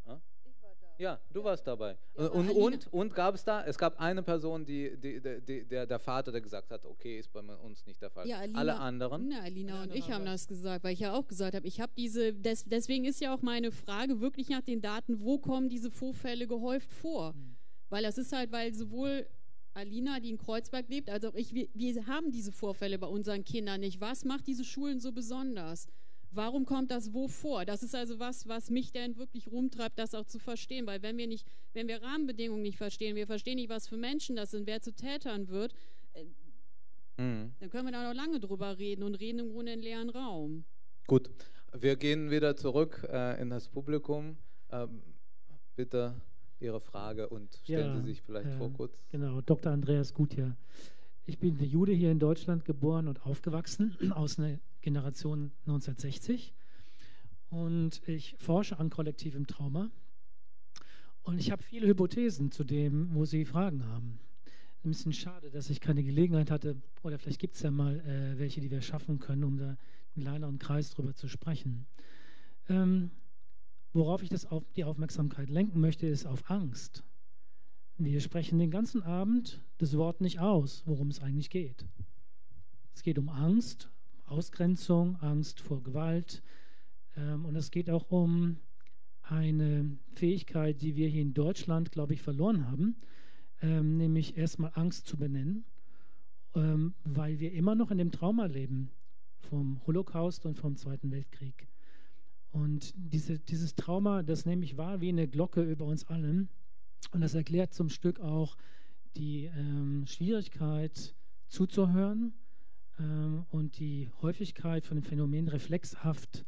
Ja, du warst dabei. Ja, und, und, und gab es da, es gab eine Person, die, die, die, der, der Vater, der gesagt hat, okay, ist bei uns nicht der Fall. Ja, Alina, Alle anderen? Ja, Alina und ich haben das gesagt, weil ich ja auch gesagt habe, ich habe diese, des, deswegen ist ja auch meine Frage wirklich nach den Daten, wo kommen diese Vorfälle gehäuft vor? Mhm. Weil das ist halt, weil sowohl Alina, die in Kreuzberg lebt, als auch ich, wir, wir haben diese Vorfälle bei unseren Kindern nicht. Was macht diese Schulen so besonders? Warum kommt das wo vor? Das ist also was, was mich dann wirklich rumtreibt, das auch zu verstehen. Weil wenn wir nicht, wenn wir Rahmenbedingungen nicht verstehen, wir verstehen nicht, was für Menschen das sind, wer zu Tätern wird, äh, mhm. dann können wir da noch lange drüber reden und reden im Grunde in leeren Raum. Gut, wir gehen wieder zurück äh, in das Publikum. Ähm, bitte Ihre Frage und stellen ja, Sie sich vielleicht äh, vor kurz. Genau, Dr. Andreas Gutjahr. Ich bin Jude hier in Deutschland geboren und aufgewachsen aus einer Generation 1960 und ich forsche an kollektivem Trauma und ich habe viele Hypothesen zu dem, wo Sie Fragen haben. Ein bisschen schade, dass ich keine Gelegenheit hatte, oder vielleicht gibt es ja mal äh, welche, die wir schaffen können, um da einen kleineren Kreis drüber zu sprechen. Ähm, worauf ich das auf, die Aufmerksamkeit lenken möchte, ist auf Angst. Wir sprechen den ganzen Abend das Wort nicht aus, worum es eigentlich geht. Es geht um Angst, Ausgrenzung, Angst vor Gewalt. Ähm, und es geht auch um eine Fähigkeit, die wir hier in Deutschland, glaube ich, verloren haben, ähm, nämlich erstmal Angst zu benennen, ähm, weil wir immer noch in dem Trauma leben vom Holocaust und vom Zweiten Weltkrieg. Und diese, dieses Trauma, das nehme ich wahr wie eine Glocke über uns allen. Und das erklärt zum Stück auch die ähm, Schwierigkeit zuzuhören, und die Häufigkeit von dem Phänomen reflexhaft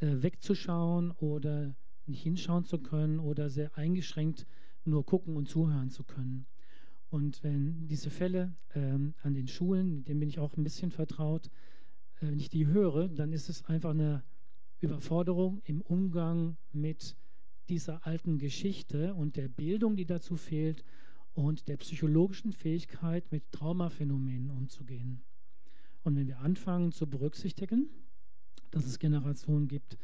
äh, wegzuschauen oder nicht hinschauen zu können oder sehr eingeschränkt nur gucken und zuhören zu können. Und wenn diese Fälle ähm, an den Schulen, denen bin ich auch ein bisschen vertraut, äh, wenn ich die höre, dann ist es einfach eine Überforderung im Umgang mit dieser alten Geschichte und der Bildung, die dazu fehlt und der psychologischen Fähigkeit, mit Traumaphänomenen umzugehen. Und wenn wir anfangen zu berücksichtigen, dass es Generationen gibt,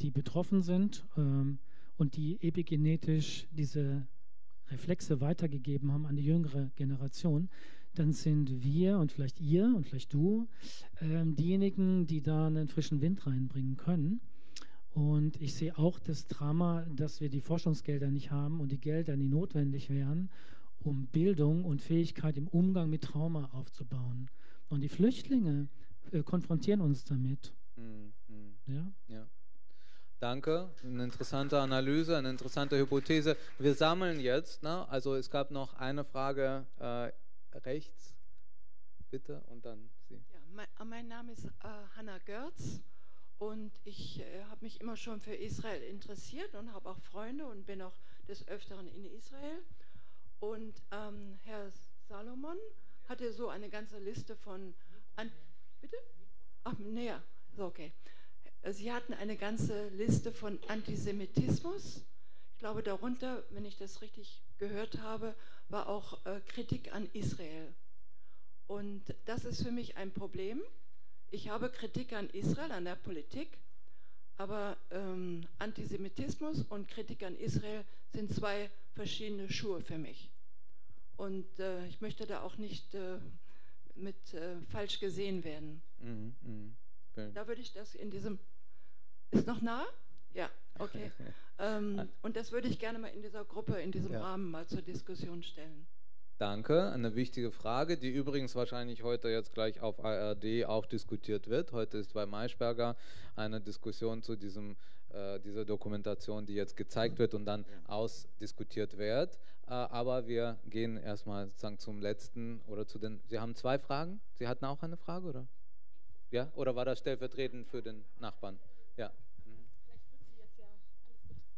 die betroffen sind ähm, und die epigenetisch diese Reflexe weitergegeben haben an die jüngere Generation, dann sind wir und vielleicht ihr und vielleicht du ähm, diejenigen, die da einen frischen Wind reinbringen können. Und ich sehe auch das Drama, dass wir die Forschungsgelder nicht haben und die Gelder, die notwendig wären, um Bildung und Fähigkeit im Umgang mit Trauma aufzubauen. Und die Flüchtlinge äh, konfrontieren uns damit. Mhm. Ja? ja. Danke, eine interessante Analyse, eine interessante Hypothese. Wir sammeln jetzt, ne? also es gab noch eine Frage äh, rechts, bitte, und dann Sie. Ja, mein, mein Name ist äh, Hanna Görz und ich äh, habe mich immer schon für Israel interessiert und habe auch Freunde und bin auch des Öfteren in Israel. Und ähm, Herr Salomon hatte so eine ganze Liste von. An, bitte? Ach, näher. So, okay. Sie hatten eine ganze Liste von Antisemitismus. Ich glaube, darunter, wenn ich das richtig gehört habe, war auch äh, Kritik an Israel. Und das ist für mich ein Problem. Ich habe Kritik an Israel, an der Politik, aber ähm, Antisemitismus und Kritik an Israel sind zwei verschiedene Schuhe für mich. Und äh, ich möchte da auch nicht äh, mit äh, falsch gesehen werden. Mhm, mh. Da würde ich das in diesem. Ist noch nah? Ja, okay. ähm, und das würde ich gerne mal in dieser Gruppe, in diesem ja. Rahmen mal zur Diskussion stellen. Danke, eine wichtige Frage, die übrigens wahrscheinlich heute jetzt gleich auf ARD auch diskutiert wird. Heute ist bei Maischberger eine Diskussion zu diesem, äh, dieser Dokumentation, die jetzt gezeigt wird und dann ausdiskutiert wird. Äh, aber wir gehen erstmal sozusagen zum letzten oder zu den. Sie haben zwei Fragen? Sie hatten auch eine Frage, oder? Ja? Oder war das stellvertretend für den Nachbarn? Ja.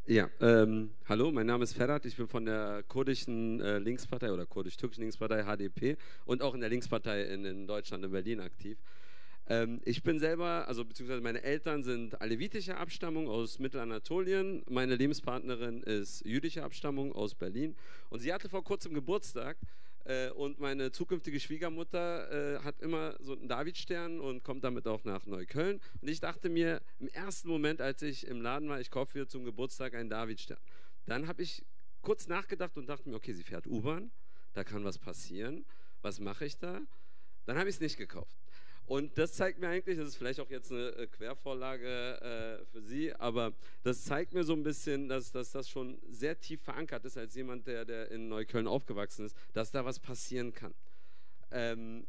Ja, ähm, hallo, mein Name ist Ferhat, ich bin von der kurdischen äh, Linkspartei oder kurdisch-türkischen Linkspartei HDP und auch in der Linkspartei in, in Deutschland, in Berlin aktiv. Ähm, ich bin selber, also beziehungsweise meine Eltern sind alevitischer Abstammung aus Mittelanatolien, meine Lebenspartnerin ist jüdischer Abstammung aus Berlin und sie hatte vor kurzem Geburtstag äh, und meine zukünftige Schwiegermutter äh, hat immer so einen Davidstern und kommt damit auch nach Neukölln. Und ich dachte mir im ersten Moment, als ich im Laden war, ich kaufe ihr zum Geburtstag einen Davidstern. Dann habe ich kurz nachgedacht und dachte mir, okay, sie fährt U-Bahn, da kann was passieren. Was mache ich da? Dann habe ich es nicht gekauft. Und das zeigt mir eigentlich, das ist vielleicht auch jetzt eine äh, Quervorlage äh, für Sie, aber das zeigt mir so ein bisschen, dass, dass das schon sehr tief verankert ist als jemand, der, der in Neukölln aufgewachsen ist, dass da was passieren kann. Ähm,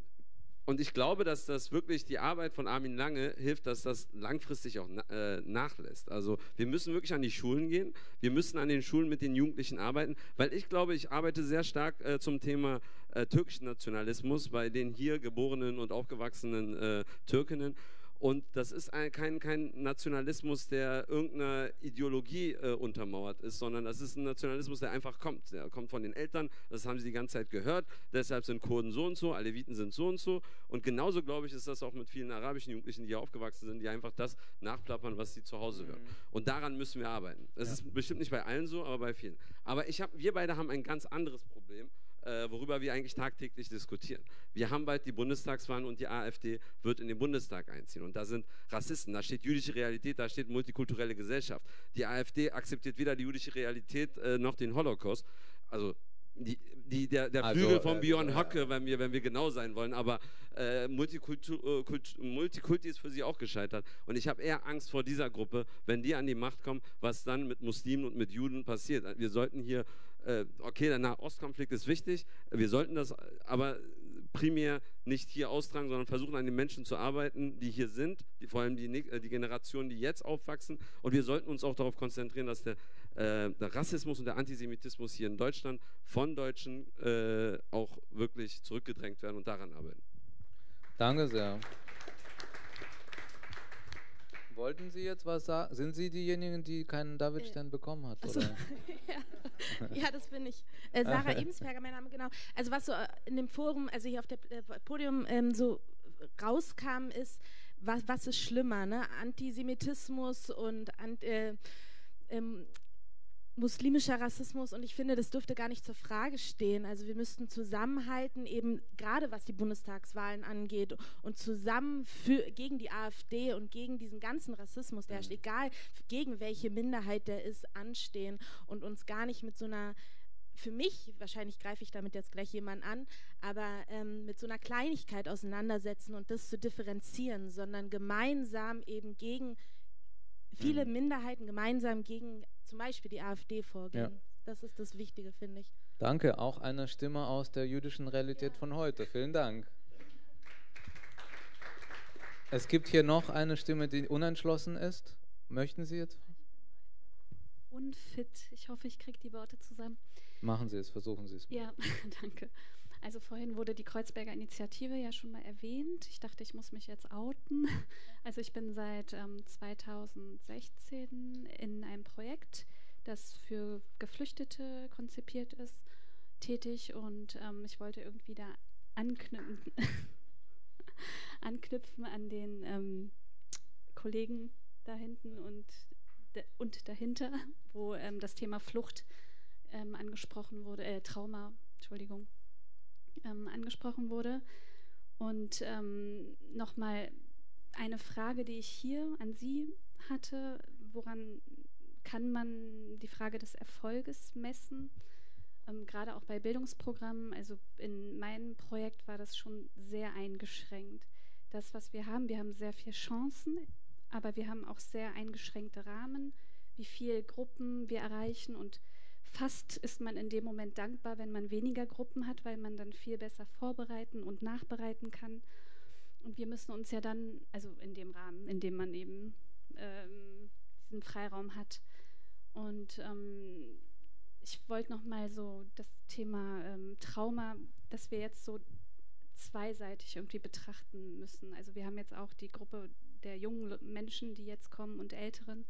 und ich glaube, dass das wirklich die Arbeit von Armin Lange hilft, dass das langfristig auch äh, nachlässt. Also wir müssen wirklich an die Schulen gehen. Wir müssen an den Schulen mit den Jugendlichen arbeiten, weil ich glaube, ich arbeite sehr stark äh, zum Thema äh, türkischen Nationalismus bei den hier geborenen und aufgewachsenen äh, Türkinnen. Und das ist ein, kein, kein Nationalismus, der irgendeiner Ideologie äh, untermauert ist, sondern das ist ein Nationalismus, der einfach kommt. Der kommt von den Eltern, das haben sie die ganze Zeit gehört. Deshalb sind Kurden so und so, Aleviten sind so und so. Und genauso, glaube ich, ist das auch mit vielen arabischen Jugendlichen, die hier aufgewachsen sind, die einfach das nachplappern, was sie zu Hause hören. Mhm. Und daran müssen wir arbeiten. Das ja. ist bestimmt nicht bei allen so, aber bei vielen. Aber ich hab, wir beide haben ein ganz anderes Problem äh, worüber wir eigentlich tagtäglich diskutieren. Wir haben bald die Bundestagswahlen und die AfD wird in den Bundestag einziehen. Und da sind Rassisten, da steht jüdische Realität, da steht multikulturelle Gesellschaft. Die AfD akzeptiert weder die jüdische Realität äh, noch den Holocaust. Also die, die, der, der also, Flügel von äh, Björn Höcke, wenn wir, wenn wir genau sein wollen, aber äh, Multikulti, äh, Multikulti ist für sie auch gescheitert. Und ich habe eher Angst vor dieser Gruppe, wenn die an die Macht kommen, was dann mit Muslimen und mit Juden passiert. Wir sollten hier okay, der Nahostkonflikt ist wichtig, wir sollten das aber primär nicht hier austragen, sondern versuchen an den Menschen zu arbeiten, die hier sind, die, vor allem die, äh, die Generationen, die jetzt aufwachsen. Und wir sollten uns auch darauf konzentrieren, dass der, äh, der Rassismus und der Antisemitismus hier in Deutschland von Deutschen äh, auch wirklich zurückgedrängt werden und daran arbeiten. Danke sehr. Wollten Sie jetzt was sagen? Sind Sie diejenigen, die keinen Davidstern äh, bekommen hat? Also, ja. ja. das bin ich. Äh, Sarah Ebensberger, mein Name, genau. Also was so äh, in dem Forum, also hier auf dem äh, Podium ähm, so rauskam, ist, was, was ist schlimmer, ne? Antisemitismus und äh, ähm, muslimischer Rassismus und ich finde, das dürfte gar nicht zur Frage stehen. Also wir müssten zusammenhalten, eben gerade was die Bundestagswahlen angeht und zusammen für, gegen die AfD und gegen diesen ganzen Rassismus, der herrscht, mhm. egal gegen welche Minderheit der ist, anstehen und uns gar nicht mit so einer für mich, wahrscheinlich greife ich damit jetzt gleich jemanden an, aber ähm, mit so einer Kleinigkeit auseinandersetzen und das zu differenzieren, sondern gemeinsam eben gegen viele mhm. Minderheiten gemeinsam gegen zum Beispiel die AfD vorgehen. Ja. Das ist das Wichtige, finde ich. Danke, auch eine Stimme aus der jüdischen Realität ja. von heute. Vielen Dank. Es gibt hier noch eine Stimme, die unentschlossen ist. Möchten Sie jetzt? Unfit. Ich hoffe, ich kriege die Worte zusammen. Machen Sie es, versuchen Sie es. Mal. Ja, danke. Also vorhin wurde die Kreuzberger Initiative ja schon mal erwähnt. Ich dachte, ich muss mich jetzt outen. Also ich bin seit ähm, 2016 in einem Projekt, das für Geflüchtete konzipiert ist, tätig und ähm, ich wollte irgendwie da anknüpfen, anknüpfen an den ähm, Kollegen da hinten und, und dahinter, wo ähm, das Thema Flucht ähm, angesprochen wurde, äh, Trauma, Entschuldigung, ähm, angesprochen wurde. Und ähm, nochmal eine Frage, die ich hier an Sie hatte, woran kann man die Frage des Erfolges messen? Ähm, gerade auch bei Bildungsprogrammen, also in meinem Projekt war das schon sehr eingeschränkt. Das, was wir haben, wir haben sehr viele Chancen, aber wir haben auch sehr eingeschränkte Rahmen, wie viele Gruppen wir erreichen und Fast ist man in dem Moment dankbar, wenn man weniger Gruppen hat, weil man dann viel besser vorbereiten und nachbereiten kann. Und wir müssen uns ja dann, also in dem Rahmen, in dem man eben ähm, diesen Freiraum hat. Und ähm, ich wollte noch mal so das Thema ähm, Trauma, dass wir jetzt so zweiseitig irgendwie betrachten müssen. Also wir haben jetzt auch die Gruppe der jungen Menschen, die jetzt kommen und älteren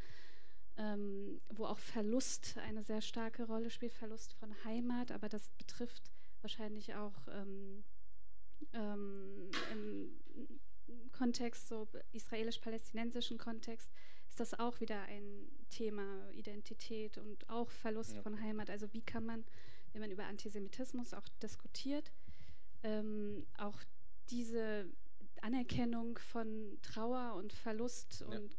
ähm, wo auch Verlust eine sehr starke Rolle spielt, Verlust von Heimat, aber das betrifft wahrscheinlich auch ähm, ähm, im Kontext, so israelisch-palästinensischen Kontext, ist das auch wieder ein Thema, Identität und auch Verlust ja. von Heimat. Also wie kann man, wenn man über Antisemitismus auch diskutiert, ähm, auch diese Anerkennung von Trauer und Verlust ja. und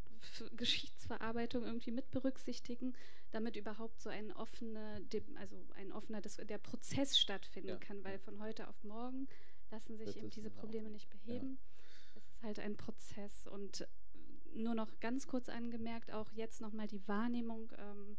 Geschichtsverarbeitung irgendwie mit berücksichtigen, damit überhaupt so ein offener, also ein offener, der Prozess stattfinden ja. kann, weil von heute auf morgen lassen sich eben diese Probleme nicht beheben. Es ist halt ein Prozess und nur noch ganz kurz angemerkt, auch jetzt nochmal die Wahrnehmung. Ähm,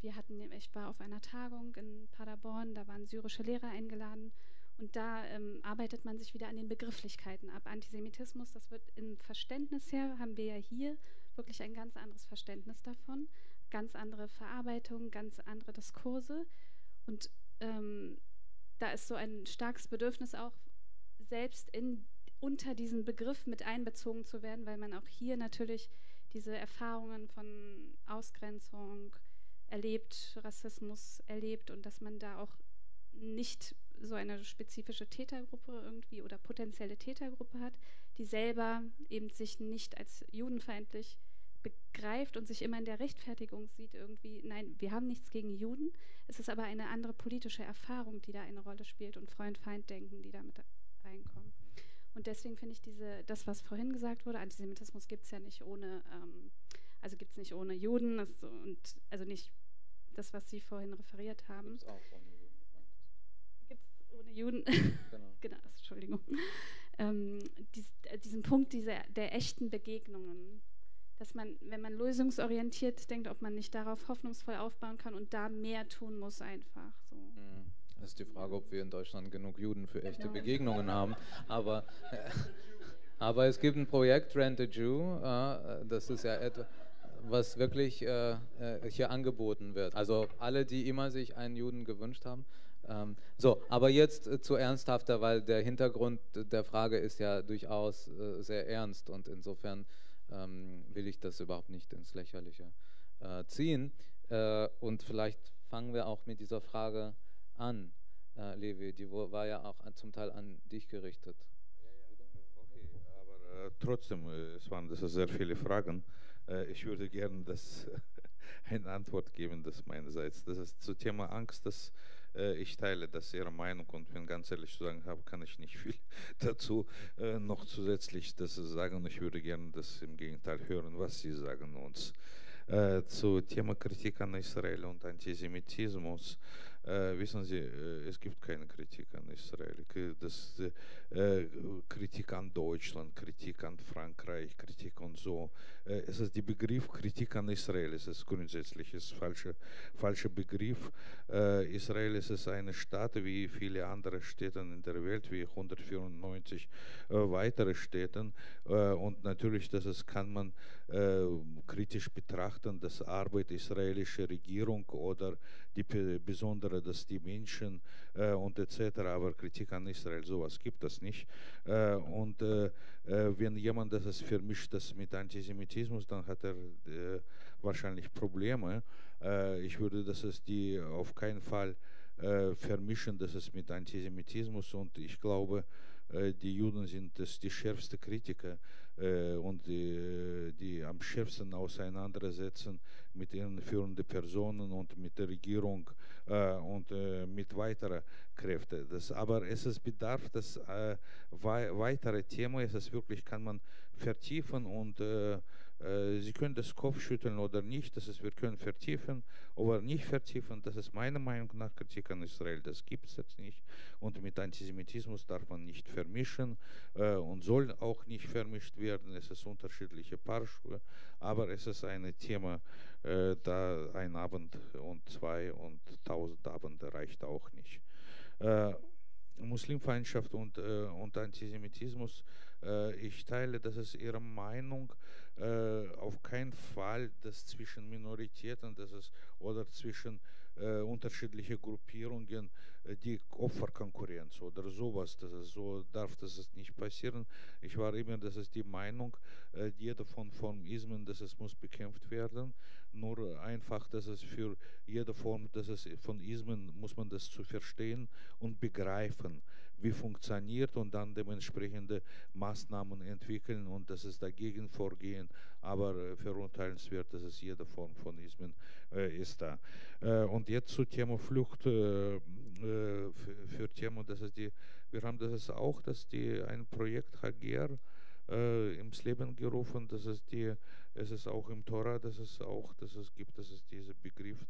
wir hatten, ich war auf einer Tagung in Paderborn, da waren syrische Lehrer eingeladen und da ähm, arbeitet man sich wieder an den Begrifflichkeiten ab. Antisemitismus, das wird im Verständnis her, haben wir ja hier wirklich ein ganz anderes Verständnis davon, ganz andere Verarbeitung, ganz andere Diskurse. Und ähm, da ist so ein starkes Bedürfnis auch, selbst in, unter diesen Begriff mit einbezogen zu werden, weil man auch hier natürlich diese Erfahrungen von Ausgrenzung erlebt, Rassismus erlebt und dass man da auch nicht so eine spezifische Tätergruppe irgendwie oder potenzielle Tätergruppe hat, die selber eben sich nicht als judenfeindlich begreift und sich immer in der Rechtfertigung sieht, irgendwie, nein, wir haben nichts gegen Juden, es ist aber eine andere politische Erfahrung, die da eine Rolle spielt und Freund-Feind-Denken, die damit reinkommen. Und deswegen finde ich diese, das, was vorhin gesagt wurde, Antisemitismus gibt es ja nicht ohne, ähm, also gibt es nicht ohne Juden das, und also nicht das, was Sie vorhin referiert haben. Gibt es auch ohne Juden, Gibt es ohne Juden? Genau. genau, Entschuldigung. Ähm, dies, äh, diesen Punkt dieser, der echten Begegnungen, dass man, wenn man lösungsorientiert denkt, ob man nicht darauf hoffnungsvoll aufbauen kann und da mehr tun muss einfach. So. Mhm. Das ist die Frage, ob wir in Deutschland genug Juden für echte genau. Begegnungen haben. Aber, aber es gibt ein Projekt, Rent a Jew, äh, das ist ja etwas, was wirklich äh, äh, hier angeboten wird. Also alle, die immer sich einen Juden gewünscht haben. Ähm, so, aber jetzt äh, zu ernsthafter, weil der Hintergrund der Frage ist ja durchaus äh, sehr ernst und insofern ähm, will ich das überhaupt nicht ins Lächerliche äh, ziehen. Äh, und vielleicht fangen wir auch mit dieser Frage an, äh, Levi, die war ja auch zum Teil an dich gerichtet. Okay, aber äh, trotzdem, äh, es waren das sehr viele Fragen. Äh, ich würde gerne das eine Antwort geben, das meinerseits. Das ist zum Thema Angst, dass ich teile das Ihre Meinung und wenn ganz ehrlich zu sagen habe, kann ich nicht viel dazu äh, noch zusätzlich das sagen. Ich würde gerne das im Gegenteil hören, was Sie sagen uns. Äh, zu Thema Kritik an Israel und Antisemitismus. Äh, wissen Sie, äh, es gibt keine Kritik an Israel. Das, äh, Kritik an Deutschland, Kritik an Frankreich, Kritik und so. Äh, es ist der Begriff Kritik an Israel. Es ist grundsätzlich ein falscher falsche Begriff. Äh, Israel ist eine Stadt wie viele andere Städte in der Welt, wie 194 äh, weitere Städte. und natürlich, das ist, kann man kritisch betrachten, dass Arbeit israelischer Regierung oder die besondere, dass die Menschen äh, und etc. Aber Kritik an Israel, sowas gibt es nicht. Äh, und äh, äh wenn jemand das vermischt das mit Antisemitismus, dann hat er äh, wahrscheinlich Probleme. Äh, ich würde das ist die auf keinen Fall vermischen, das ist mit Antisemitismus und ich glaube, die Juden sind das die schärfste Kritiker äh, und die, die am schärfsten auseinandersetzen mit ihren führenden Personen und mit der Regierung äh, und äh, mit weiteren Kräften. Das, aber es ist bedarf das äh, wei weitere Thema, es ist wirklich, kann man vertiefen und äh, Sie können das Kopfschütteln oder nicht, das ist, wir können vertiefen oder nicht vertiefen. Das ist meiner Meinung nach Kritik an Israel. Das gibt es jetzt nicht. Und mit Antisemitismus darf man nicht vermischen äh, und soll auch nicht vermischt werden. Es ist unterschiedliche Paar Schuhe, aber es ist ein Thema, äh, da ein Abend und zwei und tausend Abende reicht auch nicht. Äh, Muslimfeindschaft und, äh, und Antisemitismus, äh, ich teile, das ist Ihre Meinung äh, auf keinen Fall das zwischen Minoritäten das ist, oder zwischen äh, unterschiedliche Gruppierungen äh, die Opferkonkurrenz oder sowas. Das ist, so darf das nicht passieren. Ich war immer, das ist die Meinung, äh, jede von Formismen, dass es muss bekämpft werden. Nur einfach, dass es für jede Form, dass es von Ismen muss man das zu verstehen und begreifen wie funktioniert und dann dementsprechende Maßnahmen entwickeln und das ist dagegen vorgehen. Aber äh, verurteilenswert, dass es jede Form von Ismen äh, ist da. Äh, und jetzt zu Thema Flucht, äh, äh für, Thema, das ist die, wir haben das auch, dass die ein Projekt Hager äh, ins Leben gerufen, das ist die, es ist auch im Tora, dass es auch, dass es gibt, das ist dieser Begriff,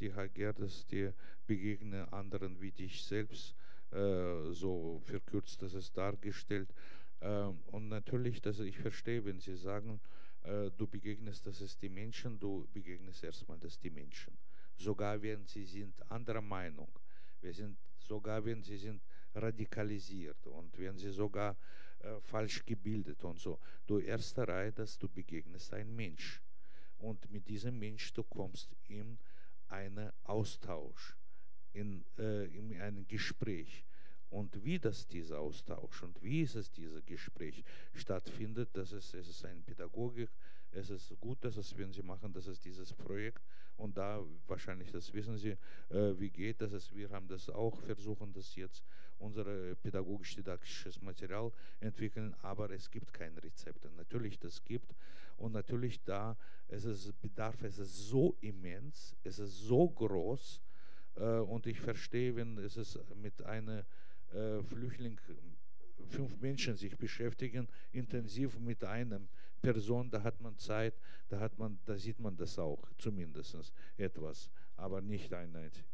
die Hager, dass die begegnen anderen wie dich selbst äh, so verkürzt das ist dargestellt. Ähm, und natürlich, dass ich verstehe, wenn Sie sagen, äh, du begegnest, das ist die Menschen, du begegnest erstmal, das die Menschen. Sogar wenn sie sind anderer Meinung, wir sind sogar wenn sie sind radikalisiert und wenn sie sogar äh, falsch gebildet und so. Du erste Reihe, dass du begegnest ein Mensch und mit diesem Mensch du kommst in einen Austausch in, äh, in einem Gespräch. Und wie das dieser Austausch und wie ist es dieses Gespräch stattfindet, das ist, es ist eine Pädagogik, es ist gut, dass es, wenn Sie machen, das ist dieses Projekt und da wahrscheinlich, das wissen Sie, äh, wie geht das, ist, wir haben das auch versuchen, das jetzt unser pädagogisch-didaktisches Material entwickeln, aber es gibt keine Rezepte. Natürlich, das gibt und natürlich da, es ist Bedarf, es ist so immens, es ist so groß, und ich verstehe, wenn es ist mit einer äh, Flüchtling, fünf Menschen sich beschäftigen, intensiv mit einer Person, da hat man Zeit, da hat man, da sieht man das auch, zumindest etwas, aber nicht einseitig.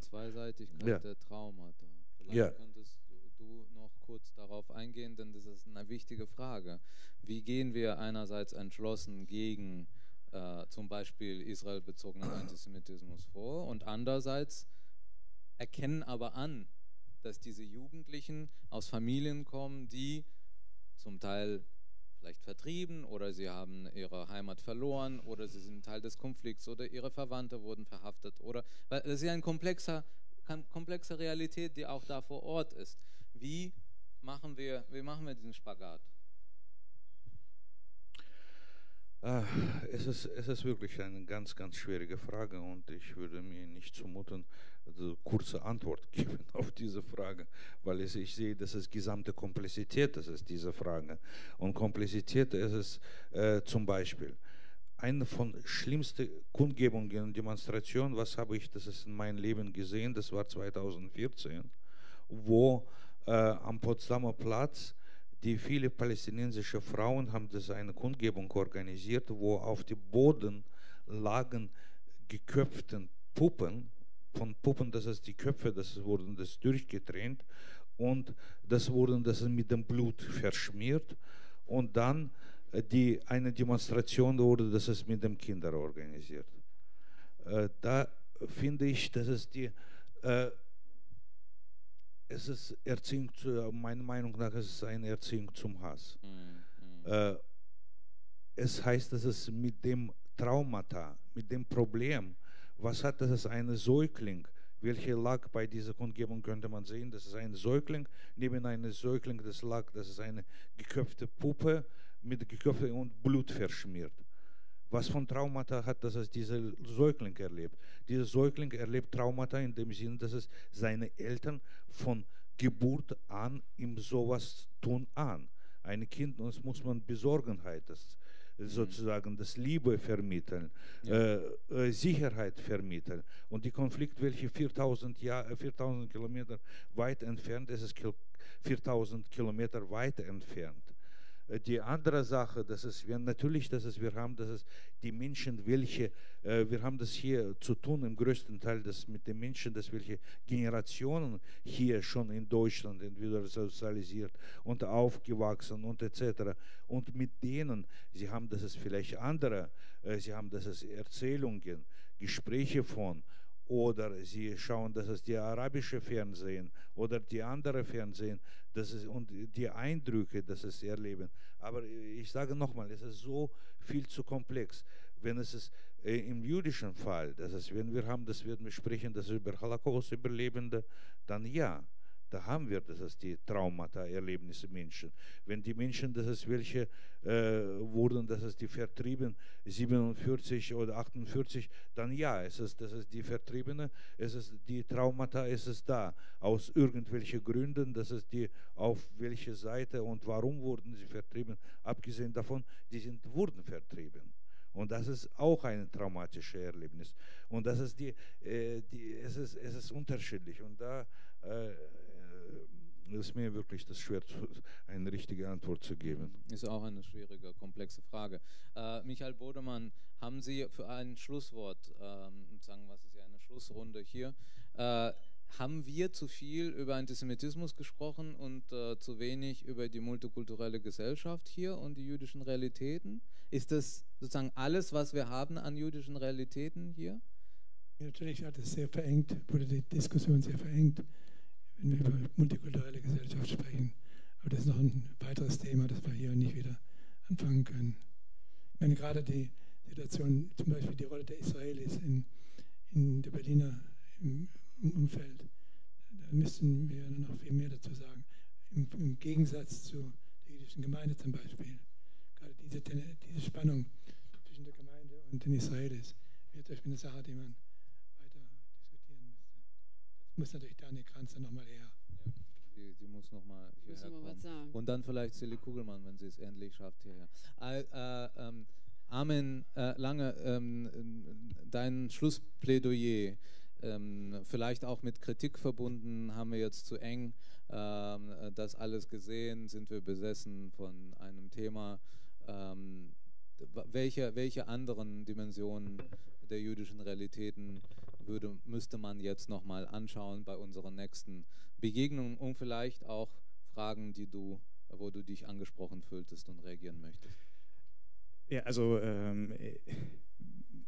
Zweiseitigkeit ja. der Traumata. Vielleicht ja. könntest du noch kurz darauf eingehen, denn das ist eine wichtige Frage. Wie gehen wir einerseits entschlossen gegen äh, zum Beispiel israelbezogenen Antisemitismus vor und andererseits erkennen aber an, dass diese Jugendlichen aus Familien kommen, die zum Teil vielleicht vertrieben oder sie haben ihre Heimat verloren oder sie sind Teil des Konflikts oder ihre Verwandte wurden verhaftet oder weil das ist ja eine komplexer, komplexe Realität, die auch da vor Ort ist. Wie machen wir, wie machen wir diesen Spagat? Ah, es, ist, es ist wirklich eine ganz, ganz schwierige Frage und ich würde mir nicht zumuten, also kurze Antwort geben auf diese Frage, weil es, ich sehe, dass es gesamte Komplexität das ist diese Frage. Und Komplexität ist es äh, zum Beispiel, eine von schlimmsten Kundgebungen, Demonstrationen, was habe ich das ist in meinem Leben gesehen, das war 2014, wo äh, am Potsdamer Platz die viele palästinensische Frauen haben das eine Kundgebung organisiert, wo auf dem Boden lagen geköpften Puppen, von Puppen, das ist die Köpfe, das wurden das durchgetrennt und das wurden das mit dem Blut verschmiert und dann äh, die, eine Demonstration wurde, das ist mit den Kindern organisiert. Äh, da finde ich, dass es die äh, es ist Erziehung, zu, meiner Meinung nach ist es eine Erziehung zum Hass. Mhm. Äh, es heißt, dass es mit dem Traumata, mit dem Problem, was hat das eine Säugling, welche lag bei dieser Kundgebung, könnte man sehen, das ist ein Säugling, neben einem Säugling, das lag, das ist eine geköpfte Puppe mit geköpfte und Blut verschmiert. Was von Traumata hat das dieser Säugling erlebt? Dieser Säugling erlebt Traumata in dem Sinne, dass es seine Eltern von Geburt an ihm sowas tun an. Ein Kind uns muss man Besorgenheit, das, mhm. sozusagen das Liebe vermitteln, ja. äh, äh, Sicherheit vermitteln. Und die Konflikt, welche 4000, Jahr, 4000 Kilometer weit entfernt ist, ist 4000 Kilometer weit entfernt. Äh, die andere Sache, das ist, wir, natürlich, dass es, wir haben, dass es die Menschen, welche, äh, wir haben das hier zu tun, im größten Teil das mit den Menschen, dass welche Generationen hier schon in Deutschland entweder sozialisiert und aufgewachsen und etc. Und mit denen, sie haben das ist vielleicht andere, äh, sie haben das ist Erzählungen, Gespräche von, oder sie schauen, dass es die arabische Fernsehen oder die andere Fernsehen, das ist, und die Eindrücke, das es erleben. Aber ich sage nochmal, es ist so viel zu komplex. Wenn es ist, äh, im jüdischen Fall, das ist, wenn wir haben, das werden wir sprechen, das über Holocaust-Überlebende, dann ja da haben wir das ist die Traumata, Erlebnisse Menschen. Wenn die Menschen, das ist welche äh, wurden, das ist die Vertrieben 47 oder 48, dann ja, es ist, das ist die Vertriebene, es ist die Traumata, es ist da. Aus irgendwelchen Gründen, das ist die, auf welche Seite und warum wurden sie vertrieben, abgesehen davon, die sind, wurden vertrieben. Und das ist auch ein traumatisches Erlebnis. Und das ist die, äh, die es, ist, es ist unterschiedlich. Und da äh, das ist mir wirklich das schwer, eine richtige Antwort zu geben. Ist auch eine schwierige, komplexe Frage. Äh, Michael Bodemann, haben Sie für ein Schlusswort, ähm, sagen, was ist ja eine Schlussrunde hier, äh, haben wir zu viel über Antisemitismus gesprochen und äh, zu wenig über die multikulturelle Gesellschaft hier und die jüdischen Realitäten? Ist das sozusagen alles, was wir haben an jüdischen Realitäten hier? Ja, natürlich hat es sehr verengt, wurde die Diskussion sehr verengt wenn wir über multikulturelle Gesellschaft sprechen. Aber das ist noch ein weiteres Thema, das wir hier nicht wieder anfangen können. Ich meine, gerade die Situation, zum Beispiel die Rolle der Israelis in, in der Berliner im, Umfeld, da müssten wir noch viel mehr dazu sagen. Im, Im, Gegensatz zu der jüdischen Gemeinde zum Beispiel. Gerade diese, diese Spannung zwischen der Gemeinde und den Israelis wäre zum Beispiel eine Sache, die man muss natürlich Daniel Kranz dann nochmal her. Ja, die, die muss nochmal hierher kommen. Und dann vielleicht Silly Kugelmann, wenn sie es endlich schafft, hierher. Äh, äh, ähm, Amen, äh, lange ähm, dein Schlussplädoyer, ähm, vielleicht auch mit Kritik verbunden, haben wir jetzt zu eng ähm, das alles gesehen, sind wir besessen von einem Thema. Ähm, welche, welche anderen Dimensionen der jüdischen Realitäten würde, müsste man jetzt nochmal anschauen bei unseren nächsten Begegnungen und vielleicht auch Fragen, die du, wo du dich angesprochen fühltest und reagieren möchtest. Ja, also ähm, äh,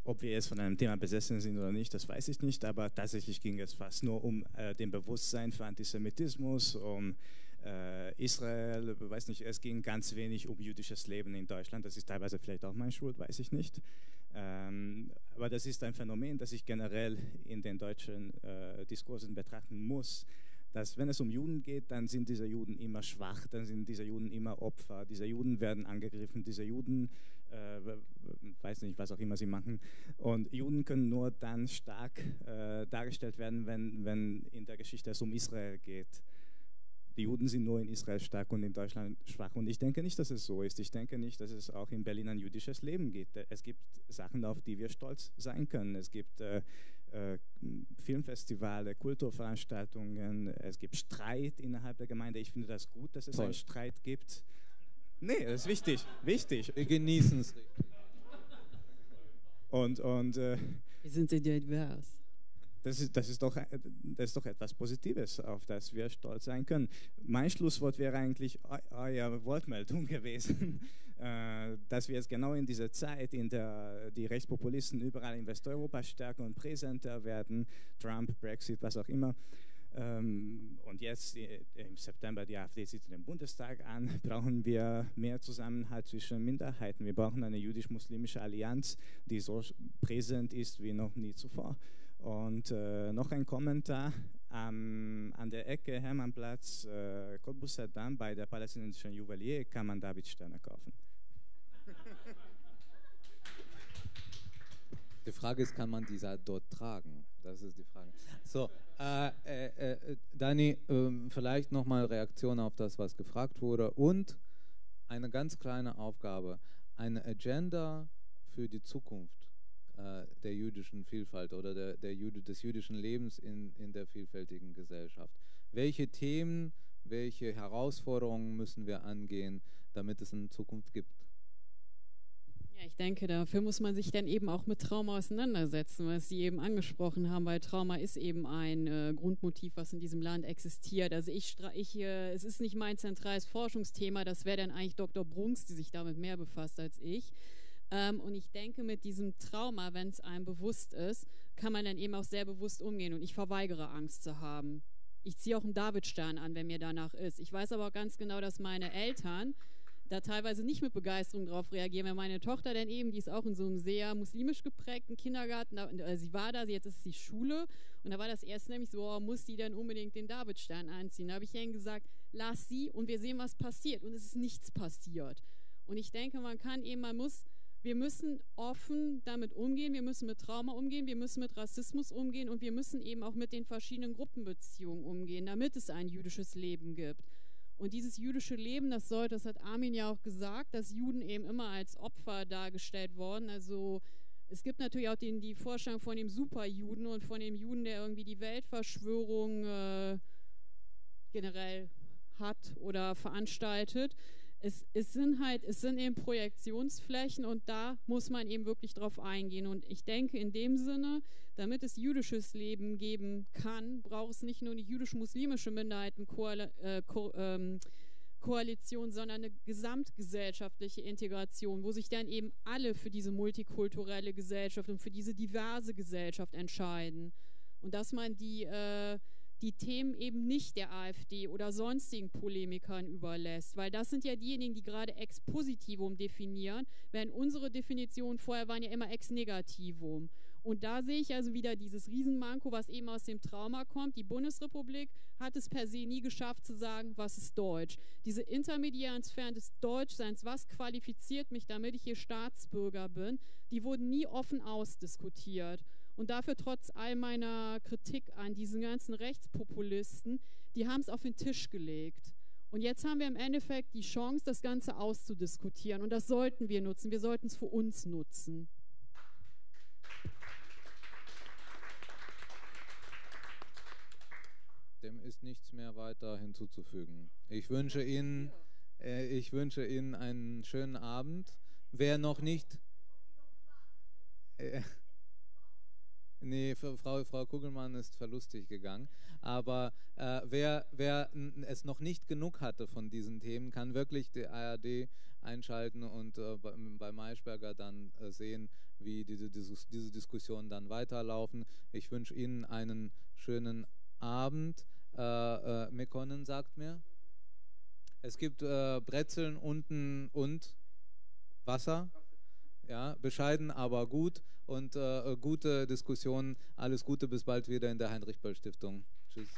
ob wir jetzt von einem Thema besessen sind oder nicht, das weiß ich nicht, aber tatsächlich ging es fast nur um äh, den Bewusstsein für Antisemitismus, um äh, Israel, weiß nicht, es ging ganz wenig um jüdisches Leben in Deutschland, das ist teilweise vielleicht auch mein Schuld, weiß ich nicht. Ähm, aber das ist ein Phänomen, das ich generell in den deutschen äh, Diskursen betrachten muss, dass wenn es um Juden geht, dann sind diese Juden immer schwach, dann sind diese Juden immer Opfer, diese Juden werden angegriffen, diese Juden, äh, weiß nicht, was auch immer sie machen. Und Juden können nur dann stark äh, dargestellt werden, wenn, wenn in der Geschichte es um Israel geht. Die Juden sind nur in Israel stark und in Deutschland schwach. Und ich denke nicht, dass es so ist. Ich denke nicht, dass es auch in Berlin ein jüdisches Leben gibt. Es gibt Sachen, auf die wir stolz sein können. Es gibt äh, äh, Filmfestivale, Kulturveranstaltungen, es gibt Streit innerhalb der Gemeinde. Ich finde das gut, dass es Toll. einen Streit gibt. Nee, das ist wichtig, wichtig. Wir genießen es. Und, und äh, wir sind sehr divers. Das ist, das, ist doch, das ist doch etwas Positives, auf das wir stolz sein können. Mein Schlusswort wäre eigentlich eure Wortmeldung gewesen, äh, dass wir jetzt genau in dieser Zeit, in der die Rechtspopulisten überall in Westeuropa stärker und präsenter werden, Trump, Brexit, was auch immer, ähm, und jetzt äh, im September, die AfD sitzt im Bundestag an, brauchen wir mehr Zusammenhalt zwischen Minderheiten. Wir brauchen eine jüdisch-muslimische Allianz, die so präsent ist wie noch nie zuvor. Und äh, noch ein Kommentar. Ähm, an der Ecke Hermannplatz, äh, Cottbus bei der palästinensischen Juwelier kann man David Sterne kaufen. Die Frage ist, kann man dieser dort tragen? Das ist die Frage. So, äh, äh, äh, Dani, ähm, vielleicht nochmal Reaktion auf das, was gefragt wurde und eine ganz kleine Aufgabe, eine Agenda für die Zukunft äh, der jüdischen Vielfalt oder der, der Jude, des jüdischen Lebens in, in der vielfältigen Gesellschaft. Welche Themen, welche Herausforderungen müssen wir angehen, damit es eine Zukunft gibt? Ja, ich denke, dafür muss man sich dann eben auch mit Trauma auseinandersetzen, was Sie eben angesprochen haben, weil Trauma ist eben ein äh, Grundmotiv, was in diesem Land existiert. Also ich, ich äh, es ist nicht mein zentrales Forschungsthema, das wäre dann eigentlich Dr. Brunks, die sich damit mehr befasst als ich. Ähm, und ich denke, mit diesem Trauma, wenn es einem bewusst ist, kann man dann eben auch sehr bewusst umgehen. Und ich verweigere Angst zu haben. Ich ziehe auch einen Davidstern an, wenn mir danach ist. Ich weiß aber auch ganz genau, dass meine Eltern da teilweise nicht mit Begeisterung drauf reagieren. Wenn meine Tochter dann eben, die ist auch in so einem sehr muslimisch geprägten Kindergarten, da, äh, sie war da, jetzt ist sie Schule und da war das erst nämlich so, oh, muss die dann unbedingt den Davidstern anziehen? Da habe ich ihnen gesagt, lass sie und wir sehen, was passiert. Und es ist nichts passiert. Und ich denke, man kann eben, man muss wir müssen offen damit umgehen, wir müssen mit Trauma umgehen, wir müssen mit Rassismus umgehen und wir müssen eben auch mit den verschiedenen Gruppenbeziehungen umgehen, damit es ein jüdisches Leben gibt. Und dieses jüdische Leben, das soll, das hat Armin ja auch gesagt, dass Juden eben immer als Opfer dargestellt worden. Also es gibt natürlich auch den, die Vorstellung von dem Superjuden und von dem Juden, der irgendwie die Weltverschwörung äh, generell hat oder veranstaltet es, es, sind halt, es sind eben Projektionsflächen und da muss man eben wirklich drauf eingehen. Und ich denke, in dem Sinne, damit es jüdisches Leben geben kann, braucht es nicht nur eine jüdisch-muslimische Minderheitenkoalition, äh, sondern eine gesamtgesellschaftliche Integration, wo sich dann eben alle für diese multikulturelle Gesellschaft und für diese diverse Gesellschaft entscheiden. Und dass man die äh, die Themen eben nicht der AfD oder sonstigen Polemikern überlässt, weil das sind ja diejenigen, die gerade ex positivum definieren, während unsere Definitionen vorher waren ja immer ex negativum. Und da sehe ich also wieder dieses Riesenmanko, was eben aus dem Trauma kommt. Die Bundesrepublik hat es per se nie geschafft zu sagen, was ist Deutsch. Diese intermediären des Deutschseins, was qualifiziert mich, damit ich hier Staatsbürger bin, die wurden nie offen ausdiskutiert. Und dafür trotz all meiner Kritik an diesen ganzen Rechtspopulisten, die haben es auf den Tisch gelegt. Und jetzt haben wir im Endeffekt die Chance, das Ganze auszudiskutieren. Und das sollten wir nutzen. Wir sollten es für uns nutzen. Dem ist nichts mehr weiter hinzuzufügen. Ich wünsche Ihnen, äh, ich wünsche Ihnen einen schönen Abend. Wer noch nicht. Äh, Nee, Frau, Frau Kugelmann ist verlustig gegangen. Aber äh, wer, wer es noch nicht genug hatte von diesen Themen, kann wirklich die ARD einschalten und äh, bei, bei Maischberger dann äh, sehen, wie diese, diese, Diskussionen dann weiterlaufen. Ich wünsche Ihnen einen schönen Abend. Äh, äh, Mekonnen sagt mir, es gibt äh, Brezeln unten und Wasser. Ja, bescheiden, aber gut und äh, gute Diskussionen. Alles Gute, bis bald wieder in der Heinrich Böll Stiftung. Tschüss.